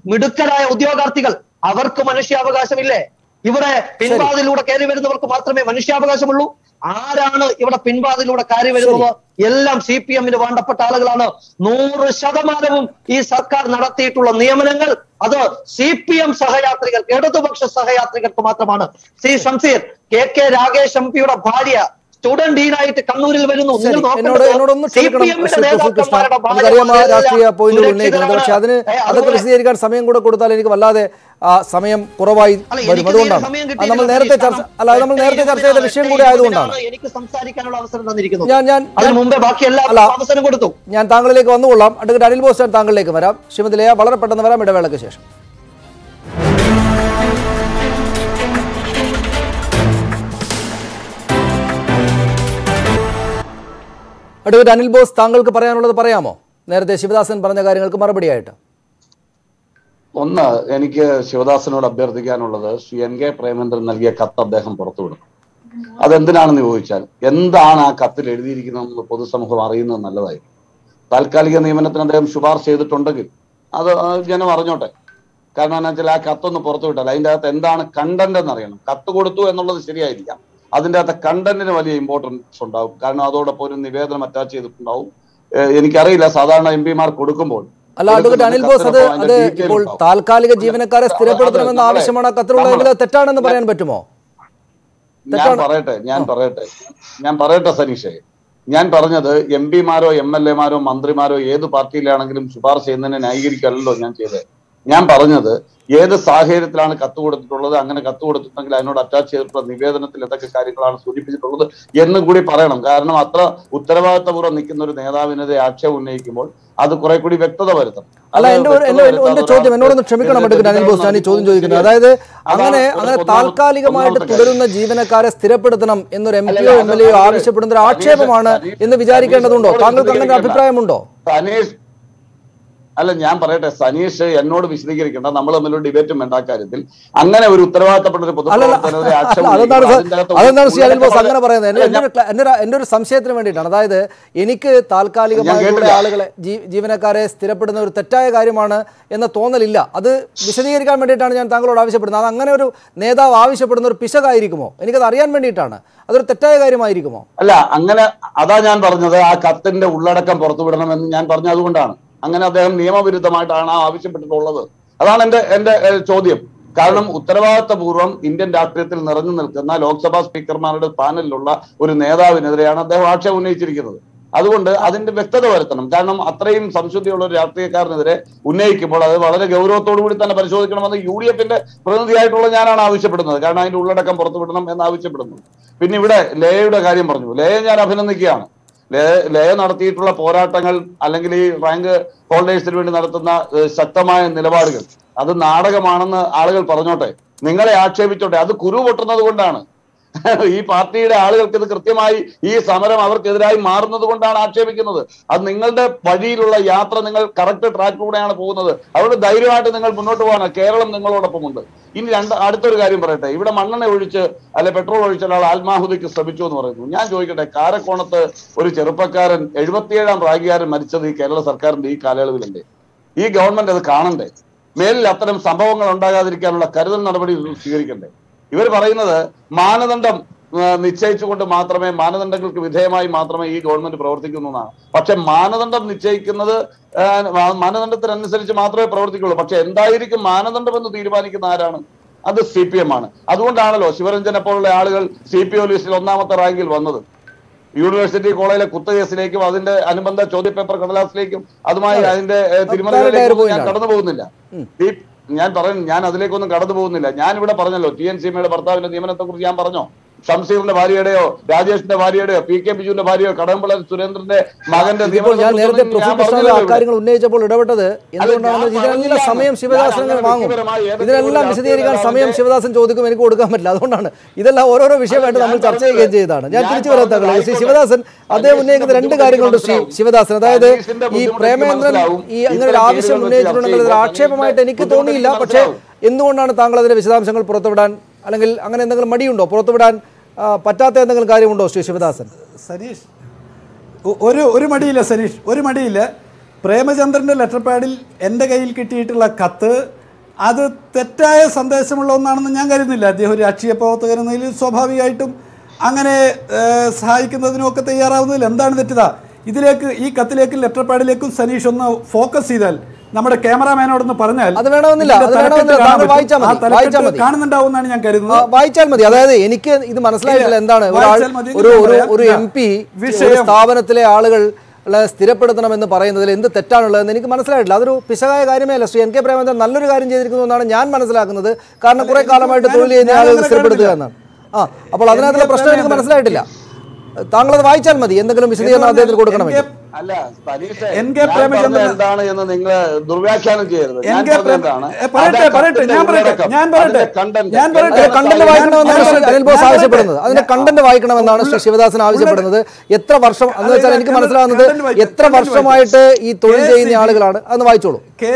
F: മിടുക്കരായ ഉദ്യോഗാർത്ഥികൾ അവർക്ക് മനുഷ്യാവകാശമില്ലേ? ഇവിടെ പിൻവാതിലൂടെ കയറി വരുന്നവർക്ക് മാത്രമേ മനുഷ്യാവകാശമുള്ളൂ. ആരാണ് ഇവിടെ പിൻവാതിലൂടെ കയറി വരുന്നത്? എല്ലാം സി പി എമ്മിന് വേണ്ടപ്പെട്ട ആളുകളാണ്. നൂറ് ശതമാനവും ഈ സർക്കാർ നടത്തിയിട്ടുള്ള നിയമനങ്ങൾ അത് സി പി എം സഹയാത്രികർക്ക് ഇടതുപക്ഷ സഹയാത്രികർക്ക് മാത്രമാണ്. C Shamseer K K Rakesh M പിയുടെ ഭാര്യ സ്റ്റുഡന്റ് ഡീനായിട്ട് കണ്ണൂരിൽ വരുന്നു.
B: നമുക്കറിയാം ആ രാഷ്ട്രീയ പോയിന്റുകൾ ഉന്നയിക്കുന്നത് പക്ഷെ അതിന് അതൊക്കെ വിശദീകരിക്കാൻ സമയം കൂടെ കൊടുത്താൽ എനിക്ക് വല്ലാതെ ആ, സമയം കുറവായി വരും. അതുകൊണ്ടാണ്. നമ്മൾ നേരത്തെ ചർച്ച അല്ല നമ്മൾ നേരത്തെ ചർച്ച ചെയ്ത വിഷയം കൂടെ ആയതുകൊണ്ടാണ്.
F: എനിക്ക് സംസാരിക്കാനുള്ള അവസരം തന്നിരിക്കുന്നു.
B: ഞാൻ ഞാൻ
F: മുമ്പേ ബാക്കി. എല്ലാവർക്കും അവസരം കൊടുത്തു.
B: ഞാൻ താങ്കളിലേക്ക് വന്നുകൊള്ളാം. അടുത്ത അനിൽ ബോസ് ഞാൻ താങ്കളിലേക്ക് വരാം. ശ്രീമതി ലയ വളരെ പെട്ടെന്ന് വരാം. ഇടവേളയ്ക്ക് ശേഷം. അഡ്വക്കേറ്റ് അനിൽ ബോസ് താങ്കൾക്ക് പറയാനുള്ളത് പറയാമോ? നേരത്തെ ശിവദാസൻ പറഞ്ഞ കാര്യങ്ങൾക്ക് മറുപടിയായിട്ട്.
E: ഒന്ന് എനിക്ക് ശിവദാസനോട് അഭ്യർത്ഥിക്കാനുള്ളത് ശ്രീ എൻ കെ പ്രേമേന്ദ്രൻ നൽകിയ കത്ത് അദ്ദേഹം പുറത്തുവിടും. അതെന്തിനാണെന്ന് ചോദിച്ചാൽ എന്താണ് ആ കത്തിൽ എഴുതിയിരിക്കുന്നതെന്ന് പൊതുസമൂഹം അറിയുന്നത് നല്ലതായി താൽക്കാലിക നിയമനത്തിന് അദ്ദേഹം ശുപാർശ ചെയ്തിട്ടുണ്ടെങ്കിൽ അത് ജനം അറിഞ്ഞോട്ടെ. കാരണം എന്താ വെച്ചാൽ ആ കത്തൊന്ന് പുറത്തുവിട്ടാൽ അതിന്റെ അകത്ത് എന്താണ് കണ്ടന്റ് എന്ന് അറിയണം. കത്ത് കൊടുത്തു എന്നുള്ളത് ശരിയായിരിക്കാം. അതിന്റെ അകത്ത് കണ്ടന്റിന് വലിയ ഇമ്പോർട്ടൻസ് ഉണ്ടാവും. കാരണം അതോടൊപ്പം ഒരു നിവേദനം അറ്റാച്ച് ചെയ്തിട്ടുണ്ടാവും. എനിക്കറിയില്ല. സാധാരണ എം പിമാർ കൊടുക്കുമ്പോൾ
B: അല്ല അഡ്വക്കേറ്റ് അനിൽ ബോസ് അത് അത് ഇപ്പോൾ. താൽക്കാലിക ജീവനക്കാരെ സ്ഥിരപ്പെടുത്തണമെന്ന ആവശ്യമാണ് അത് തെറ്റാണെന്ന് പറയാൻ പറ്റുമോ?
E: ഞാൻ പറയട്ടെ ഞാൻ പറയട്ടെ. ഞാൻ പറയട്ടെ സനീഷേ. ഞാൻ പറഞ്ഞത് എം പിമാരോ എം എൽ എമാരോ മന്ത്രിമാരോ ഏത് പാർട്ടിയിലാണെങ്കിലും ശുപാർശ ചെയ്യുന്നതിനെ ന്യായീകരിക്കല്ലോ ഞാൻ ചെയ്തത്. ഞാൻ പറഞ്ഞത് ഏത് സാഹചര്യത്തിലാണ് കത്ത് കൊടുത്തിട്ടുള്ളത് അങ്ങനെ കത്ത് കൊടുത്തിട്ടുണ്ടെങ്കിൽ അതിനോട് അറ്റാച്ച് ചെയ്തിട്ടുള്ള നിവേദനത്തിൽ എന്തൊക്കെ കാര്യങ്ങളാണ് സൂചിപ്പിച്ചിട്ടുള്ളത് എന്നും കൂടി പറയണം. കാരണം അത്ര ഉത്തരവാദിത്തപൂർവം നിൽക്കുന്ന ഒരു നേതാവിനെതിരെ ആക്ഷേപം ഉന്നയിക്കുമ്പോൾ അത് കുറെ കൂടി വ്യക്തത വരുത്തണം.
B: അല്ല എന്റെ എന്റെ ചോദ്യം എന്നോടൊന്ന് ക്ഷമിക്കണം അനിൽ ബോസ് ഞാൻ ഈ ചോദ്യം ചോദിക്കുന്നത്. അതായത് അങ്ങനെ അങ്ങനെ താൽക്കാലികമായിട്ട് തുടരുന്ന ജീവനക്കാരെ സ്ഥിരപ്പെടുത്തണം എന്നൊരു എം പിയോ
E: ഒ
B: എം എൽ എയോ ആവശ്യപ്പെടുന്ന ഒരു ആക്ഷേപമാണ് എന്ന് വിചാരിക്കേണ്ടതുണ്ടോ? താങ്കൾക്ക് അങ്ങനെ അഭിപ്രായമുണ്ടോ?
E: അല്ല ഞാൻ പറയട്ടെ സനീഷ് എന്നോട് വിശദീകരിക്കേണ്ട. നമ്മൾ തമ്മിൽ ഡിബേറ്റും വേണ്ട കാര്യത്തിൽ. അങ്ങനെ ഒരു ഉത്തരവാദിത്തപ്പെട്ട ഒരു
B: അങ്ങനെ പറയുന്നത്? ഒരു എന്റെ ഒരു സംശയത്തിന് വേണ്ടിയിട്ടാണ്. അതായത് എനിക്ക്
E: താൽക്കാലികമായി
B: ആളുകളെ ജീവനക്കാരെ സ്ഥിരപ്പെടുന്ന ഒരു തെറ്റായ കാര്യമാണ് എന്ന തോന്നലില്ല. അത് വിശദീകരിക്കാൻ വേണ്ടിയിട്ടാണ് ഞാൻ താങ്കളോട് ആവശ്യപ്പെടുന്നത്. അത് അങ്ങനെ ഒരു നേതാവ് ആവശ്യപ്പെടുന്ന ഒരു പിശകായിരിക്കുമോ? എനിക്കത് അറിയാൻ വേണ്ടിയിട്ടാണ്. അതൊരു തെറ്റായ കാര്യമായിരിക്കുമോ?
E: അല്ല അങ്ങനെ അതാ ഞാൻ പറഞ്ഞത്. ആ കത്തിന്റെ ഉള്ളടക്കം പുറത്തുവിടണമെന്ന് ഞാൻ പറഞ്ഞത് അതുകൊണ്ടാണ്. അങ്ങനെ അദ്ദേഹം നിയമവിരുദ്ധമായിട്ടാണ് ആവശ്യപ്പെട്ടിട്ടുള്ളത്. അതാണ് എന്റെ എന്റെ ചോദ്യം. കാരണം ഉത്തരവാദിത്തപൂർവം ഇന്ത്യൻ രാഷ്ട്രീയത്തിൽ നിറഞ്ഞു നിൽക്കുന്ന ലോക്സഭാ സ്പീക്കർമാരുടെ പാനലിലുള്ള ഒരു നേതാവിനെതിരെയാണ് അദ്ദേഹം ആക്ഷേപം ഉന്നയിച്ചിരിക്കുന്നത്. അതുകൊണ്ട് അതിന്റെ വ്യക്തത വരുത്തണം. കാരണം അത്രയും സംശുദ്ധിയുള്ള ഒരു രാഷ്ട്രീയക്കാരനെതിരെ ഉന്നയിക്കുമ്പോൾ അത് വളരെ ഗൗരവത്തോടു കൂടി തന്നെ പരിശോധിക്കണമെന്ന് യു ഡി എഫിന്റെ പ്രതിനിധിയായിട്ടുള്ള ഞാനാണ് ആവശ്യപ്പെടുന്നത്. കാരണം അതിന്റെ ഉള്ളടക്കം പുറത്തുവിടണം എന്ന് ആവശ്യപ്പെടുന്നു. പിന്നെ ഇവിടെ ലേയുടെ കാര്യം പറഞ്ഞു. ലേയെ ഞാൻ അഭിനന്ദിക്കുകയാണ്. ലയ നടത്തിയിട്ടുള്ള പോരാട്ടങ്ങൾ അല്ലെങ്കിൽ ഈ റാങ്ക് ഹോൾഡേഴ്സിന് വേണ്ടി നടത്തുന്ന ശക്തമായ നിലപാടുകൾ. അത് നാടകമാണെന്ന് ആളുകൾ പറഞ്ഞോട്ടെ. നിങ്ങളെ ആക്ഷേപിച്ചോട്ടെ. അത് കുരു പൊട്ടുന്നത് കൊണ്ടാണ്. ഈ പാർട്ടിയുടെ ആളുകൾക്ക് ഇത് കൃത്യമായി ഈ സമരം അവർക്കെതിരായി മാറുന്നത് കൊണ്ടാണ് ആക്ഷേപിക്കുന്നത്. അത് നിങ്ങളുടെ വഴിയിലുള്ള യാത്ര നിങ്ങൾ കറക്റ്റ് ട്രാക്കിലൂടെയാണ് പോകുന്നത്. അതുകൊണ്ട് ധൈര്യമായിട്ട് നിങ്ങൾ മുന്നോട്ട് പോകണം കേരളം നിങ്ങളോടൊപ്പമുണ്ട്. ഇനി രണ്ട് അടുത്തൊരു കാര്യം പറയട്ടെ. ഇവിടെ മണ്ണെണ്ണ ഒഴിച്ച് അല്ലെ പെട്രോൾ ഒഴിച്ച ഒരാൾ ആത്മാഹുതിക്ക് ശ്രമിച്ചു എന്ന് പറയുന്നു. ഞാൻ ചോദിക്കട്ടെ കാരക്കോണത്ത് ഒരു ചെറുപ്പക്കാരൻ എഴുപത്തിയേഴാം പ്രാഗികാരൻ മരിച്ചത് ഈ കേരള സർക്കാരിന്റെ ഈ കാലയളവിലല്ലേ? ഈ ഗവൺമെന്റ് അത് കാണണ്ടേ? മേലിൽ അത്തരം സംഭവങ്ങൾ ഉണ്ടാകാതിരിക്കാനുള്ള കരുതൽ നടപടി സ്വീകരിക്കണ്ടേ? ഇവർ പറയുന്നത് മാനദണ്ഡം നിശ്ചയിച്ചുകൊണ്ട് മാത്രമേ മാനദണ്ഡങ്ങൾക്ക് വിധേയമായി മാത്രമേ ഈ ഗവൺമെന്റ് പ്രവർത്തിക്കുന്നു എന്നാണ്. പക്ഷെ മാനദണ്ഡം നിശ്ചയിക്കുന്നത് മാനദണ്ഡത്തിനനുസരിച്ച് മാത്രമേ പ്രവർത്തിക്കുള്ളൂ. പക്ഷെ എന്തായിരിക്കും മാനദണ്ഡം എന്ന് തീരുമാനിക്കുന്ന ആരാണ്? അത് സി പി എം ആണ്. അതുകൊണ്ടാണല്ലോ ശിവരഞ്ജനെ പോലുള്ള ആളുകൾ സി പി ഒ ലിസ്റ്റിൽ ഒന്നാമത്തെ റാങ്കിൽ വന്നത്. യൂണിവേഴ്സിറ്റി കോളേജിലെ കുത്തകേസിലേക്കും അതിന്റെ അനുബന്ധ ചോദ്യപേപ്പർ കടലാസിലേക്കും അതുമായി അതിന്റെ
B: തിരുമലകളിലേക്കും
E: ഞാൻ. കടന്നു പോകുന്നില്ല ഞാൻ പറയുന്നു ഞാൻ അതിലേക്കൊന്നും കടന്നു പോകുന്നില്ല ഞാൻ ഇവിടെ പറഞ്ഞല്ലോ ടി എൻ സീമയുടെ ഭർത്താവിന്റെ നിയമനത്തെ കുറിച്ച് ഞാൻ പറഞ്ഞോ? ഷംസീറിന്റെ ഭാര്യയുടെയോ രാജേഷിന്റെ ഭാര്യയുടെയോ പി കെ ബിജുവിന്റെ ഭാര്യയോ കടമ്പള സുരേന്ദ്രന്റെ മകന്റെ
B: ഞാൻ നേരത്തെ കാര്യങ്ങൾ ഉന്നയിച്ചപ്പോൾ ഇടപെട്ടത് എന്തുകൊണ്ടാണെന്ന്
E: ഞാൻ
B: ഇതിനെല്ലാം സമയം ശിവദാസൻ വാങ്ങും. ഇതിനെല്ലാം വിശദീകരിക്കാൻ സമയം ശിവദാസൻ ചോദിക്കും എനിക്ക് കൊടുക്കാൻ പറ്റില്ല. അതുകൊണ്ടാണ് ഇതെല്ലാം ഓരോരോ വിഷയമായിട്ട് നമ്മൾ ചർച്ച ചെയ്യുകയും ചെയ്തതാണ്. ഞാൻ തിരിച്ചു വരാൻ ശ്രീ ശിവദാസൻ അദ്ദേഹം ഉന്നയിക്കുന്ന രണ്ട് കാര്യങ്ങളുണ്ട് ശ്രീ ശിവദാസൻ. അതായത് ഈ പ്രേമേന്ദ്രൻ ഈ അങ്ങനെ ഒരു ആവശ്യം ഉന്നയിച്ചിട്ടുണ്ടെങ്കിൽ ആക്ഷേപമായിട്ട് എനിക്ക് തോന്നിയില്ല. പക്ഷേ എന്തുകൊണ്ടാണ് താങ്കൾ അതിന്റെ വിശദാംശങ്ങൾ പുറത്തുവിടാൻ അല്ലെങ്കിൽ അങ്ങനെ എന്തെങ്കിലും മടിയുണ്ടോ? പുറത്തുവിടാൻ വിടാൻ പറ്റാത്ത എന്തെങ്കിലും കാര്യമുണ്ടോ ശ്രീ ശിവദാസൻ?
D: സനീഷ് ഒരു ഒരു മടിയില്ല സനീഷ് ഒരു മടിയില്ല. പ്രേമചന്ദ്രന്റെ ലെറ്റർ പാഡിൽ എന്റെ കയ്യിൽ കിട്ടിയിട്ടുള്ള കത്ത് അത് തെറ്റായ സന്ദേശമുള്ള ഒന്നാണെന്ന് ഞാൻ കരുതുന്നില്ല. അദ്ദേഹം ഒരു രാഷ്ട്രീയ പ്രവർത്തകൻ എന്നതിൽ സ്വാഭാവികമായിട്ടും അങ്ങനെ സഹായിക്കുന്നതിനുമൊക്കെ സഹായിക്കുന്നതിനും തയ്യാറാവുന്നതിൽ എന്താണ് തെറ്റിത ഇതിലേക്ക് ഈ കത്തിലേക്കും ലെറ്റർ പാഡിലേക്കും സനീഷ് ഒന്ന് ഫോക്കസ് ചെയ്താൽ നമ്മുടെ ക്യാമറാമാനോടൊന്ന് പറഞ്ഞാൽ
B: അത് വേണമെന്നില്ല, അത് വേണമെന്നില്ല. വായിച്ചാൽ മതി,
D: ആ തലക്കെട്ട്
B: വായിച്ചാൽ മതി.
D: കാണുന്നുണ്ടാവുമെന്നാണ് ഞാൻ കരുതുന്നത്.
B: വായിച്ചാൽ മതി. അതായത് എനിക്ക് ഇത് മനസ്സിലായിട്ടില്ല എന്താണ്. ഒരു. എം പി സ്ഥാപനത്തിലെ ആളുകൾ സ്ഥിരപ്പെടുത്തണമെന്ന് പറയുന്നതിൽ എന്ത് തെറ്റാണുള്ളതെന്ന് എനിക്ക് മനസ്സിലായിട്ടില്ല. അതൊരു പിശകായ കാര്യമേ അല്ല. ശ്രീ എൻ കെ പ്രേമചന്ദ്രൻ നല്ലൊരു കാര്യം ചെയ്തിരിക്കുന്നു എന്നാണ് ഞാൻ മനസ്സിലാക്കുന്നത്. കാരണം കുറെ കാലമായിട്ട് തൊഴിൽ ചെയ്യുന്ന ആളുകൾ സ്ഥിരപ്പെടുത്തുക എന്നാണ്. ആ അപ്പോൾ അതിനകത്തുള്ള പ്രശ്നം എനിക്ക് മനസ്സിലായിട്ടില്ല. താങ്കളത് വായിച്ചാൽ മതി. എന്തെങ്കിലും വിശദീകരണം അദ്ദേഹത്തിന് കൊടുക്കണമെങ്കിൽ.
E: അല്ല
D: എൻ കെ പ്രേമചന്ദ്രൻ-
E: എന്താണ് എന്ന് നിങ്ങൾ ദുർവ്യാഖ്യാനം ചെയ്യരുത്.
D: എൻ കെ പറയട്ടെ, പറയട്ടെ, ഞാൻ പറയട്ടെ, ഞാൻ പറയട്ടെ, ഞാൻ പറയട്ടെ.
B: കണ്ടന്റ്? വായിക്കണമെന്നാണ് ശ്രീ
D: ഞാൻ
B: അനിൽ ബോസ്
D: പറയട്ടെ.
B: ആവശ്യപ്പെടുന്നത്. അതിന്റെ കണ്ടന്റ് വായിക്കണമെന്നാണ് ശ്രീ ശിവദാസൻ ആവശ്യപ്പെടുന്നത്. എത്ര വർഷം എന്ന് വെച്ചാൽ എനിക്ക് മനസ്സിലാകുന്നത് എത്ര വർഷമായിട്ട് ഈ തൊഴിൽ ചെയ്യുന്ന ആളുകളാണ്. അന്ന് വായിച്ചോളൂ.
D: കെ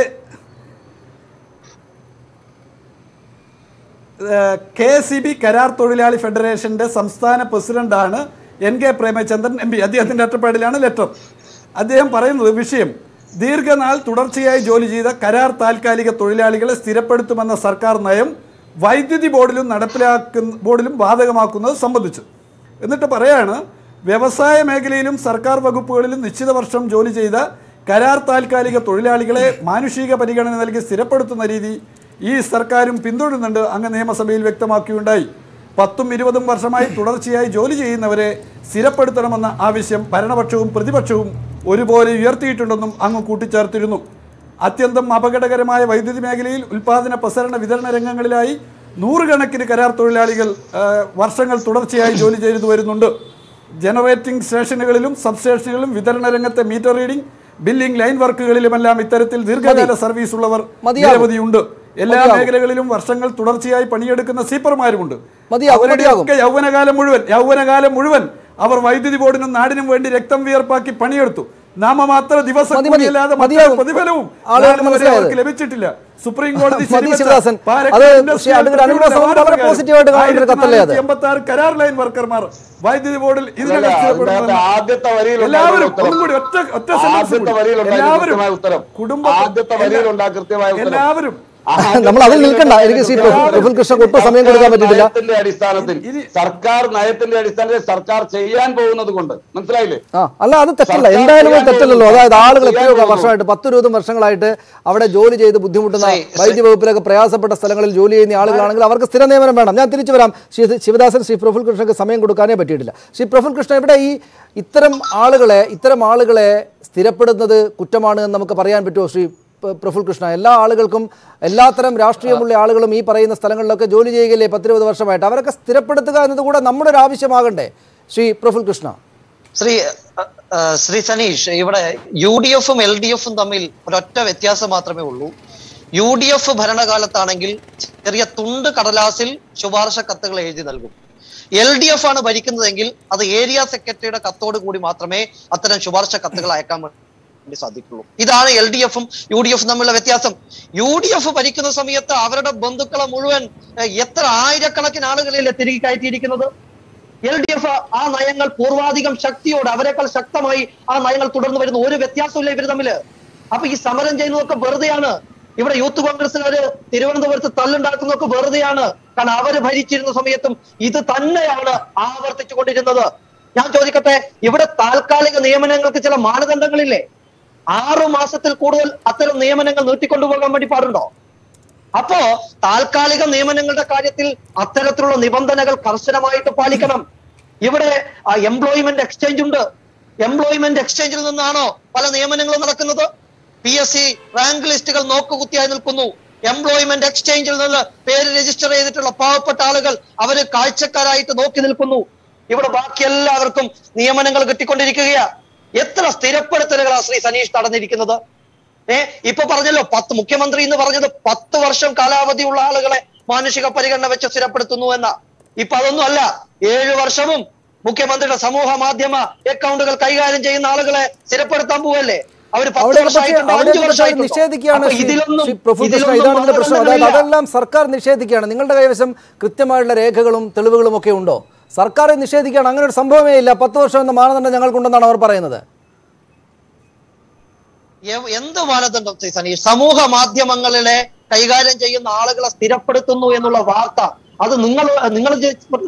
D: കെ സി ബി കരാർ തൊഴിലാളി ഫെഡറേഷന്റെ സംസ്ഥാന പ്രസിഡന്റാണ് N K Premachandran M P. അദ്ദേഹത്തിന്റെ ഒറ്റപ്പാടിലാണ് ലെറ്റർ. അദ്ദേഹം പറയുന്നത് വിഷയം ദീർഘനാൾ തുടർച്ചയായി ജോലി ചെയ്ത കരാർ താൽക്കാലിക തൊഴിലാളികളെ സ്ഥിരപ്പെടുത്തുമെന്ന സർക്കാർ നയം വൈദ്യുതി ബോർഡിലും നടപ്പിലാക്കുന്ന ബോർഡിലും ബാധകമാക്കുന്നത് സംബന്ധിച്ചു. എന്നിട്ട് പറയാണ് വ്യവസായ മേഖലയിലും സർക്കാർ വകുപ്പുകളിലും നിശ്ചിത വർഷം ജോലി ചെയ്ത കരാർ താൽക്കാലിക തൊഴിലാളികളെ മാനുഷിക പരിഗണന നൽകി സ്ഥിരപ്പെടുത്തുന്ന രീതി ഈ സർക്കാരും പിന്തുടരുന്നുണ്ട് അങ്ങ് നിയമസഭയിൽ വ്യക്തമാക്കിയുണ്ടായി. പത്തും ഇരുപതും വർഷമായി തുടർച്ചയായി ജോലി ചെയ്യുന്നവരെ സ്ഥിരപ്പെടുത്തണമെന്ന ആവശ്യം ഭരണപക്ഷവും പ്രതിപക്ഷവും ഒരുപോലെ ഉയർത്തിയിട്ടുണ്ടെന്നും അങ്ങ് കൂട്ടിച്ചേർത്തിരുന്നു. അത്യന്തം അപകടകരമായ വൈദ്യുതി മേഖലയിൽ ഉൽപാദന പ്രസരണ വിതരണ രംഗങ്ങളിലായി നൂറുകണക്കിന് കരാർ തൊഴിലാളികൾ വർഷങ്ങൾ തുടർച്ചയായി ജോലി ചെയ്തു വരുന്നുണ്ട്. ജനറേറ്റിംഗ് സ്റ്റേഷനുകളിലും സബ്സ്റ്റേഷനുകളിലും വിതരണ രംഗത്തെ മീറ്റർ റീഡിംഗ് ബില്ലിംഗ് ലൈൻ വർക്കുകളിലുമെല്ലാം ഇത്തരത്തിൽ ദീർഘകാല സർവീസ് ഉള്ളവർ. നിരവധിയുണ്ട്. എല്ലാ മേഖലകളിലും വർഷങ്ങൾ തുടർച്ചയായി പണിയെടുക്കുന്ന സീപ്പർമാരുമുണ്ട് അവരുടെയൊക്കെ യൗവനകാലം മുഴുവൻ യൗവനകാലം മുഴുവൻ അവർ വൈദ്യുതി ബോർഡിനും നാടിനും വേണ്ടി രക്തം വിയർപ്പാക്കി പണിയെടുത്തു. നാമമാത്ര ദിവസം. കൂലിയല്ലാതെ പ്രതിഫലവും അവർക്ക് ലഭിച്ചിട്ടില്ല. സുപ്രീം കോടതി? എൺപത്തി ആറ് കരാർ ലൈൻ വർക്കർമാർ വൈദ്യുതി ബോർഡിൽ എല്ലാവരും ഒറ്റ ഒറ്റ എല്ലാവരും
E: ഉത്തരം.
D: കുടുംബ എല്ലാവരും
B: നമ്മൾ അതിൽ നിൽക്കണ്ട എനിക്ക് ശ്രീ പ്രഫുൽ- കൃഷ്ണ ഒട്ടും സമയം കൊടുക്കാൻ
E: നയത്തിന്റെ അടിസ്ഥാനത്തിൽ സർക്കാർ നയത്തിന്റെ അടിസ്ഥാനത്തിൽ സർക്കാർ ചെയ്യാൻ പോകുന്നത് കൊണ്ട് മനസ്സിലായില്ലേ
B: അല്ല അത് തെറ്റല്ല എന്തായാലും തെറ്റല്ലല്ലോ അതായത് ആളുകൾ എത്രയോ. വർഷമായിട്ട് പത്ത് ഇരുപതും വർഷങ്ങളായിട്ട് അവിടെ ജോലി ചെയ്ത് ബുദ്ധിമുട്ടുന്ന വൈദ്യ വകുപ്പിലൊക്കെ പ്രയാസപ്പെട്ട സ്ഥലങ്ങളിൽ ജോലി ചെയ്യുന്ന ആളുകളാണെങ്കിൽ അവർക്ക് സ്ഥിര നിയമനം വേണം ഞാൻ തിരിച്ചു വരാം ശ്രീ ശിവദാസൻ ശ്രീ പ്രഫുൽ കൃഷ്ണക്ക് സമയം കൊടുക്കാനേ പറ്റിയിട്ടില്ല ശ്രീ പ്രഫുൽ കൃഷ്ണ ഇവിടെ ഈ ഇത്തരം ആളുകളെ ഇത്തരം ആളുകളെ സ്ഥിരപ്പെടുന്നത് കുറ്റമാണ് എന്ന് നമുക്ക് പറയാൻ പറ്റുമോ ശ്രീ പ്രഫുൽ കൃഷ്ണ. എല്ലാ ആളുകൾക്കും എല്ലാത്തരം രാഷ്ട്രീയമുള്ള ആളുകളും ഈ പറയുന്ന സ്ഥലങ്ങളിലൊക്കെ ജോലി ചെയ്യുകയല്ലേ പത്തിരുപത് വർഷമായിട്ട്. അവരൊക്കെ സ്ഥിരപ്പെടുത്തുക എന്നതുകൂടെ നമ്മുടെ ഒരു ആവശ്യമാകണ്ടേ? ശ്രീ പ്രഫുൽ കൃഷ്ണ.
F: ശ്രീ ശ്രീ സനീഷ് ഇവിടെ യു ഡി എഫും എൽ ഡി എഫും തമ്മിൽ ഒരൊറ്റ വ്യത്യാസം മാത്രമേ ഉള്ളൂ. യു ഡി എഫ് ഭരണകാലത്താണെങ്കിൽ ചെറിയ തുണ്ട് കടലാസിൽ ശുപാർശ കത്തുകൾ എഴുതി നൽകും. എൽ ഡി എഫ് ആണ് ഭരിക്കുന്നതെങ്കിൽ അത് ഏരിയ സെക്രട്ടറിയുടെ കത്തോട് കൂടി മാത്രമേ അത്തരം ശുപാർശ കത്തുകൾ അയക്കാൻ വേണ്ടി സാധിക്കുള്ളൂ. ഇതാണ് എൽ ഡി എഫും യു ഡി എഫും തമ്മിലുള്ള വ്യത്യാസം. യു ഡി എഫ് ഭരിക്കുന്ന സമയത്ത് അവരുടെ ബന്ധുക്കളെ മുഴുവൻ എത്ര ആയിരക്കണക്കിന് ആളുകളിലെ തിരികെ കയറ്റിയിരിക്കുന്നത്? എൽ ഡി എഫ് ആ നയങ്ങൾ പൂർവാധികം ശക്തിയോട് അവരെക്കാൾ ശക്തമായി ആ നയങ്ങൾ തുടർന്ന് വരുന്ന ഒരു വ്യത്യാസമില്ല ഇവർ തമ്മിൽ. അപ്പൊ ഈ സമരം ചെയ്യുന്നതൊക്കെ വെറുതെയാണ്. ഇവിടെ യൂത്ത് കോൺഗ്രസിനവര് തിരുവനന്തപുരത്ത് തല്ലുണ്ടാക്കുന്നതൊക്കെ വെറുതെയാണ്. കാരണം അവർ ഭരിച്ചിരുന്ന സമയത്തും ഇത് തന്നെയാണ് ആവർത്തിച്ചു കൊണ്ടിരുന്നത് ഞാൻ ചോദിക്കട്ടെ ഇവിടെ താൽക്കാലിക നിയമനങ്ങൾക്ക് ചില മാനദണ്ഡങ്ങളില്ലേ? ആറു മാസത്തിൽ കൂടുതൽ അത്തരം നിയമനങ്ങൾ നീട്ടിക്കൊണ്ടുപോകാൻ വേണ്ടി പാടുണ്ടോ? അപ്പോ താൽക്കാലിക നിയമനങ്ങളുടെ കാര്യത്തിൽ അത്തരത്തിലുള്ള നിബന്ധനകൾ കർശനമായിട്ട് പാലിക്കണം. ഇവിടെ എംപ്ലോയ്മെന്റ് എക്സ്ചേഞ്ച് ഉണ്ട്. എംപ്ലോയ്മെന്റ് എക്സ്ചേഞ്ചിൽ നിന്നാണോ പല നിയമനങ്ങളും നടക്കുന്നത്? പി എസ് സി റാങ്ക് ലിസ്റ്റുകൾ നോക്കുകുത്തിയായി നിൽക്കുന്നു. എംപ്ലോയ്മെന്റ് എക്സ്ചേഞ്ചിൽ നിന്ന് പേര് രജിസ്റ്റർ ചെയ്തിട്ടുള്ള പാവപ്പെട്ട ആളുകൾ അവർ കാഴ്ചക്കാരായിട്ട് നോക്കി നിൽക്കുന്നു. ഇവിടെ ബാക്കി എല്ലാവർക്കും നിയമനങ്ങൾ കിട്ടിക്കൊണ്ടിരിക്കുകയാ. എത്ര സ്ഥിരപ്പെടുത്തലുകളാ ശ്രീ സനീഷ് നടന്നിരിക്കുന്നത്? ഏ ഇപ്പൊ പറഞ്ഞല്ലോ പത്ത് മുഖ്യമന്ത്രി എന്ന് പറഞ്ഞത് പത്ത് വർഷം കാലാവധിയുള്ള ആളുകളെ മാനുഷിക പരിഗണന വെച്ച് സ്ഥിരപ്പെടുത്തുന്നു എന്ന. ഇപ്പൊ അതൊന്നും അല്ല. ഏഴു വർഷവും മുഖ്യമന്ത്രിയുടെ സമൂഹ മാധ്യമ അക്കൗണ്ടുകൾ കൈകാര്യം ചെയ്യുന്ന ആളുകളെ സ്ഥിരപ്പെടുത്താൻ പോവല്ലേ?
B: നിഷേധിക്കുകയാണ്. അതെല്ലാം സർക്കാർ നിഷേധിക്കുകയാണ്. നിങ്ങളുടെ കൈവശം കൃത്യമായുള്ള രേഖകളും തെളിവുകളും ഒക്കെ ഉണ്ടോ? സർക്കാർ നിഷേധിക്കുകയാണ്. അങ്ങനെ ഒരു സംഭവമേ ഇല്ല. പത്ത് വർഷം എന്ന മാനദണ്ഡം ഞങ്ങൾക്കുണ്ടെന്നാണ് അവർ പറയുന്നത്.
F: എന്ത് മാനദണ്ഡം സനീഷ്? സമൂഹ മാധ്യമങ്ങളിലെ കൈകാര്യം ചെയ്യുന്ന ആളുകളെ സ്ഥിരപ്പെടുത്തുന്നു എന്നുള്ള വാർത്ത അത് നിങ്ങൾ നിങ്ങൾ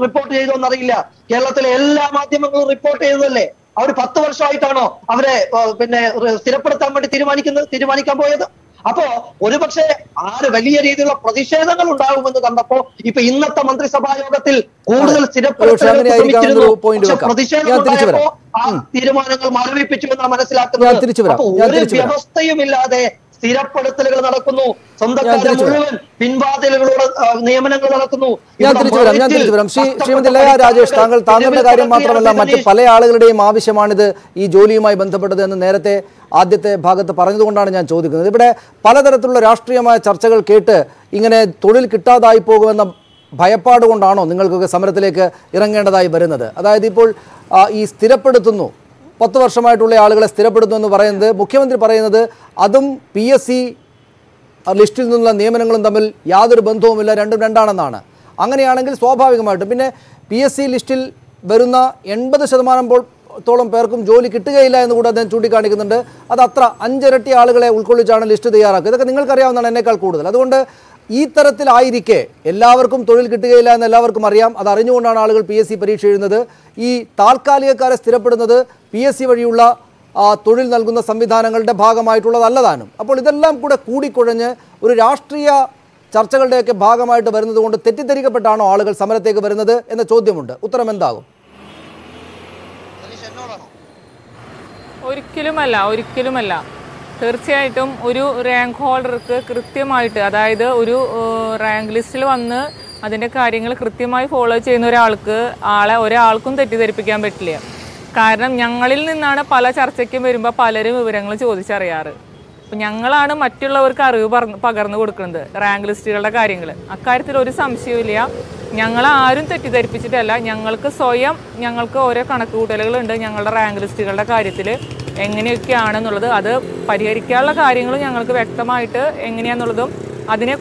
F: റിപ്പോർട്ട് ചെയ്തോ എന്നറിയില്ല. കേരളത്തിലെ എല്ലാ മാധ്യമങ്ങളും റിപ്പോർട്ട് ചെയ്തതല്ലേ? അവർ പത്ത് വർഷമായിട്ടാണോ അവരെ പിന്നെ സ്ഥിരപ്പെടുത്താൻ വേണ്ടി തീരുമാനിക്കുന്നത് തീരുമാനിക്കാൻ പോയത്? അപ്പോ ഒരുപക്ഷെ ആര് വലിയ രീതിയിലുള്ള പ്രതിഷേധങ്ങൾ ഉണ്ടാകുമെന്ന് കണ്ടപ്പോ ഇപ്പൊ ഇന്നത്തെ മന്ത്രിസഭാ യോഗത്തിൽ കൂടുതൽ. ആ തീരുമാനങ്ങൾ മരവിപ്പിച്ചു എന്നാണ് മനസ്സിലാക്കുന്നത്. അപ്പൊ ഒരു. വ്യവസ്ഥയുമില്ലാതെ സ്ഥിരപ്പെടുത്തലുകൾ നടക്കുന്നു. സ്വന്തക്കാരെ മുഴുവൻ പിൻവാതിലുകളോട് നിയമനങ്ങൾ നടക്കുന്നു.
B: ഞാൻ തിരിച്ചു വരാം. ഞാൻ തിരിച്ചു വരാം. ശ്രീ ശ്രീമതി ലയ രാജേഷ് താങ്കൾ താങ്കളുടെ കാര്യം മാത്രമല്ല മറ്റ് പല ആളുകളുടെയും ആവശ്യമാണിത് ഈ ജോലിയുമായി ബന്ധപ്പെട്ടത് എന്ന് നേരത്തെ ആദ്യത്തെ ഭാഗത്ത് പറഞ്ഞതുകൊണ്ടാണ് ഞാൻ ചോദിക്കുന്നത്. ഇവിടെ പലതരത്തിലുള്ള രാഷ്ട്രീയമായ ചർച്ചകൾ കേട്ട് ഇങ്ങനെ തൊഴിൽ കിട്ടാതായി പോകുമെന്ന ഭയപ്പാട് കൊണ്ടാണോ നിങ്ങൾക്കൊക്കെ സമരത്തിലേക്ക് ഇറങ്ങേണ്ടതായി വരുന്നത്? അതായത് ഇപ്പോൾ ഈ സ്ഥിരപ്പെടുത്തുന്നു പത്ത് വർഷമായിട്ടുള്ള ആളുകളെ സ്ഥിരപ്പെടുന്നു എന്ന് പറയുന്നത് മുഖ്യമന്ത്രി പറയുന്നത് അതും പി എസ് സി ലിസ്റ്റിൽ നിന്നുള്ള നിയമനങ്ങളും തമ്മിൽ യാതൊരു ബന്ധവുമില്ല രണ്ടും രണ്ടാണെന്നാണ്. അങ്ങനെയാണെങ്കിൽ സ്വാഭാവികമായിട്ടും പിന്നെ പി എസ് സി ലിസ്റ്റിൽ വരുന്ന എൺപത് ശതമാനം ത്തോളം പേർക്കും ജോലി കിട്ടുകയില്ല എന്ന് കൂടെ അദ്ദേഹം ചൂണ്ടിക്കാണിക്കുന്നുണ്ട്. അത് അത്ര അഞ്ചിരട്ടി ആളുകളെ ഉൾക്കൊള്ളിച്ചാണ് ലിസ്റ്റ് തയ്യാറാക്കുക. ഇതൊക്കെ നിങ്ങൾക്കറിയാവുന്നതാണ് എന്നേക്കാൾ കൂടുതൽ. അതുകൊണ്ട് ഈ തരത്തിലായിരിക്കെ എല്ലാവർക്കും തൊഴിൽ കിട്ടുകയില്ല എന്ന് എല്ലാവർക്കും അറിയാം. അത് അറിഞ്ഞുകൊണ്ടാണ് ആളുകൾ പി എസ് സി പരീക്ഷ എഴുതുന്നത്. ഈ താൽക്കാലികക്കാരെ സ്ഥിരപ്പെടുന്നത് പി എസ് സി വഴിയുള്ള തൊഴിൽ നൽകുന്ന സംവിധാനങ്ങളുടെ ഭാഗമായിട്ടുള്ളതല്ലതാനും. അപ്പോൾ ഇതെല്ലാം കൂടെ കൂടിക്കുഴഞ്ഞ് ഒരു രാഷ്ട്രീയ ചർച്ചകളുടെയൊക്കെ ഭാഗമായിട്ട് വരുന്നത് കൊണ്ട് തെറ്റിദ്ധരിക്കപ്പെട്ടാണോ ആളുകൾ സമരത്തേക്ക് വരുന്നത് എന്ന ചോദ്യമുണ്ട്. ഉത്തരം എന്താകും?
C: ഒരിക്കലുമല്ല ഒരിക്കലുമല്ല. തീർച്ചയായിട്ടും ഒരു റാങ്ക് ഹോൾഡർക്ക് കൃത്യമായിട്ട് അതായത് ഒരു റാങ്ക് ലിസ്റ്റിൽ വന്ന് അതിന്റെ കാര്യങ്ങൾ കൃത്യമായി ഫോളോ ചെയ്യുന്ന ഒരാൾക്ക് ആളെ ഒരാൾക്കും തെറ്റിദ്ധരിപ്പിക്കാൻ പറ്റില്ല. കാരണം ഞങ്ങളിൽ നിന്നാണ് പല ചർച്ചയ്ക്കും വരുമ്പോൾ പലരും വിവരങ്ങൾ ചോദിച്ചറിയാറ്. അപ്പം ഞങ്ങളാണ് മറ്റുള്ളവർക്ക് അറിവ് പകർന്നു കൊടുക്കുന്നത് റാങ്ക് ലിസ്റ്റുകളുടെ കാര്യങ്ങൾ അക്കാര്യത്തിൽ ഒരു സംശയവുമില്ല. ഞങ്ങൾ ആരും തെറ്റിദ്ധരിപ്പിച്ചിട്ടല്ല. ഞങ്ങൾക്ക് സ്വയം ഞങ്ങൾക്ക് ഓരോ കണക്ക് കൂട്ടലുകളുണ്ട് ഞങ്ങളുടെ റാങ്ക് ലിസ്റ്റുകളുടെ കാര്യത്തിൽ എങ്ങനെയൊക്കെയാണെന്നുള്ളത് അത് പരിഹരിക്കാനുള്ള കാര്യങ്ങളും ഞങ്ങൾക്ക് വ്യക്തമായിട്ട് എങ്ങനെയാണെന്നുള്ളതും അതിനെ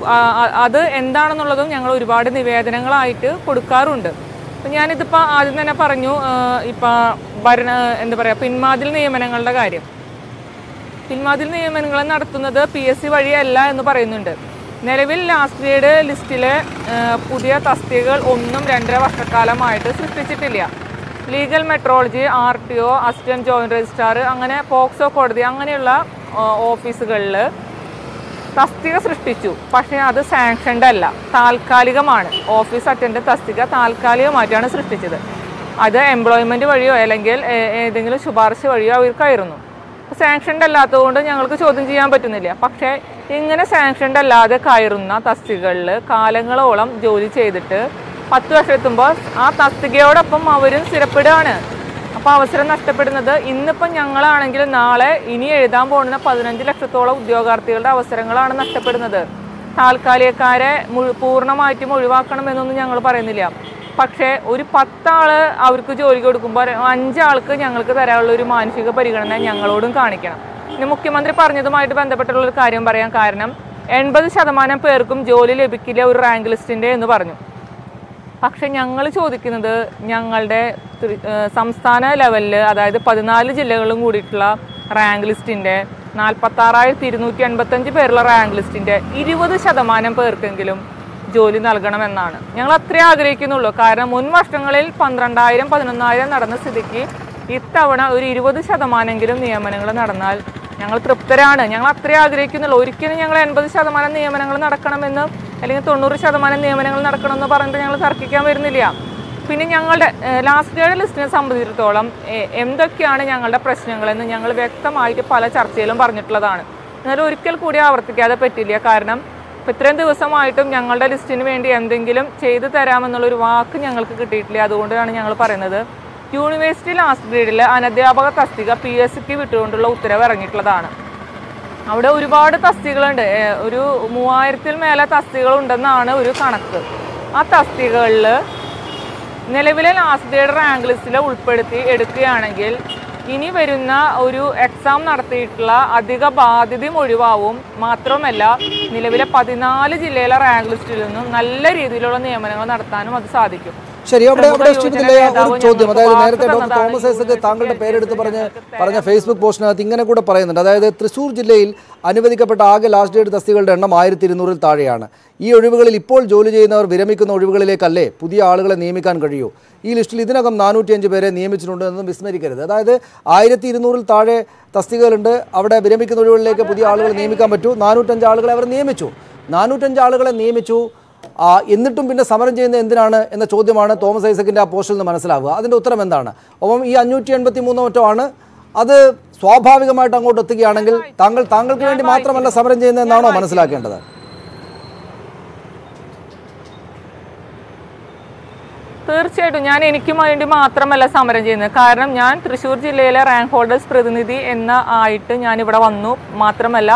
C: അത് എന്താണെന്നുള്ളതും ഞങ്ങൾ ഒരുപാട് നിവേദനങ്ങളായിട്ട് കൊടുക്കാറുണ്ട്. അപ്പം ഞാനിതിപ്പോൾ ആദ്യം തന്നെ പറഞ്ഞു ഇപ്പം ഭരണ എന്താ പറയുക പിന്മാതിൽ നിയമനങ്ങളുടെ കാര്യം. പിന്മാതിൽ നിയമനങ്ങൾ നടത്തുന്നത് പി എസ് സി വഴിയല്ല എന്ന് പറയുന്നുണ്ട്. നിലവിൽ ലാസ്റ്റ് ഗ്രേഡ് ലിസ്റ്റിലെ പുതിയ തസ്തികകൾ ഒന്നും രണ്ടര വർഷക്കാലമായിട്ട് സൃഷ്ടിച്ചിട്ടില്ല. Legal metrology R T O assistant joint registrar അങ്ങനെ പോക്സോ കോടതി അങ്ങനെയുള്ള ഓഫീസുകളിൽ തസ്തിക സൃഷ്ടിച്ചു. പക്ഷേ അത് സാങ്ഷൻഡ് അല്ല താൽക്കാലികമാണ്. ഓഫീസ് അറ്റൻഡ് തസ്തിക താൽക്കാലികമായിട്ടാണ് സൃഷ്ടിച്ചത്. അത് എംപ്ലോയ്മെന്റ് വഴിയോ അല്ലെങ്കിൽ ഏതെങ്കിലും ശുപാർശ വഴിയോ അവർക്കായിരുന്നു. സാങ്ഷൻഡ് അല്ലാത്തതുകൊണ്ട് ഞങ്ങൾക്ക് ചോദ്യം ചെയ്യാൻ പറ്റുന്നില്ല. പക്ഷേ ഇങ്ങനെ സാങ്ഷൻഡ് അല്ലാതെ കയറുന്ന തസ്തികകളിൽ കാലങ്ങളോളം ജോലി ചെയ്തിട്ട് പത്ത് വർഷം എത്തുമ്പോൾ ആ തസ്തികയോടൊപ്പം അവരും സ്ഥിരപ്പെടുകയാണ് അപ്പോൾ അവസരം നഷ്ടപ്പെടുന്നത് ഇന്നിപ്പം ഞങ്ങളാണെങ്കിൽ നാളെ ഇനി എഴുതാൻ പോകുന്ന പതിനഞ്ച് ലക്ഷത്തോളം ഉദ്യോഗാർത്ഥികളുടെ അവസരങ്ങളാണ് നഷ്ടപ്പെടുന്നത്. താൽക്കാലികക്കാരെ പൂർണമായിട്ടും ഒഴിവാക്കണം എന്നൊന്നും ഞങ്ങൾ പറയുന്നില്ല. പക്ഷേ ഒരു പത്താൾ അവർക്ക് ജോലി കൊടുക്കുമ്പോൾ അഞ്ചാൾക്ക് ഞങ്ങൾക്ക് തരാനുള്ള ഒരു മാനസിക പരിഗണന ഞങ്ങളോടും കാണിക്കണം. ഇനി മുഖ്യമന്ത്രി പറഞ്ഞതുമായിട്ട് ബന്ധപ്പെട്ടുള്ള ഒരു കാര്യം പറയാൻ കാരണം എൺപത് ശതമാനം പേർക്കും ജോലി ലഭിക്കില്ല ഒരു റാങ്ക് ലിസ്റ്റിന്റെ എന്ന് പറഞ്ഞു. പക്ഷെ ഞങ്ങൾ ചോദിക്കുന്നത് ഞങ്ങളുടെ സംസ്ഥാന ലെവലിൽ അതായത് പതിനാല് ജില്ലകളും കൂടിയിട്ടുള്ള റാങ്ക് ലിസ്റ്റിന്റെ നാൽപ്പത്താറായിരത്തി ഇരുന്നൂറ്റി എൺപത്തഞ്ച് പേരുള്ള റാങ്ക് ലിസ്റ്റിന്റെ ഇരുപത് ശതമാനം പേർക്കെങ്കിലും ജോലി നൽകണമെന്നാണ്. ഞങ്ങൾ അത്രേ ആഗ്രഹിക്കുന്നുള്ളൂ. കാരണം മുൻ വർഷങ്ങളിൽ പന്ത്രണ്ടായിരം പതിനൊന്നായിരം നടന്ന സ്ഥിതിക്ക് ഇത്തവണ ഒരു ഇരുപത് ശതമാനമെങ്കിലും നിയമനങ്ങൾ നടന്നാൽ ഞങ്ങൾ തൃപ്തരാണ്. ഞങ്ങൾ അത്രേ ആഗ്രഹിക്കുന്നുള്ളൂ. ഒരിക്കലും ഞങ്ങൾ എൺപത് ശതമാനം നിയമനങ്ങൾ നടക്കണമെന്ന് അല്ലെങ്കിൽ തൊണ്ണൂറ് ശതമാനം നിയമനങ്ങൾ നടക്കണമെന്ന് പറഞ്ഞിട്ട് ഞങ്ങൾ തർക്കിക്കാൻ വരുന്നില്ല. പിന്നെ ഞങ്ങളുടെ ലാസ്റ്റ് ഗേഡ് ലിസ്റ്റിനെ സംബന്ധിച്ചിടത്തോളം എന്തൊക്കെയാണ് ഞങ്ങളുടെ പ്രശ്നങ്ങളെന്ന് ഞങ്ങൾ വ്യക്തമായിട്ട് പല ചർച്ചയിലും പറഞ്ഞിട്ടുള്ളതാണ്. എന്നാലും ഒരിക്കൽ കൂടി ആവർത്തിക്കാതെ പറ്റില്ല. കാരണം ഇപ്പം ഇത്രയും ദിവസമായിട്ടും ഞങ്ങളുടെ ലിസ്റ്റിന് വേണ്ടി എന്തെങ്കിലും ചെയ്തു തരാമെന്നുള്ളൊരു വാക്ക് ഞങ്ങൾക്ക് കിട്ടിയിട്ടില്ല. അതുകൊണ്ടാണ് ഞങ്ങൾ പറയുന്നത്. യൂണിവേഴ്സിറ്റി ലാസ്റ്റ് ഗ്രേഡിൽ അനധ്യാപക തസ്തിക പി എസ് സിക്ക് വിട്ടുകൊണ്ടുള്ള ഉത്തരവ് ഇറങ്ങിയിട്ടുള്ളതാണ്. അവിടെ ഒരുപാട് തസ്തികളുണ്ട് ഒരു മൂവായിരത്തിൽ മേലെ തസ്തികളുണ്ടെന്നാണ് ഒരു കണക്ക്. ആ തസ്തികകളിൽ നിലവിലെ ലാസ്റ്റ് ഗ്രേഡ് റാങ്ക് ലിസ്റ്റിൽ ഉൾപ്പെടുത്തി എടുക്കുകയാണെങ്കിൽ ഇനി വരുന്ന ഒരു എക്സാം നടത്തിയിട്ടുള്ള അധിക ബാധ്യതയും ഒഴിവാവും. മാത്രമല്ല നിലവിലെ പതിനാല് ജില്ലയിലെ റാങ്ക് ലിസ്റ്റിൽ നിന്നും നല്ല രീതിയിലുള്ള നിയമനങ്ങൾ നടത്താനും അത് സാധിക്കും.
B: ശരി അവിടെ അവിടെ ഒരു ചോദ്യം. അതായത് നേരത്തെ ഡോക്ടർ തോമസ് ഐസക് താങ്കളുടെ പേരെടുത്ത് പറഞ്ഞ് പറഞ്ഞ ഫേസ്ബുക്ക് പോസ്റ്റിനകത്ത് ഇങ്ങനെ കൂടെ പറയുന്നുണ്ട്. അതായത് തൃശ്ശൂർ ജില്ലയിൽ അനുവദിക്കപ്പെട്ട ആകെ ലാസ്റ്റ് ഡേറ്റ് തസ്തികളുടെ എണ്ണം ആയിരത്തി ഇരുന്നൂറിൽ താഴെയാണ്. ഈ ഒഴിവുകളിൽ ഇപ്പോൾ ജോലി ചെയ്യുന്നവർ വിരമിക്കുന്ന ഒഴിവുകളിലേക്കല്ലേ പുതിയ ആളുകളെ നിയമിക്കാൻ കഴിയൂ? ഈ ലിസ്റ്റിൽ ഇതിനകം നാനൂറ്റിയഞ്ച് പേരെ നിയമിച്ചിട്ടുണ്ട് എന്നും വിസ്മരിക്കരുത്. അതായത് ആയിരത്തി ഇരുന്നൂറിൽ താഴെ തസ്തികകളുണ്ട്. അവിടെ വിരമിക്കുന്ന ഒഴിവുകളിലേക്ക് പുതിയ ആളുകളെ നിയമിക്കാൻ പറ്റൂ. നാനൂറ്റഞ്ച് ആളുകളെ അവർ നിയമിച്ചു. നാനൂറ്റഞ്ച് ആളുകളെ നിയമിച്ചു. എന്നിട്ടും പിന്നെ സമരം ചെയ്യുന്നത് എന്തിനാണ് എന്ന ചോദ്യമാണ് തോമസ് ഐസക്കിന്റെ ആ പോസ്റ്റിൽ നിന്ന് മനസ്സിലാവുക. അതിന്റെ ഉത്തരം എന്താണ്? അപ്പം ഈ അഞ്ഞൂറ്റി എൺപത്തി മൂന്നോ അത് സ്വാഭാവികമായിട്ട് അങ്ങോട്ട് എത്തുകയാണെങ്കിൽ താങ്കൾ താങ്കൾക്ക് വേണ്ടി മാത്രമല്ല സമരം ചെയ്യുന്നതെന്നാണോ മനസ്സിലാക്കേണ്ടത്?
C: തീർച്ചയായിട്ടും. ഞാൻ എനിക്കും വേണ്ടി മാത്രമല്ല സമരം ചെയ്യുന്നത്. കാരണം ഞാൻ തൃശ്ശൂർ ജില്ലയിലെ റാങ്ക് ഹോൾഡേഴ്സ് പ്രതിനിധി എന്ന ആയിട്ട് ഞാൻ ഇവിടെ വന്നു. മാത്രമല്ല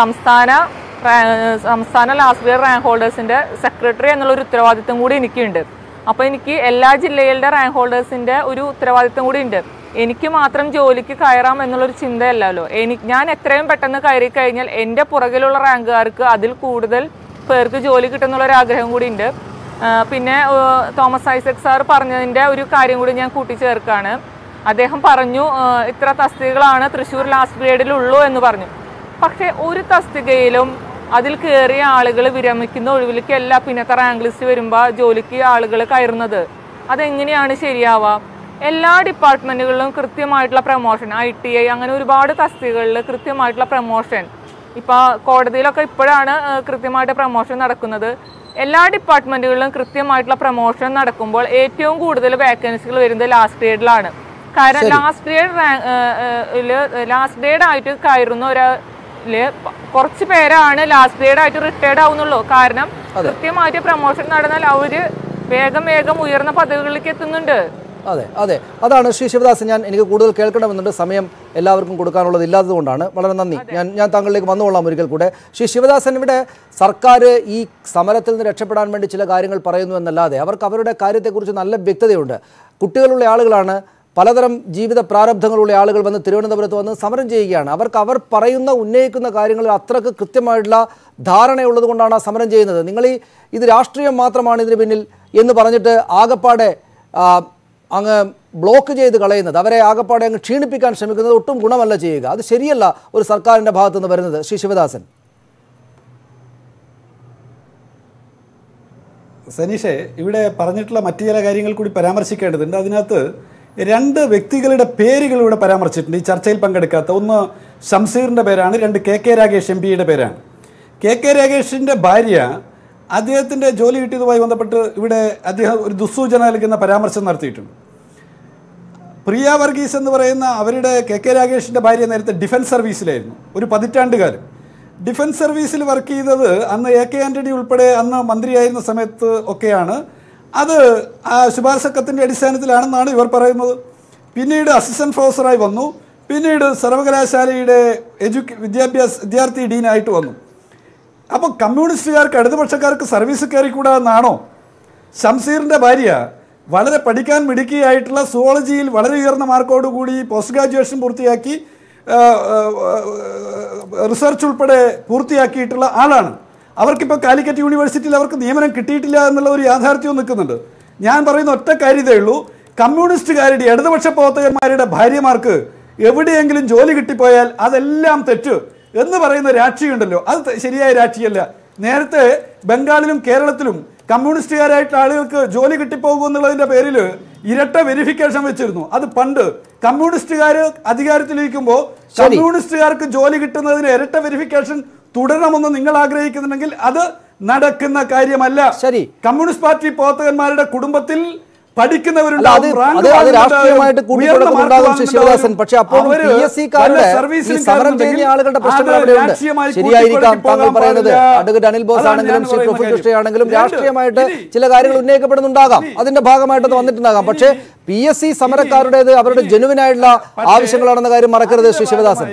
C: സംസ്ഥാന സംസ്ഥാന ലാസ്റ്റ് ഇയർ റാങ്ക് ഹോൾഡേഴ്സിന്റെ സെക്രട്ടറി എന്നുള്ള ഒരു ഉത്തരവാദിത്തം കൂടി എനിക്കുണ്ട്. അപ്പോൾ എനിക്ക് എല്ലാ ജില്ലകളുടെ റാങ്ക് ഹോൾഡേഴ്സിന്റെ ഒരു ഉത്തരവാദിത്തം കൂടി ഉണ്ട്. എനിക്ക് മാത്രം ജോലിക്ക് കയറാം എന്നുള്ളൊരു ചിന്തയല്ലല്ലോ എനിക്ക് ഞാൻ എത്രയും പെട്ടെന്ന് കയറി കഴിഞ്ഞാൽ എന്റെ പുറകിലുള്ള റാങ്കുകാർക്ക് അതിൽ കൂടുതൽ പേർക്ക് ജോലി കിട്ടുന്നുള്ളൊരു ആഗ്രഹം കൂടി ഉണ്ട്. പിന്നെ തോമസ് ഐസക് സാർ പറഞ്ഞതിന്റെ ഒരു കാര്യം കൂടി ഞാൻ കൂട്ടിച്ചേർക്കാണ്. അദ്ദേഹം പറഞ്ഞു ഇത്ര തസ്തികകളാണ് തൃശ്ശൂർ ലാസ്റ്റ് ഗ്രേഡിലുള്ളൂ എന്ന് പറഞ്ഞു. പക്ഷേ ഒരു തസ്തികയിലും അതിൽ കയറിയ ആളുകൾ വിരമിക്കുന്ന ഒഴിവിലേക്കല്ല പിന്നത്തെ റാങ്ക് ലിസ്റ്റ് വരുമ്പോൾ ജോലിക്ക് ആളുകൾ കയറുന്നത്. അതെങ്ങനെയാണ് ശരിയാവുക? എല്ലാ ഡിപ്പാർട്ട്മെന്റുകളിലും കൃത്യമായിട്ടുള്ള പ്രൊമോഷൻ ഐ ടി ഐ അങ്ങനെ ഒരുപാട് തസ്തികകളിൽ കൃത്യമായിട്ടുള്ള പ്രൊമോഷൻ ഇപ്പോൾ കോടതിയിലൊക്കെ ഇപ്പോഴാണ് കൃത്യമായിട്ട് പ്രൊമോഷൻ നടക്കുന്നത്. എല്ലാ ഡിപ്പാർട്ട്മെന്റുകളിലും കൃത്യമായിട്ടുള്ള പ്രൊമോഷൻ നടക്കുമ്പോൾ ഏറ്റവും കൂടുതൽ വേക്കൻസികൾ വരുന്നത് ലാസ്റ്റ് ഗ്രേഡിലാണ് കാരണം ലാസ്റ്റ് ഗ്രേഡ് റാങ്ക് ലാസ്റ്റ് ഗ്രേഡായിട്ട് കയറുന്ന ഒരാൾ കുറച്ച് പേരാണ് ലാസ്റ്റ് ഗ്രേഡ് ആയിട്ട് റിട്ടയർഡ് ആവുന്നുള്ളൂ. കാരണം കൃത്യമായിട്ട് പ്രൊമോഷൻ നടന്നാൽ അവർ വേഗം വേഗം ഉയർന്ന പദവികളിലേക്ക് എത്തുന്നുണ്ട്.
B: അതെ അതെ. അതാണ് ശ്രീ ശിവദാസ് ഞാൻ എനിക്ക് കൂടുതൽ കേൾക്കണമെന്നുണ്ട്. സമയം എല്ലാവർക്കും കൊടുക്കാനുള്ളത് ഇല്ലാത്തതുകൊണ്ടാണ്. വളരെ നന്ദി. ഞാൻ ഞാൻ താങ്കളിലേക്ക് വന്നുകൊള്ളാം ഒരിക്കൽ കൂടെ. ശ്രീ ശിവദാസൻ ഇവിടെ സർക്കാർ ഈ സമരത്തിൽ നിന്ന് രക്ഷപ്പെടാൻ വേണ്ടി ചില കാര്യങ്ങൾ പറയുന്നു എന്നല്ലാതെ അവർക്ക് അവരുടെ കാര്യത്തെക്കുറിച്ച് നല്ല വ്യക്തതയുണ്ട്. കുട്ടികളുള്ള ആളുകളാണ് പലതരം ജീവിത പ്രാരബ്ധങ്ങളുള്ള ആളുകൾ വന്ന് തിരുവനന്തപുരത്ത് വന്ന് സമരം ചെയ്യുകയാണ്. അവർക്ക് അവർ പറയുന്ന ഉന്നയിക്കുന്ന കാര്യങ്ങളിൽ അത്രയ്ക്ക് കൃത്യമായിട്ടുള്ള ധാരണയുള്ളത് കൊണ്ടാണ് സമരം ചെയ്യുന്നത്. നിങ്ങൾ ഈ ഇത് രാഷ്ട്രീയം മാത്രമാണ് ഇതിന് പിന്നിൽ എന്ന് പറഞ്ഞിട്ട് ആകപ്പാടെ അങ്ങ് ബ്ലോക്ക് ചെയ്ത് കളയുന്നത് അവരെ ആകപ്പാടെ അങ്ങ് ക്ഷീണിപ്പിക്കാൻ ശ്രമിക്കുന്നത് ഒട്ടും ഗുണമല്ല ചെയ്യുക. അത് ശരിയല്ല ഒരു സർക്കാരിന്റെ ഭാഗത്തു നിന്ന് വരുന്നത്. ശ്രീ ശിവദാസൻ.
D: സനീഷെ ഇവിടെ പറഞ്ഞിട്ടുള്ള മറ്റു ചില കാര്യങ്ങൾ കൂടി പരാമർശിക്കേണ്ടതുണ്ട്. അതിനകത്ത് രണ്ട് വ്യക്തികളുടെ പേരുകൾ ഇവിടെ പരാമർശിച്ചിട്ടുണ്ട്. ഈ ചർച്ചയിൽ പങ്കെടുക്കാത്ത ഒന്ന് ഷംസീറിന്റെ പേരാണ് രണ്ട് കെ കെ രാഗേഷ് എം പിയുടെ പേരാണ്. കെ കെ രാഗേഷിന്റെ ഭാര്യ അദ്ദേഹത്തിന്റെ ജോലി കിട്ടിയതുമായി ബന്ധപ്പെട്ട് ഇവിടെ അദ്ദേഹം ഒരു ദുസ്സൂചന നൽകുന്ന പരാമർശം നടത്തിയിട്ടുണ്ട്. പ്രിയ വർഗീസ് എന്ന് പറയുന്ന അവരുടെ കെ കെ രാഗേഷിന്റെ ഭാര്യ നേരത്തെ ഡിഫൻസ് സർവീസിലായിരുന്നു ഒരു പതിറ്റാണ്ടുകാലം ഡിഫൻസ് സർവീസിൽ വർക്ക് ചെയ്തത് അന്ന് എ കെ ആന്റണി ഉൾപ്പെടെ അന്ന് മന്ത്രിയായിരുന്ന സമയത്ത് ഒക്കെയാണ്. അത് ആ ശുപാർശക്കത്തിന്റെ അടിസ്ഥാനത്തിലാണെന്നാണ് ഇവർ പറയുന്നത്. പിന്നീട് അസിസ്റ്റന്റ് പ്രൊഫസറായി വന്നു. പിന്നീട് സർവകലാശാലയുടെ എഡ്യൂക്കേ വിദ്യാഭ്യാസ വിദ്യാർത്ഥി ഡീനായിട്ട് വന്നു. അപ്പോൾ കമ്മ്യൂണിസ്റ്റുകാർക്ക് ഇടതുപക്ഷക്കാർക്ക് സർവീസ് കയറിക്കൂടാന്നാണോ? ഷംസീറിന്റെ ഭാര്യ വളരെ പഠിക്കാൻ മിടുക്കിയായിട്ടുള്ള സുവോളജിയിൽ വളരെ ഉയർന്ന മാർക്കോടുകൂടി പോസ്റ്റ് ഗ്രാജുവേഷൻ പൂർത്തിയാക്കി റിസർച്ച് ഉൾപ്പെടെ പൂർത്തിയാക്കിയിട്ടുള്ള ആളാണ്. അവർക്കിപ്പോൾ കാലിക്കറ്റ് യൂണിവേഴ്സിറ്റിയിൽ അവർക്ക് നിയമനം കിട്ടിയിട്ടില്ല എന്നുള്ള ഒരു യാഥാർത്ഥ്യവും നിൽക്കുന്നുണ്ട്. ഞാൻ പറയുന്ന ഒറ്റ കാര്യതേ ഉള്ളൂ. കമ്മ്യൂണിസ്റ്റുകാരുടെ ഇടതുപക്ഷ പ്രവർത്തകന്മാരുടെ ഭാര്യമാർക്ക് എവിടെയെങ്കിലും ജോലി കിട്ടിപ്പോയാൽ അതെല്ലാം തെറ്റ് എന്ന് പറയുന്ന രാഷ്ട്രീയമുണ്ടല്ലോ. അത് ശരിയായ രാഷ്ട്രീയമല്ല നേരത്തെ ബംഗാളിലും കേരളത്തിലും കമ്മ്യൂണിസ്റ്റുകാരായിട്ടുള്ള ആളുകൾക്ക് ജോലി കിട്ടിപ്പോകും എന്നുള്ളതിന്റെ പേരിൽ ഇരട്ട വെരിഫിക്കേഷൻ വെച്ചിരുന്നു. അത് പണ്ട് കമ്മ്യൂണിസ്റ്റുകാർ അധികാരത്തിലിരിക്കുമ്പോൾ കമ്മ്യൂണിസ്റ്റുകാർക്ക് ജോലി കിട്ടുന്നതിന് ഇരട്ട വെരിഫിക്കേഷൻ തുടരണമെന്ന് നിങ്ങൾ ആഗ്രഹിക്കുന്നുണ്ടെങ്കിൽ അത് നടക്കുന്ന കാര്യമല്ല.
B: ശരി.
D: കമ്മ്യൂണിസ്റ്റ് പാർട്ടി പ്രവർത്തകന്മാരുടെ കുടുംബത്തിൽ
B: പഠിക്കുന്നവരുണ്ട് അത് രാഷ്ട്രീയമായിട്ട് ശിവദാസൻ പക്ഷെ പി എസ് സിക്കാരുടെ സമരം ചെയ്യുന്ന ആളുകളുടെ പ്രശ്നങ്ങൾ
D: അത്
B: അവിടെയുണ്ട്
D: രാഷ്ട്രീയമായി
B: ശരിയായിരിക്കാം താങ്കൾ പറയുന്നത്. അഡ്വക്കേറ്റ് അനിൽ ബോസ് ആണെങ്കിലും ശ്രീ പ്രഫുൽ രാഷ്ട്രീയമായിട്ട് ചില കാര്യങ്ങൾ ഉന്നയിക്കപ്പെടുന്നുണ്ടാകാം. അതിന്റെ ഭാഗമായിട്ട് വന്നിട്ടുണ്ടാകാം. പക്ഷേ പി എസ് സി സമരക്കാരുടേത് അവരുടെ ജനുവിനായിട്ടുള്ള ആവശ്യങ്ങളാണെന്ന കാര്യം മറക്കരുത് ശ്രീ ശിവദാസൻ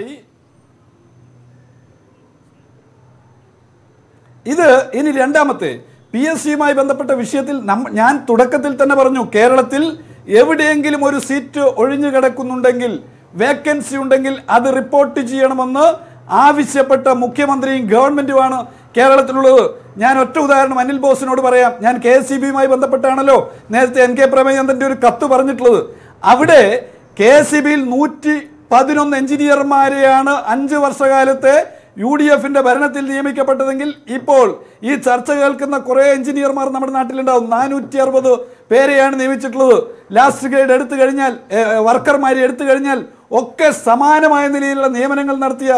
D: ഇത് ഇനി രണ്ടാമത്തെ പി എസ് സിയുമായി ബന്ധപ്പെട്ട വിഷയത്തിൽ ഞാൻ തുടക്കത്തിൽ തന്നെ പറഞ്ഞു കേരളത്തിൽ എവിടെയെങ്കിലും ഒരു സീറ്റ് ഒഴിഞ്ഞു കിടക്കുന്നുണ്ടെങ്കിൽ വേക്കൻസി ഉണ്ടെങ്കിൽ അത് റിപ്പോർട്ട് ചെയ്യണമെന്ന് ആവശ്യപ്പെട്ട മുഖ്യമന്ത്രിയും ഗവൺമെന്റുമാണ് കേരളത്തിലുള്ളത്. ഞാൻ ഒറ്റ ഉദാഹരണം അനിൽ ബോസിനോട് പറയാം. ഞാൻ കെ എസ് സി ബിയുമായി ബന്ധപ്പെട്ടാണല്ലോ നേരത്തെ എൻ കെ പ്രേമചന്ദ്രന്റെ ഒരു കത്ത് പറഞ്ഞിട്ടുള്ളത്. അവിടെ കെ എസ് സി ബിയിൽ നൂറ്റി പതിനൊന്ന് എഞ്ചിനീയർമാരെയാണ് അഞ്ച് വർഷകാലത്തെ യു ഡി എഫിന്റെ ഭരണത്തിൽ നിയമിക്കപ്പെട്ടതെങ്കിൽ ഇപ്പോൾ ഈ ചർച്ച കേൾക്കുന്ന കുറേ എഞ്ചിനീയർമാർ നമ്മുടെ നാട്ടിലുണ്ടാവും. നാനൂറ്റി അറുപത് പേരെയാണ് നിയമിച്ചിട്ടുള്ളത്. ലാസ്റ്റ് ഗ്രേഡ് എടുത്തു കഴിഞ്ഞാൽ വർക്കർമാരെ എടുത്തു കഴിഞ്ഞാൽ ഒക്കെ സമാനമായ നിലയിലുള്ള നിയമനങ്ങൾ നടത്തിയ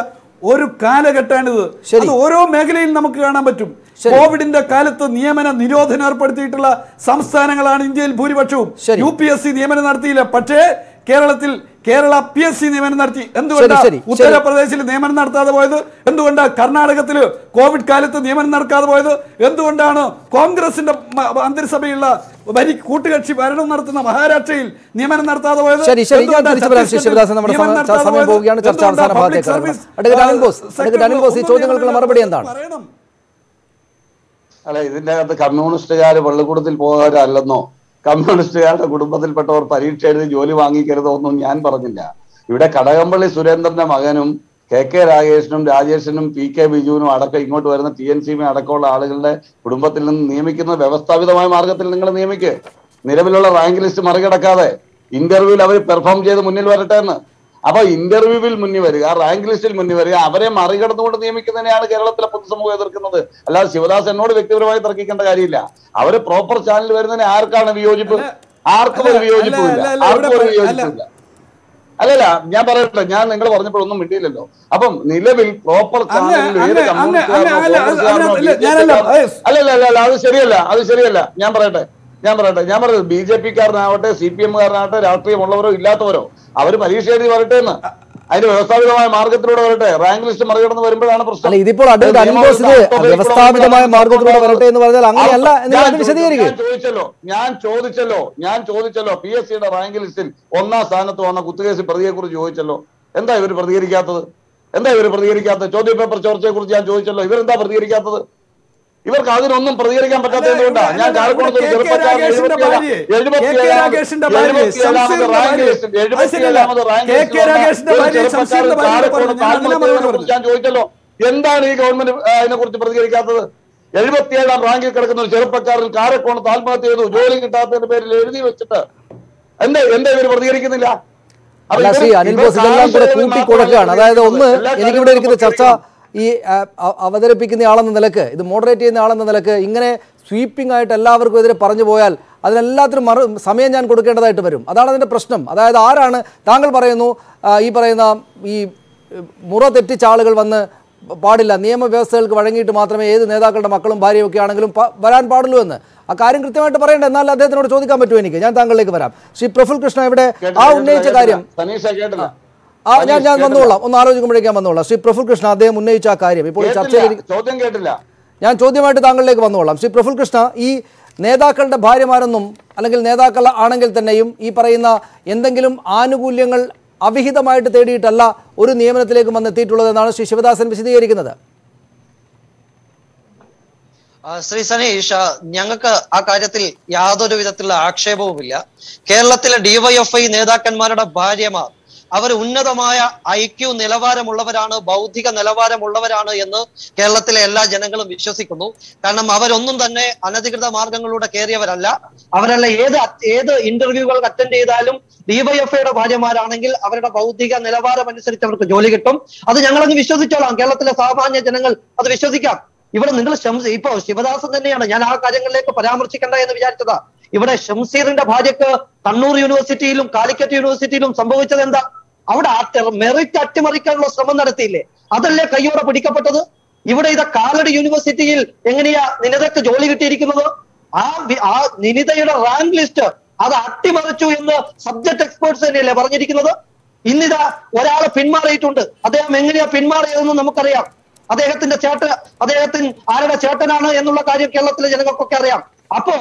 D: ഒരു കാലഘട്ടമാണിത്. അത് ഓരോ മേഖലയിൽ നമുക്ക് കാണാൻ പറ്റും. കോവിഡിന്റെ കാലത്ത് നിയമന നിരോധനം ഏർപ്പെടുത്തിയിട്ടുള്ള സംസ്ഥാനങ്ങളാണ് ഇന്ത്യയിൽ ഭൂരിപക്ഷവും. യു പി എസ് സി നിയമനം നടത്തിയില്ല. പക്ഷേ കേരളത്തിൽ കേരള പി എസ് സി നിയമനം നടത്തി. എന്തുകൊണ്ടാണ്. ഉത്തർപ്രദേശിൽ നിയമനം നടത്താതെ പോയത്? എന്തുകൊണ്ടാണ് കർണാടകത്തിൽ കോവിഡ് കാലത്ത് നിയമനം നടക്കാതെ പോയത്? എന്തുകൊണ്ടാണ് കോൺഗ്രസിന്റെ മന്ത്രിസഭയുള്ള ഭരി കൂട്ടുകക്ഷി ഭരണം നടത്തുന്ന മഹാരാഷ്ട്രയിൽ നിയമനം നടത്താതെ പോയത്?
B: വരാം ചോദ്യങ്ങൾക്കുള്ള മറുപടി എന്താണ്?
E: അല്ല ഇതിന്റെ അകത്ത് കമ്മ്യൂണിസ്റ്റുകാർ പള്ളിക്കൂടത്തിൽ പോകാരല്ലെന്നോ കമ്മ്യൂണിസ്റ്റുകാരുടെ കുടുംബത്തിൽപ്പെട്ടവർ പരീക്ഷ എഴുതി ജോലി വാങ്ങിക്കരുതോന്നും ഞാൻ പറഞ്ഞില്ല. ഇവിടെ കടകംപള്ളി സുരേന്ദ്രന്റെ മകനും കെ കെ രാഗേഷിനും രാജേഷിനും പി കെ ബിജുവിനും അടക്കം ഇങ്ങോട്ട് വരുന്ന ടി എൻ സിമി അടക്കമുള്ള ആളുകളുടെ കുടുംബത്തിൽ നിന്ന് നിയമിക്കുന്ന വ്യവസ്ഥാപിതമായ മാർഗത്തിൽ നിങ്ങൾ നിയമിക്കുക നിലവിലുള്ള റാങ്ക് ലിസ്റ്റ് മറികടക്കാതെ ഇന്റർവ്യൂവിൽ അവർ പെർഫോം ചെയ്ത് മുന്നിൽ വരട്ടെ എന്ന്. അപ്പൊ ഇന്റർവ്യൂവിൽ മുന്നിൽ വരിക റാങ്ക് ലിസ്റ്റിൽ മുന്നിൽ വരിക അവരെ മറികടന്നുകൊണ്ട് നിയമിക്കുന്നതിനെയാണ് കേരളത്തിലെ പൊതുസമൂഹം എതിർക്കുന്നത്. അല്ലാതെ ശിവദാസ് എന്നോട് വ്യക്തിപരമായി തർക്കിക്കേണ്ട കാര്യമില്ല. അവർ പ്രോപ്പർ ചാനൽ വരുന്നതിന് ആർക്കാണ് വിയോജിപ്പ്? ആർക്കും ഒരു വിയോജിപ്പില്ല ആർക്കും ഒരു. വിയോജിപ്പില്ല അല്ലല്ല ഞാൻ പറയട്ടെ ഞാൻ നിങ്ങൾ പറഞ്ഞപ്പോഴൊന്നും മിണ്ടിയില്ലല്ലോ. അപ്പം നിലവിൽ പ്രോപ്പർ ചാനലിൽ ഏത് കമ്മ്യൂണിസ്റ്റുകാരനോ. അല്ലല്ല അല്ല അല്ല അത് ശരിയല്ല അത് ശരിയല്ല ഞാൻ പറയട്ടെ. ഞാൻ പറയട്ടെ ഞാൻ പറയുന്നത് ബി ജെ പിക്കാരനാവട്ടെ സി പി എമ്മുകാരനാവട്ടെ രാഷ്ട്രീയമുള്ളവരോ ഇല്ലാത്തവരോ അവർ പരീക്ഷ എഴുതി വരട്ടെ എന്ന്. അതിന്റെ വ്യവസ്ഥാപിതമായ മാർഗത്തിലൂടെ വരട്ടെ. റാങ്ക് ലിസ്റ്റ് മറികടന്ന് വരുമ്പോഴാണ് പ്രശ്നം.
B: ഇതിപ്പോൾ വ്യവസ്ഥാപിതമായ മാർഗത്തിലൂടെ വരട്ടെ എന്ന് പറഞ്ഞാൽ അങ്ങനെയല്ല
E: ഞാൻ ചോദിച്ചല്ലോ ഞാൻ ചോദിച്ചല്ലോ ഞാൻ ചോദിച്ചല്ലോ പി എസ് സിയുടെ റാങ്ക് ലിസ്റ്റിൽ ഒന്നാം സ്ഥാനത്ത് വന്ന കുത്തുകേസ് പ്രതിയെ കുറിച്ച് ചോദിച്ചല്ലോ. എന്താ ഇവർ പ്രതികരിക്കാത്തത്? എന്താ ഇവർ പ്രതികരിക്കാത്തത്? ചോദ്യ പേപ്പർ ചോർച്ചയെ കുറിച്ച് ഞാൻ ചോദിച്ചല്ലോ ഇവരെന്താ പ്രതികരിക്കാത്തത്? ഇവർക്ക് അതിനൊന്നും പ്രതികരിക്കാൻ പറ്റാത്ത ഞാൻ ഒരു. ചെറുപ്പക്കാരൻ റാങ്ക് എഴുപത്തിയേഴാമത് റാങ്ക് ചെറുപ്പക്കാരൻ
D: ഞാൻ
E: കുറിച്ച് ചോദിച്ചല്ലോ എന്താണ് ഈ ഗവൺമെന്റ് അതിനെ കുറിച്ച് പ്രതികരിക്കാത്തത്? എഴുപത്തിയേഴാം റാങ്കിൽ കിടക്കുന്ന ഒരു ചെറുപ്പക്കാരൻ കാരക്കോണത്ത് ആത്മഹത്യ ചെയ്തു ജോലി കിട്ടാത്തതിന്റെ പേരിൽ എഴുതി വെച്ചിട്ട്. എന്താ എന്താ ഇവർ പ്രതികരിക്കുന്നില്ല?
B: അനിൽ ബോസ് ഇതെല്ലാം കൂടെ അതായത് ഒന്ന് എനിക്കിവിടെ ഇരിക്കുന്ന ചർച്ച ഈ അവതരിപ്പിക്കുന്ന ആളെന്ന നിലയ്ക്ക് ഇത് മോഡറേറ്റ് ചെയ്യുന്ന ആളെന്ന നിലയ്ക്ക് ഇങ്ങനെ സ്വീപ്പിംഗ് ആയിട്ട് എല്ലാവർക്കും എതിരെ പറഞ്ഞു പോയാൽ അതിനെല്ലാത്തിനും മറു സമയം ഞാൻ കൊടുക്കേണ്ടതായിട്ട് വരും. അതാണ് അതിന്റെ പ്രശ്നം. അതായത് ആരാണ് താങ്കൾ പറയുന്നു ഈ പറയുന്ന ഈ മുറ തെറ്റിച്ച ആളുകൾ വന്ന് പാടില്ല. നിയമവ്യവസ്ഥകൾക്ക് വഴങ്ങിയിട്ട് മാത്രമേ ഏത് നേതാക്കളുടെ മക്കളും ഭാര്യയും ഒക്കെ ആണെങ്കിലും വരാൻ പാടുള്ളൂ എന്ന്. ആ കാര്യം കൃത്യമായിട്ട് പറയണ്ട എന്നാൽ അദ്ദേഹത്തിനോട് ചോദിക്കാൻ പറ്റുമോ എനിക്ക്? ഞാൻ താങ്കളിലേക്ക് വരാം. ശ്രീ പ്രഫുൽ കൃഷ്ണ ഇവിടെ ആ ഉന്നയിച്ച കാര്യം. ആ ഞാൻ ഞാൻ വന്നോളാം. ഒന്ന് ആലോചിക്കുമ്പോഴേക്കാൻ വന്നോളാം. ശ്രീ പ്രഫുൽ കൃഷ്ണ അദ്ദേഹം ഉന്നയിച്ച ആ കാര്യം. ഇപ്പോൾ ചർച്ച ചർച്ചയിൽ
E: ചോദ്യം കേട്ടില്ല.
B: ഞാൻ ചോദ്യമായിട്ട് താങ്കളിലേക്ക് വന്നോളാം. ശ്രീ പ്രഫുൽ കൃഷ്ണ ഈ നേതാക്കളുടെ ഭാര്യമാരെന്നും അല്ലെങ്കിൽ നേതാക്കൾ ആണെങ്കിൽ തന്നെയും ഈ പറയുന്ന എന്തെങ്കിലും ആനുകൂല്യങ്ങൾ അവിഹിതമായിട്ട് തേടിയിട്ടല്ല ഒരു നിയമനത്തിലേക്ക് വന്നെത്തിയിട്ടുള്ളത് എന്നാണ് ശ്രീ ശിവദാസൻ വിശദീകരിക്കുന്നത്.
F: ശ്രീ സനീഷ് ഞങ്ങൾക്ക് ആ കാര്യത്തിൽ യാതൊരു വിധത്തിലുള്ള ആക്ഷേപവുമില്ല. കേരളത്തിലെ ഡിവൈഎഫ്ഐ നേതാക്കന്മാരുടെ ഭാര്യമാർ അവർ ഉന്നതമായ ഐക്യു നിലവാരമുള്ളവരാണ് ബൗദ്ധിക നിലവാരമുള്ളവരാണ് എന്ന് കേരളത്തിലെ എല്ലാ ജനങ്ങളും വിശ്വസിക്കുന്നു. കാരണം അവരൊന്നും തന്നെ അനധികൃത മാർഗങ്ങളിലൂടെ കയറിയവരല്ല. അവരല്ല ഏത് ഏത് ഇന്റർവ്യൂകൾ അറ്റൻഡ് ചെയ്താലും ഡിവൈഎഫ്ഐയുടെ ഭാര്യമാരാണെങ്കിൽ അവരുടെ ബൗദ്ധിക നിലവാരം അനുസരിച്ച് അവർക്ക് ജോലി കിട്ടും. അത് ഞങ്ങളങ്ങ് വിശ്വസിച്ചോളാം. കേരളത്തിലെ സാമാന്യ ജനങ്ങൾ അത് വിശ്വസിക്കാം. ഇവിടെ നിങ്ങൾ ഷംസ് ഇപ്പോ ശിവദാസൻ തന്നെയാണ്. ഞാൻ ആ കാര്യങ്ങളിലേക്ക് പരാമർശിക്കണ്ട എന്ന് വിചാരിച്ചതാ. ഇവിടെ ഷംസീറിന്റെ ഭാര്യക്ക് കണ്ണൂർ യൂണിവേഴ്സിറ്റിയിലും കാലിക്കറ്റ് യൂണിവേഴ്സിറ്റിയിലും സംഭവിച്ചത് എന്താ അവിടെ മെറിറ്റ് അട്ടിമറിക്കാനുള്ള ശ്രമം നടത്തിയില്ലേ? അതല്ലേ കയ്യോടെ പിടിക്കപ്പെട്ടത്? ഇവിടെ ഇത് കാലടി യൂണിവേഴ്സിറ്റിയിൽ എങ്ങനെയാ നിനിതക്ക് ജോലി കിട്ടിയിരിക്കുന്നത്? ആ ആ നിനിതയുടെ റാങ്ക് ലിസ്റ്റ് അത് അട്ടിമറിച്ചു എന്ന് സബ്ജക്ട് എക്സ്പേർട്സ് തന്നെയല്ലേ പറഞ്ഞിരിക്കുന്നത്? ഇന്നിതാ ഒരാളെ പിന്മാറിയിട്ടുണ്ട്. അദ്ദേഹം എങ്ങനെയാ പിന്മാറിയതെന്ന് നമുക്കറിയാം. അദ്ദേഹത്തിന്റെ ചേട്ടൻ അദ്ദേഹത്തിന് ആരുടെ ചേട്ടനാണ് എന്നുള്ള കാര്യം കേരളത്തിലെ ജനങ്ങൾക്കൊക്കെ അറിയാം. അപ്പോ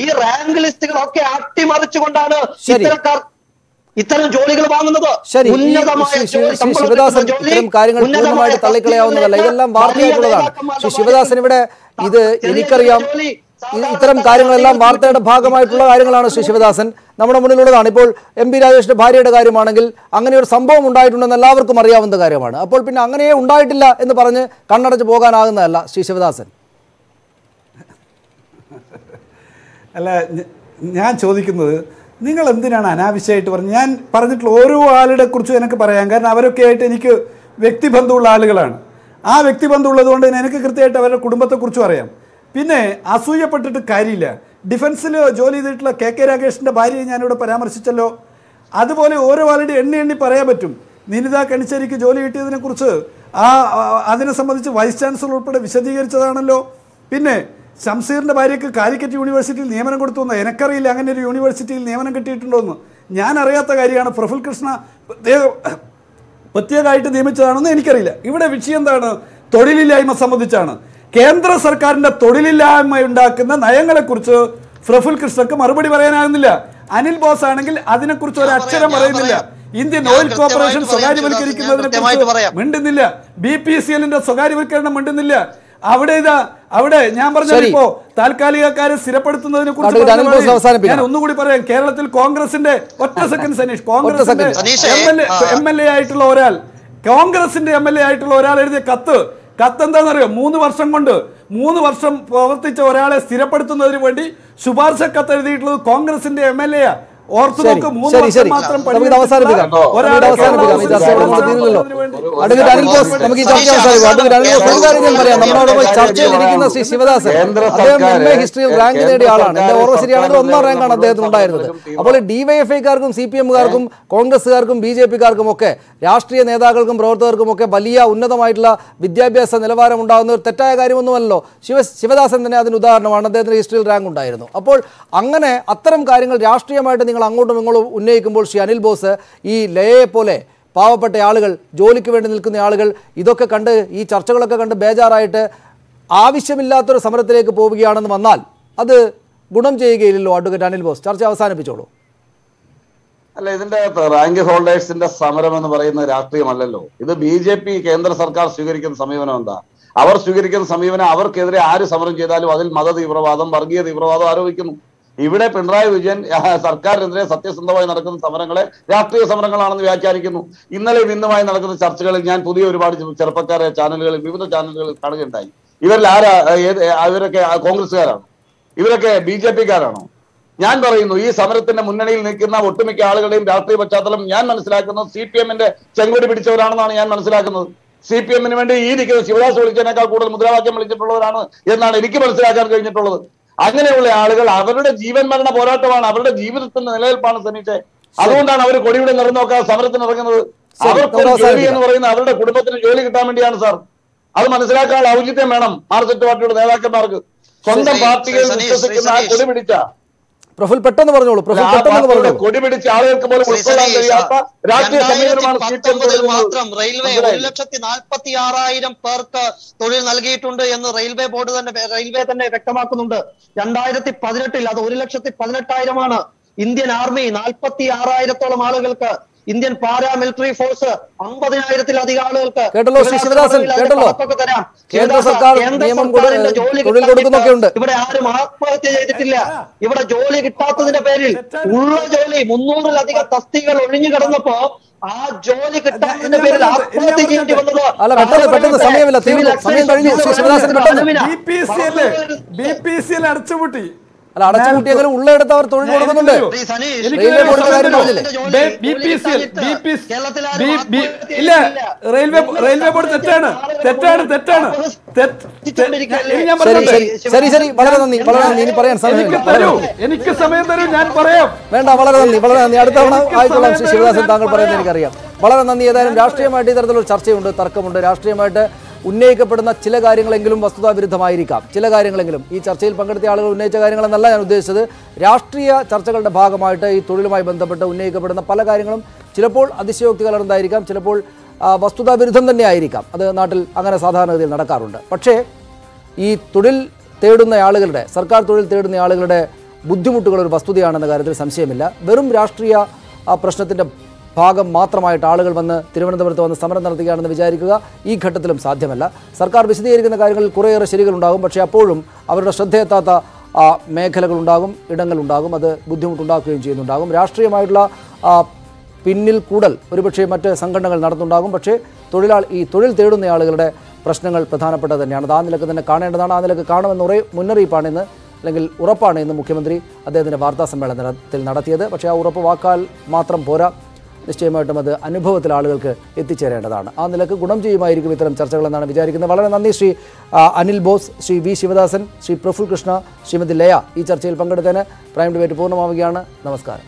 F: ഈ റാങ്ക് ലിസ്റ്റുകളൊക്കെ അട്ടിമറിച്ചുകൊണ്ടാണ്. ഇത്തരക്കാർ ഇത്തരം ജോലികൾ വാങ്ങുന്നത്
B: ശരി ശിവദാസൻ ഇത്തരം കാര്യങ്ങൾ പൂർണമായിട്ട് തള്ളിക്കളയാവുന്നതല്ല. ഇതെല്ലാം വാർത്തയായിട്ടുള്ളതാണ് ശ്രീ ശിവദാസൻ ഇവിടെ ഇത് എനിക്കറിയാം. ഇത്തരം കാര്യങ്ങളെല്ലാം വാർത്തയുടെ ഭാഗമായിട്ടുള്ള കാര്യങ്ങളാണ് ശ്രീ ശിവദാസൻ. നമ്മുടെ മുന്നിലുള്ളതാണ്. ഇപ്പോൾ എം പി രാജേഷിന്റെ ഭാര്യയുടെ കാര്യമാണെങ്കിൽ അങ്ങനെ ഒരു സംഭവം ഉണ്ടായിട്ടുണ്ടെന്ന് എല്ലാവർക്കും അറിയാവുന്ന കാര്യമാണ്. അപ്പോൾ പിന്നെ അങ്ങനെയേ ഉണ്ടായിട്ടില്ല എന്ന് പറഞ്ഞ് കണ്ണടച്ച് പോകാനാകുന്നതല്ല ശ്രീ ശിവദാസൻ.
D: അല്ല ഞാൻ ചോദിക്കുന്നത് നിങ്ങൾ എന്തിനാണ് അനാവശ്യമായിട്ട് പറഞ്ഞത്? ഞാൻ പറഞ്ഞിട്ടുള്ള ഓരോ ആളുടെ കുറിച്ചും എനിക്ക് പറയാം. കാരണം അവരൊക്കെ ആയിട്ട് എനിക്ക് വ്യക്തിബന്ധമുള്ള ആളുകളാണ്. ആ വ്യക്തിബന്ധമുള്ളത് കൊണ്ട് തന്നെ എനിക്ക് കൃത്യമായിട്ട് അവരുടെ കുടുംബത്തെക്കുറിച്ചും അറിയാം. പിന്നെ അസൂയപ്പെട്ടിട്ട് കാര്യമില്ല. ഡിഫൻസിൽ ജോലി ചെയ്തിട്ടുള്ള കെ കെ രാകേഷിന്റെ ഭാര്യയെ ഞാനിവിടെ പരാമർശിച്ചല്ലോ. അതുപോലെ ഓരോ ആളുടെ എണ്ണി എണ്ണി പറയാൻ പറ്റും. നിനിത കണിച്ചേരിക്ക് ജോലി കിട്ടിയതിനെക്കുറിച്ച് ആ അതിനെ സംബന്ധിച്ച് വൈസ് ചാൻസലർ ഉൾപ്പെടെ വിശദീകരിച്ചതാണല്ലോ. പിന്നെ ഷംസീറിന്റെ ഭാര്യയ്ക്ക് കാലിക്കറ്റ് യൂണിവേഴ്സിറ്റിയിൽ നിയമനം കൊടുത്തു എന്ന് എനിക്കറിയില്ല അങ്ങനെ ഒരു യൂണിവേഴ്സിറ്റിയിൽ നിയമനം കിട്ടിയിട്ടുണ്ടോ എന്ന് ഞാൻ അറിയാത്ത കാര്യമാണ് പ്രഫുൽ കൃഷ്ണ പ്രത്യേക പ്രത്യേകമായിട്ട് നിയമിച്ചതാണെന്ന് എനിക്കറിയില്ല. ഇവിടെ വിഷയം എന്താണ്? തൊഴിലില്ലായ്മ സംബന്ധിച്ചാണ്. കേന്ദ്ര സർക്കാരിന്റെ തൊഴിലില്ലായ്മ ഉണ്ടാക്കുന്ന നയങ്ങളെക്കുറിച്ച് പ്രഫുൽ കൃഷ്ണക്ക് മറുപടി പറയാനാകുന്നില്ല. അനിൽ ബോസ് ആണെങ്കിൽ അതിനെക്കുറിച്ച് ഒരു അക്ഷരം
F: പറയാം,
D: പറയുന്നില്ല. ഇന്ത്യൻ ഓയിൽ കോർപ്പറേഷൻ സ്വകാര്യവൽക്കരിക്കുന്നതിനെ കുറിച്ച്. മിണ്ടുന്നില്ല. ബി പി സി എല്ലിന്റെ സ്വകാര്യവൽക്കരണം മിണ്ടുന്നില്ല. അവിടെ ഇതാ അവിടെ ഞാൻ പറഞ്ഞത്
B: ശരി.
D: ഇപ്പോ താൽക്കാലികക്കാരെ സ്ഥിരപ്പെടുത്തുന്നതിനെ കുറിച്ച്. ഞാൻ ഒന്നുകൂടി പറയാം. കേരളത്തിൽ കോൺഗ്രസിന്റെ ഒറ്റ സെക്കൻഡ് സനീഷ്. കോൺഗ്രസിന്റെ. എം എൽ എ ആയിട്ടുള്ള ഒരാൾ. കോൺഗ്രസിന്റെ എം എൽ എ ആയിട്ടുള്ള ഒരാൾ എഴുതിയ കത്ത്. കത്ത് എന്താണെന്നറിയോ മൂന്ന് വർഷം കൊണ്ട് മൂന്ന് വർഷം പ്രവർത്തിച്ച ഒരാളെ സ്ഥിരപ്പെടുത്തുന്നതിന് വേണ്ടി ശുപാർശ കത്ത് എഴുതിയിട്ടുള്ളത് കോൺഗ്രസിന്റെ എം എൽ എ
B: ചർച്ചയിലിരിക്കുന്ന ശ്രീ ശിവദാസൻ. അദ്ദേഹം എം ഹിസ്റ്ററിയിൽ റാങ്ക് നേടിയ ആളാണ്. എന്റെ ഓർമ്മ
E: സർക്കാര്
B: ശരിയാണെങ്കിൽ ഒന്നാം റാങ്കാണ് അദ്ദേഹത്തിന് ഉണ്ടായിരുന്നത്. അപ്പോൾ ഡിവൈഎഫ്ഐക്കാർക്കും സി പി എമ്മുകാർക്കും കോൺഗ്രസ്സുകാർക്കും ബി ജെ പിക്കാർക്കും ഒക്കെ രാഷ്ട്രീയ നേതാക്കൾക്കും പ്രവർത്തകർക്കും ഒക്കെ വലിയ ഉന്നതമായിട്ടുള്ള വിദ്യാഭ്യാസ നിലവാരം ഉണ്ടാകുന്ന ഒരു തെറ്റായ കാര്യമൊന്നുമല്ലോ ശിവ ശിവദാസൻ തന്നെ അതിന് ഉദാഹരണമാണ്. അദ്ദേഹത്തിന് ഹിസ്റ്ററിയിൽ റാങ്ക് ഉണ്ടായിരുന്നു. അപ്പോൾ അങ്ങനെ അത്തരം കാര്യങ്ങൾ രാഷ്ട്രീയമായിട്ട് നിങ്ങൾ അങ്ങോട്ടും ഇങ്ങോട്ടും ഉന്നയിക്കുമ്പോൾ ശ്രീ അനിൽ ബോസ് ഈ ലയയെ പോലെ പാവപ്പെട്ട ആളുകൾ ജോലിക്ക് വേണ്ടി നിൽക്കുന്ന ആളുകൾ ഇതൊക്കെ കണ്ട് ഈ ചർച്ചകളൊക്കെ കണ്ട് ബേജാറായിട്ട് ആവശ്യമില്ലാത്തൊരു സമരത്തിലേക്ക് പോവുകയാണെന്ന് വന്നാൽ അത് ഗുണം ചെയ്യുകയില്ലല്ലോ അഡ്വക്കേറ്റ് അനിൽ ബോസ്. ചർച്ച അവസാനിപ്പിച്ചോളൂ.
E: അല്ല ഇതിന്റെ റാങ്ക് ഹോൾഡേഴ്സിന്റെ സമരം എന്ന് പറയുന്ന രാഷ്ട്രീയമല്ലല്ലോ. ഇത് ബി ജെ പി കേന്ദ്ര സർക്കാർ സ്വീകരിക്കുന്ന സമീപനം എന്താ? അവർ സ്വീകരിക്കുന്ന സമീപനം അവർക്കെതിരെ ആര് സമരം ചെയ്താലും അതിൽ മത തീവ്രവാദം വർഗീയ തീവ്രവാദം ആരോപിക്കുന്നു. ഇവിടെ പിണറായി വിജയൻ സർക്കാരിനെതിരെ സത്യസന്ധമായി നടക്കുന്ന സമരങ്ങളെ രാഷ്ട്രീയ സമരങ്ങളാണെന്ന് വ്യാഖ്യാനിക്കുന്നു. ഇന്നലെ ഇന്നുമായി നടക്കുന്ന ചർച്ചകളിൽ ഞാൻ പുതിയ ഒരുപാട് ചെറുപ്പക്കാരെ ചാനലുകളിൽ വിവിധ ചാനലുകളിൽ കാണുകയുണ്ടായി. ഇവരിൽ ആരാ ഏത് ഇവരൊക്കെ കോൺഗ്രസ്സുകാരാണോ? ഇവരൊക്കെ ബി ജെ പിക്കാരാണോ? ഞാൻ പറയുന്നു ഈ സമരത്തിന്റെ മുന്നണിയിൽ നിൽക്കുന്ന ഒട്ടുമിക്ക ആളുകളുടെയും രാഷ്ട്രീയ പശ്ചാത്തലം ഞാൻ മനസ്സിലാക്കുന്നത് സി പി എമ്മിന്റെ ചെങ്കൊടി പിടിച്ചവരാണെന്നാണ് ഞാൻ മനസ്സിലാക്കുന്നത്. സി പി എമ്മിന് വേണ്ടി ഈ നിൽക്കുന്ന ശിവദാസ് വിളിച്ചതിനേക്കാൾ കൂടുതൽ മുദ്രാവാക്യം വിളിച്ചിട്ടുള്ളവരാണ് എന്നാണ് എനിക്ക് മനസ്സിലാക്കാൻ കഴിഞ്ഞിട്ടുള്ളത്. അങ്ങനെയുള്ള ആളുകൾ അവരുടെ ജീവൻ മരണ പോരാട്ടമാണ് അവരുടെ ജീവിതത്തിന്റെ നിലനിൽപ്പാണ് സനീഷെ. അതുകൊണ്ടാണ് അവർ കൊടിയുടെ നിറന്നോക്കാൻ സമരത്തിന് ഇറങ്ങുന്നത്.
B: അവർക്കൊരു
E: ജോലി എന്ന് പറയുന്ന അവരുടെ കുടുംബത്തിന് ജോലി കിട്ടാൻ വേണ്ടിയാണ് സാർ. അത് മനസ്സിലാക്കാനുള്ള ഔചിത്യം വേണം മാർക്സിസ്റ്റ് പാർട്ടിയുടെ നേതാക്കന്മാർക്ക്. സ്വന്തം പാർട്ടികൾ വിശ്വസിക്കുന്ന ആ കൊടി പിടിച്ച
B: പ്രഫുൽ പെട്ടെന്ന് പറഞ്ഞോളൂ പ്രഫുൽ പെട്ടെന്ന് പറഞ്ഞോളൂ.
E: കൊടി പിടിച്ച ആളുകൾക്ക് പോലും ഉൾക്കൊള്ളാൻ കഴിയാത്ത രാഷ്ട്രീയ സമീപനമാണ്
F: മാത്രം റെയിൽവേ ഒരു? ലക്ഷത്തി നാൽപ്പത്തി ആറായിരം പേർക്ക് തൊഴിൽ നൽകിയിട്ടുണ്ട് എന്ന് റെയിൽവേ ബോർഡ് തന്നെ റെയിൽവേ തന്നെ വ്യക്തമാക്കുന്നുണ്ട്. രണ്ടായിരത്തി പതിനെട്ടിൽ അത് ഒരു ലക്ഷത്തി പതിനെട്ടായിരമാണ്. ഇന്ത്യൻ ആർമി നാൽപ്പത്തി ആറായിരത്തോളം ആളുകൾക്ക് ഇന്ത്യൻ പാരാമിലിറ്ററി ഫോഴ്സ് അമ്പതിനായിരത്തിലധികം ആളുകൾക്ക്
B: കേട്ടല്ലോ, ശിശുദാസൻ ശിവദാസൻ, കേട്ടല്ലോ.
F: തരാം.
B: കേന്ദ്ര സർക്കാർ നിയമം തൊഴിൽ ഉണ്ട്.
F: ഇവിടെ ആരും ആത്മഹത്യ ചെയ്തിട്ടില്ല ഇവിടെ ജോലി കിട്ടാത്തതിന്റെ പേരിൽ ഉള്ള ജോലി മുന്നൂറിലധികം തസ്തികൾ ഒഴിഞ്ഞു കിടന്നപ്പോ ആ ജോലി കിട്ടാത്തതിന്റെ പേരിൽ ആത്മഹത്യ ചെയ്യേണ്ടി വന്നത്
B: അല്ല, പെട്ടെന്ന് പെട്ടെന്ന് സമയമില്ല. സമയം കഴിഞ്ഞു. ശിശുദാസൻ ശിവദാസൻ പെട്ടെന്ന്.
D: ബി പി സി അടച്ചുപൂട്ടി
B: അല്ല അടച്ചുപൂട്ടിയെങ്കിലും ഉള്ളയിടത്ത് അവർ തൊഴിൽ കൊടുക്കുന്നുണ്ട്.
D: ഇല്ല റെയിൽവേ റെയിൽവേ ബോർഡ് തെറ്റാണ്. തെറ്റാണ് തെറ്റാണ്.
B: ശരി ശരി വളരെ നന്ദി വളരെ നന്ദി. ഇനി പറയാൻ സമയം
D: തരൂ എനിക്ക് സമയം തരൂ ഞാൻ പറയാം.
B: വേണ്ട വളരെ നന്ദി വളരെ നന്ദി. അടുത്ത തവണ ആയിക്കോളാം ശ്രീ ശിവദാസൻ താങ്കൾ പറയുന്നത് എനിക്കറിയാം. വളരെ നന്ദി ഏതായാലും രാഷ്ട്രീയമായിട്ട് ഇത്തരത്തിലൊരു ചർച്ചയുണ്ട് തർക്കമുണ്ട്. രാഷ്ട്രീയമായിട്ട് ഉന്നയിക്കപ്പെടുന്ന ചില കാര്യങ്ങളെങ്കിലും വസ്തുതാവിരുദ്ധമായിരിക്കാം. ചില കാര്യങ്ങളെങ്കിലും. ഈ ചർച്ചയിൽ പങ്കെടുത്ത ആളുകൾ ഉന്നയിച്ച കാര്യങ്ങളെന്നല്ല ഞാൻ ഉദ്ദേശിച്ചത്. രാഷ്ട്രീയ ചർച്ചകളുടെ ഭാഗമായിട്ട് ഈ തൊഴിലുമായി ബന്ധപ്പെട്ട് ഉന്നയിക്കപ്പെടുന്ന പല കാര്യങ്ങളും ചിലപ്പോൾ അതിശയോക്തി കലർന്നതായിരിക്കാം ചിലപ്പോൾ വസ്തുതാവിരുദ്ധം തന്നെ ആയിരിക്കാം അത് നാട്ടിൽ അങ്ങനെ സാധാരണഗതിയിൽ നടക്കാറുണ്ട്. പക്ഷേ ഈ തൊഴിൽ തേടുന്ന ആളുകളുടെ സർക്കാർ തൊഴിൽ തേടുന്ന ആളുകളുടെ ബുദ്ധിമുട്ടുകൾ ഒരു വസ്തുതയാണെന്ന കാര്യത്തിൽ സംശയമില്ല. വെറും രാഷ്ട്രീയ പ്രശ്നത്തിന്റെ ഭാഗം മാത്രമായിട്ട് ആളുകൾ വന്ന് തിരുവനന്തപുരത്ത് വന്ന് സമരം നടത്തുകയാണെന്ന് വിചാരിക്കുക ഈ ഘട്ടത്തിലും സാധ്യമല്ല. സർക്കാർ വിശദീകരിക്കുന്ന കാര്യങ്ങളിൽ കുറേയേറെ ശരികളുണ്ടാകും. പക്ഷേ അപ്പോഴും അവരുടെ ശ്രദ്ധയെത്താത്ത മേഖലകളുണ്ടാകും ഇടങ്ങളുണ്ടാകും. അത് ബുദ്ധിമുട്ടുണ്ടാക്കുകയും ചെയ്യുന്നുണ്ടാകും. രാഷ്ട്രീയമായിട്ടുള്ള പിന്നിൽ കൂടൽ ഒരുപക്ഷെ മറ്റ് സംഘടനകൾ നടത്തുന്നുണ്ടാകും. പക്ഷേ തൊഴിലാളി ഈ തൊഴിൽ തേടുന്ന ആളുകളുടെ പ്രശ്നങ്ങൾ പ്രധാനപ്പെട്ടത് തന്നെയാണ്. അത് ആ നിലയ്ക്ക് തന്നെ കാണേണ്ടതാണ്. ആ നിലയ്ക്ക് കാണുമെന്ന് ഒരേ മുന്നറിയിപ്പാണ് ഇന്ന് അല്ലെങ്കിൽ ഉറപ്പാണ് ഇന്ന് മുഖ്യമന്ത്രി അദ്ദേഹത്തിന്റെ വാർത്താ സമ്മേളനത്തിൽ നടത്തിയത്. പക്ഷേ ആ ഉറപ്പ് വാക്കാൽ മാത്രം പോരാ. നിശ്ചയമായിട്ടും അത് അനുഭവത്തിൽ ആളുകൾക്ക് എത്തിച്ചേരേണ്ടതാണ്. ആ നിലയ്ക്ക് ഗുണം ചെയ്യുമായിരിക്കും ഇത്തരം ചർച്ചകളെന്നാണ് വിചാരിക്കുന്നത്. വളരെ നന്ദി ശ്രീ അനിൽ ബോസ് ശ്രീ വി ശിവദാസൻ ശ്രീ പ്രഫുൽ കൃഷ്ണ ശ്രീമതി ലയ ഈ ചർച്ചയിൽ പങ്കെടുത്തതിന് പ്രൈം ഡിബേറ്റ് പൂർണമാവുകയാണ്. നമസ്കാരം.